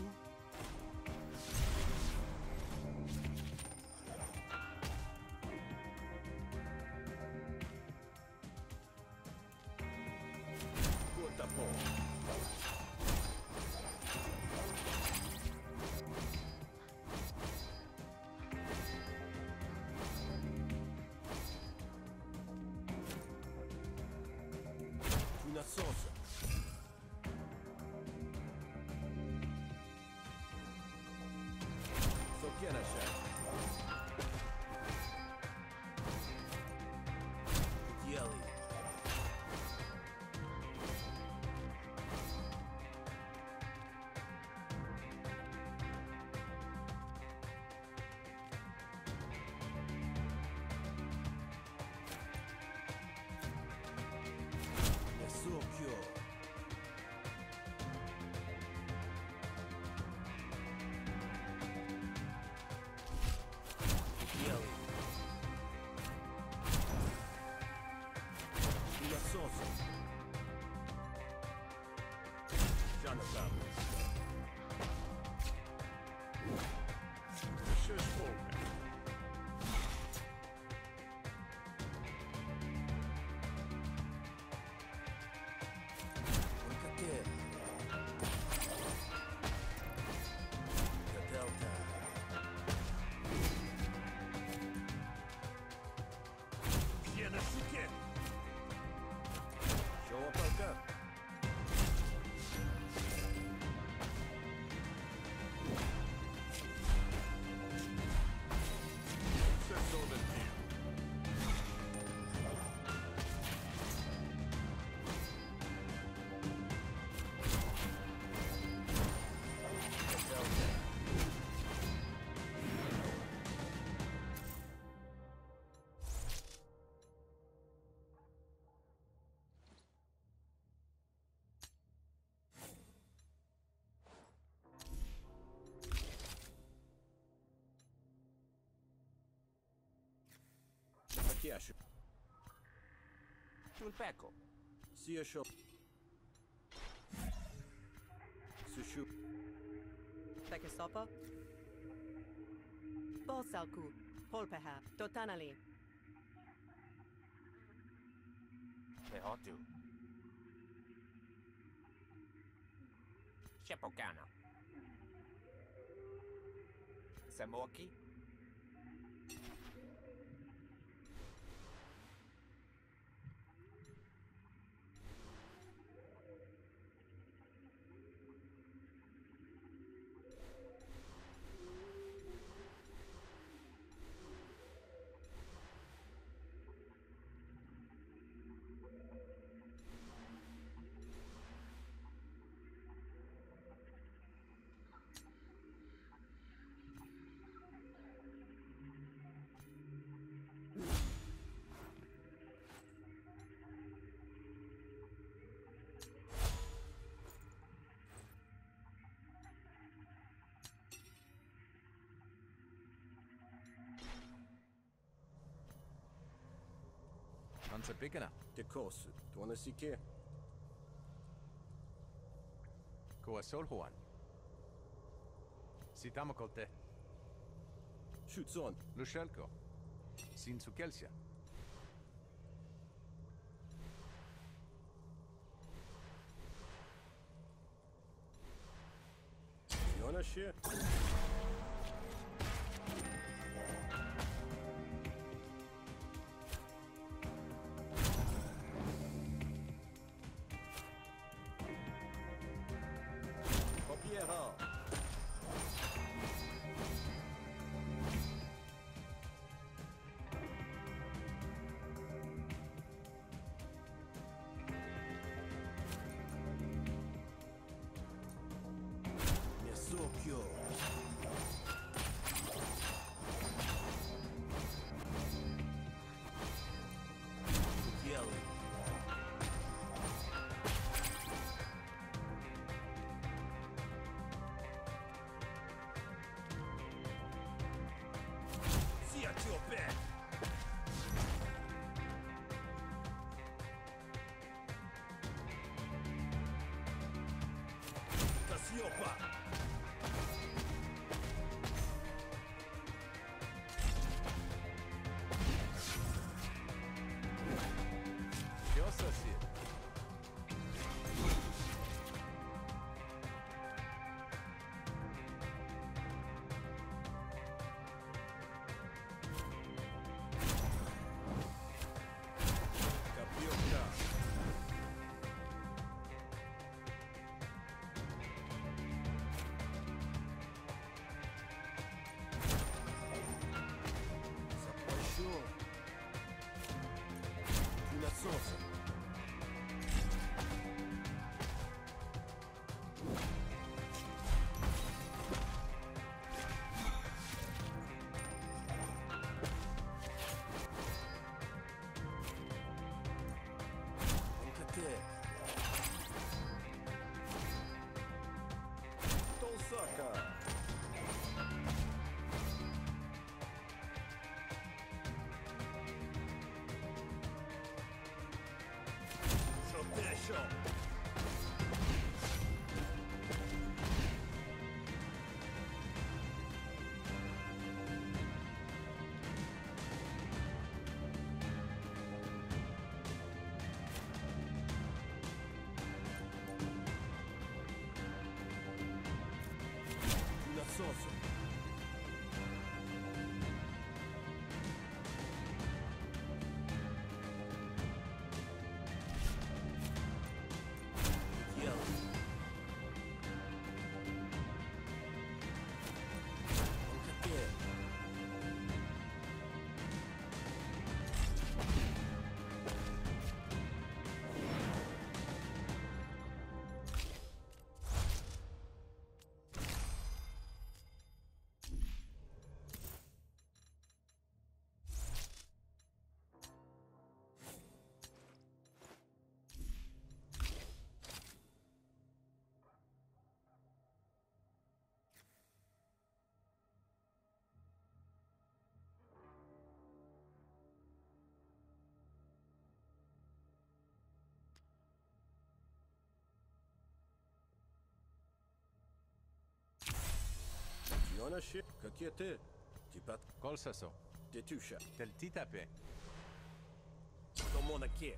Jonathan. Mrs. Pakiashu. Tulpeko. Sia Shol. Sushu. Pekisopa. Bosalku. Polpeha. Totanali. Pehotu. Shepokana. Samoki. Шанси пикена? Tekos, tuona sike. Koa solhuan. Sitamakolte. Шутсон. Лушелко. Синцу Кельсия. Йона ще. Ты Mitchell. Janošė, kokie tai? Taip pat. Kol sesu. Tėtiušia. Telti tapė. Tomonakė.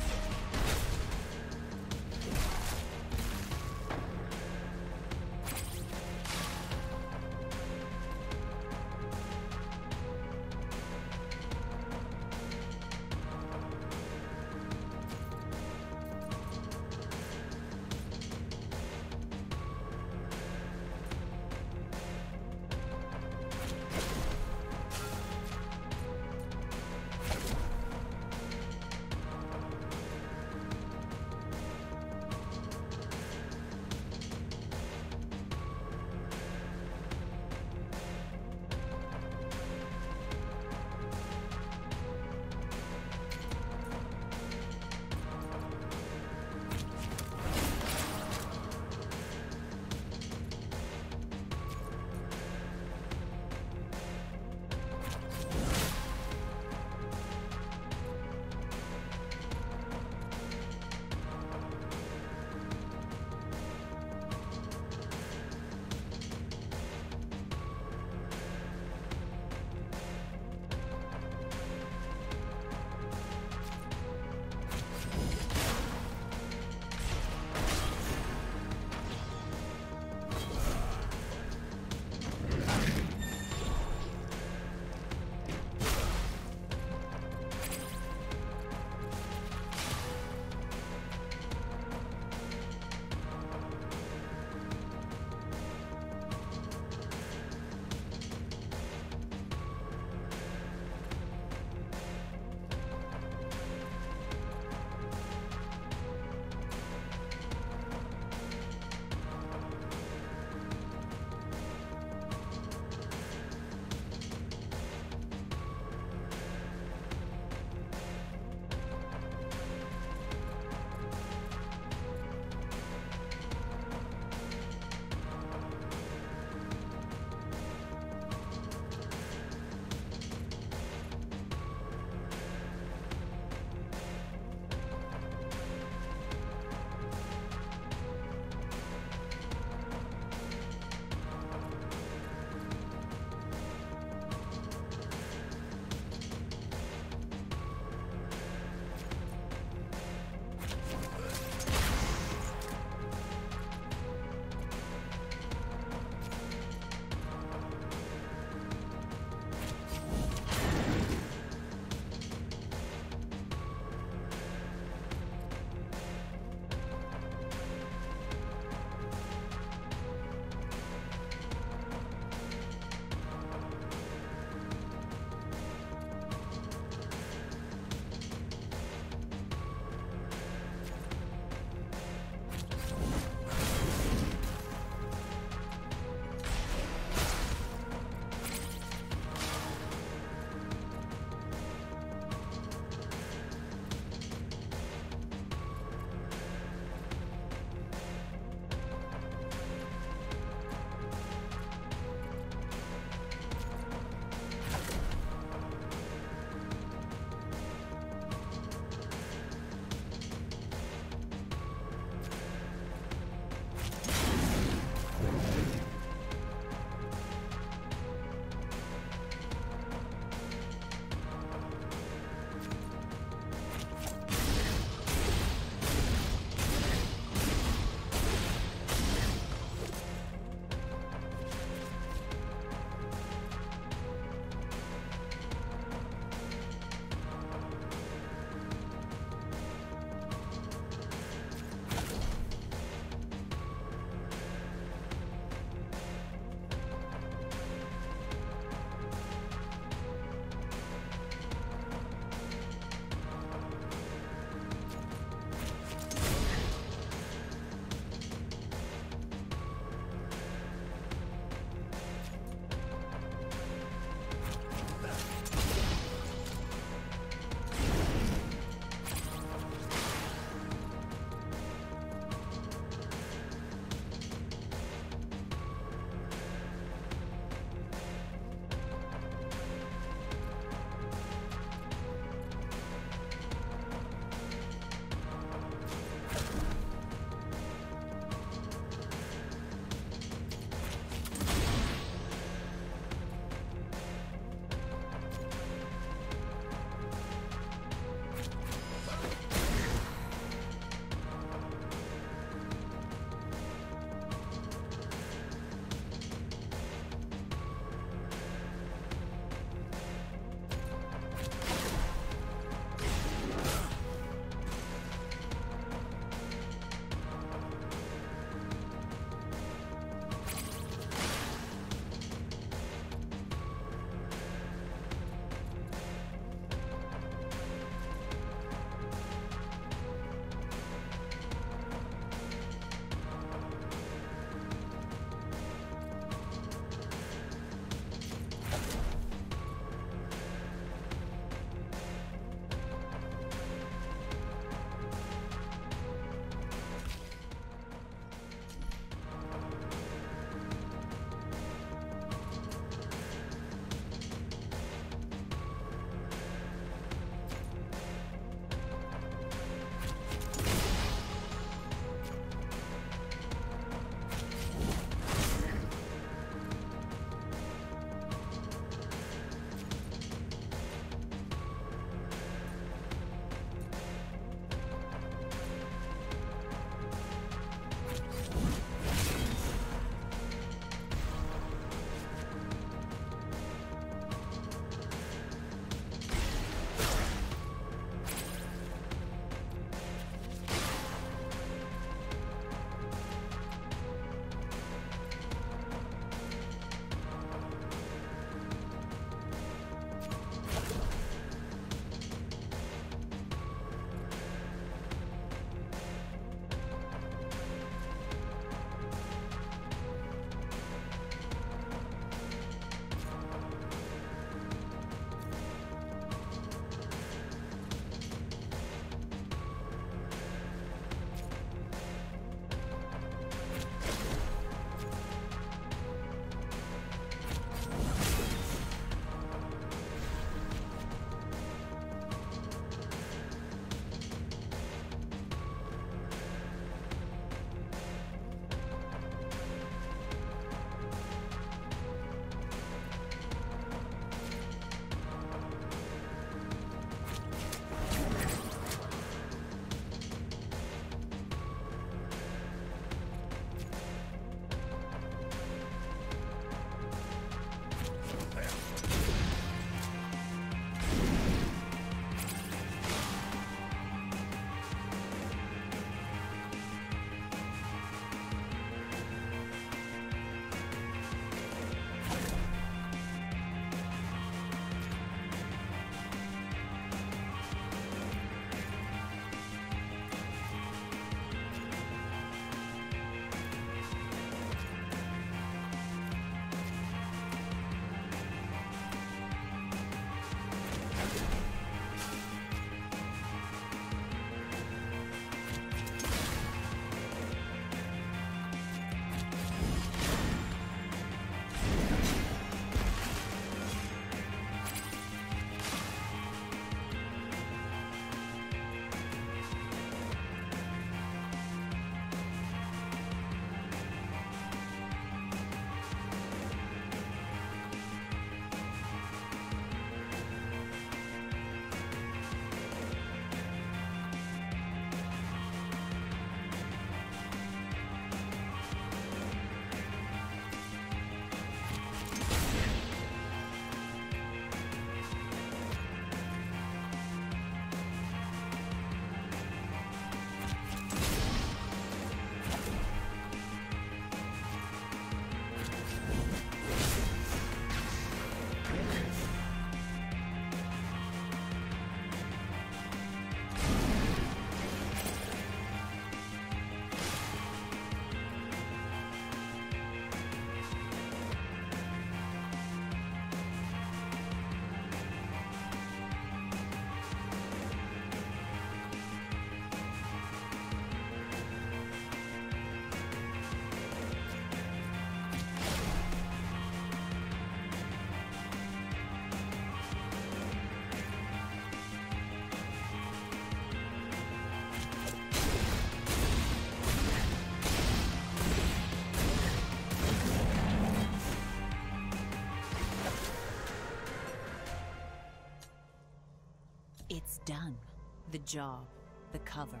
Job, the cover,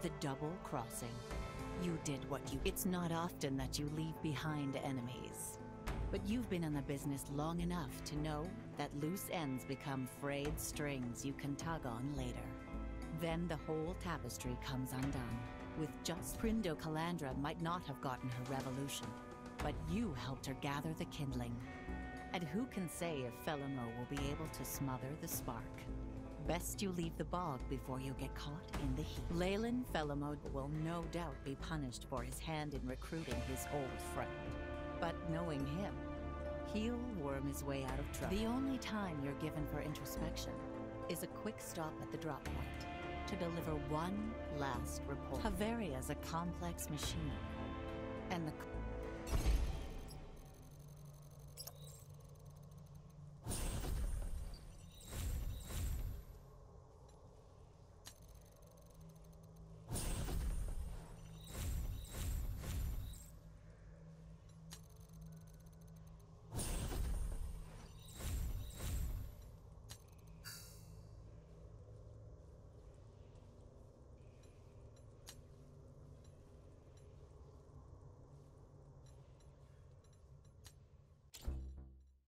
the double crossing. You did what you. It's not often that you leave behind enemies. But you've been in the business long enough to know that loose ends become frayed strings you can tug on later. Then the whole tapestry comes undone. With just Prindo Kalandra might not have gotten her revolution, but you helped her gather the kindling. And who can say if Fellemo will be able to smother the spark? Best you leave the bog before you get caught in the heat. Lellyn Fellemo will no doubt be punished for his hand in recruiting his old friend. But knowing him, he'll worm his way out of trouble. The only time you're given for introspection is a quick stop at the drop point to deliver one last report. Havaria's a complex machine,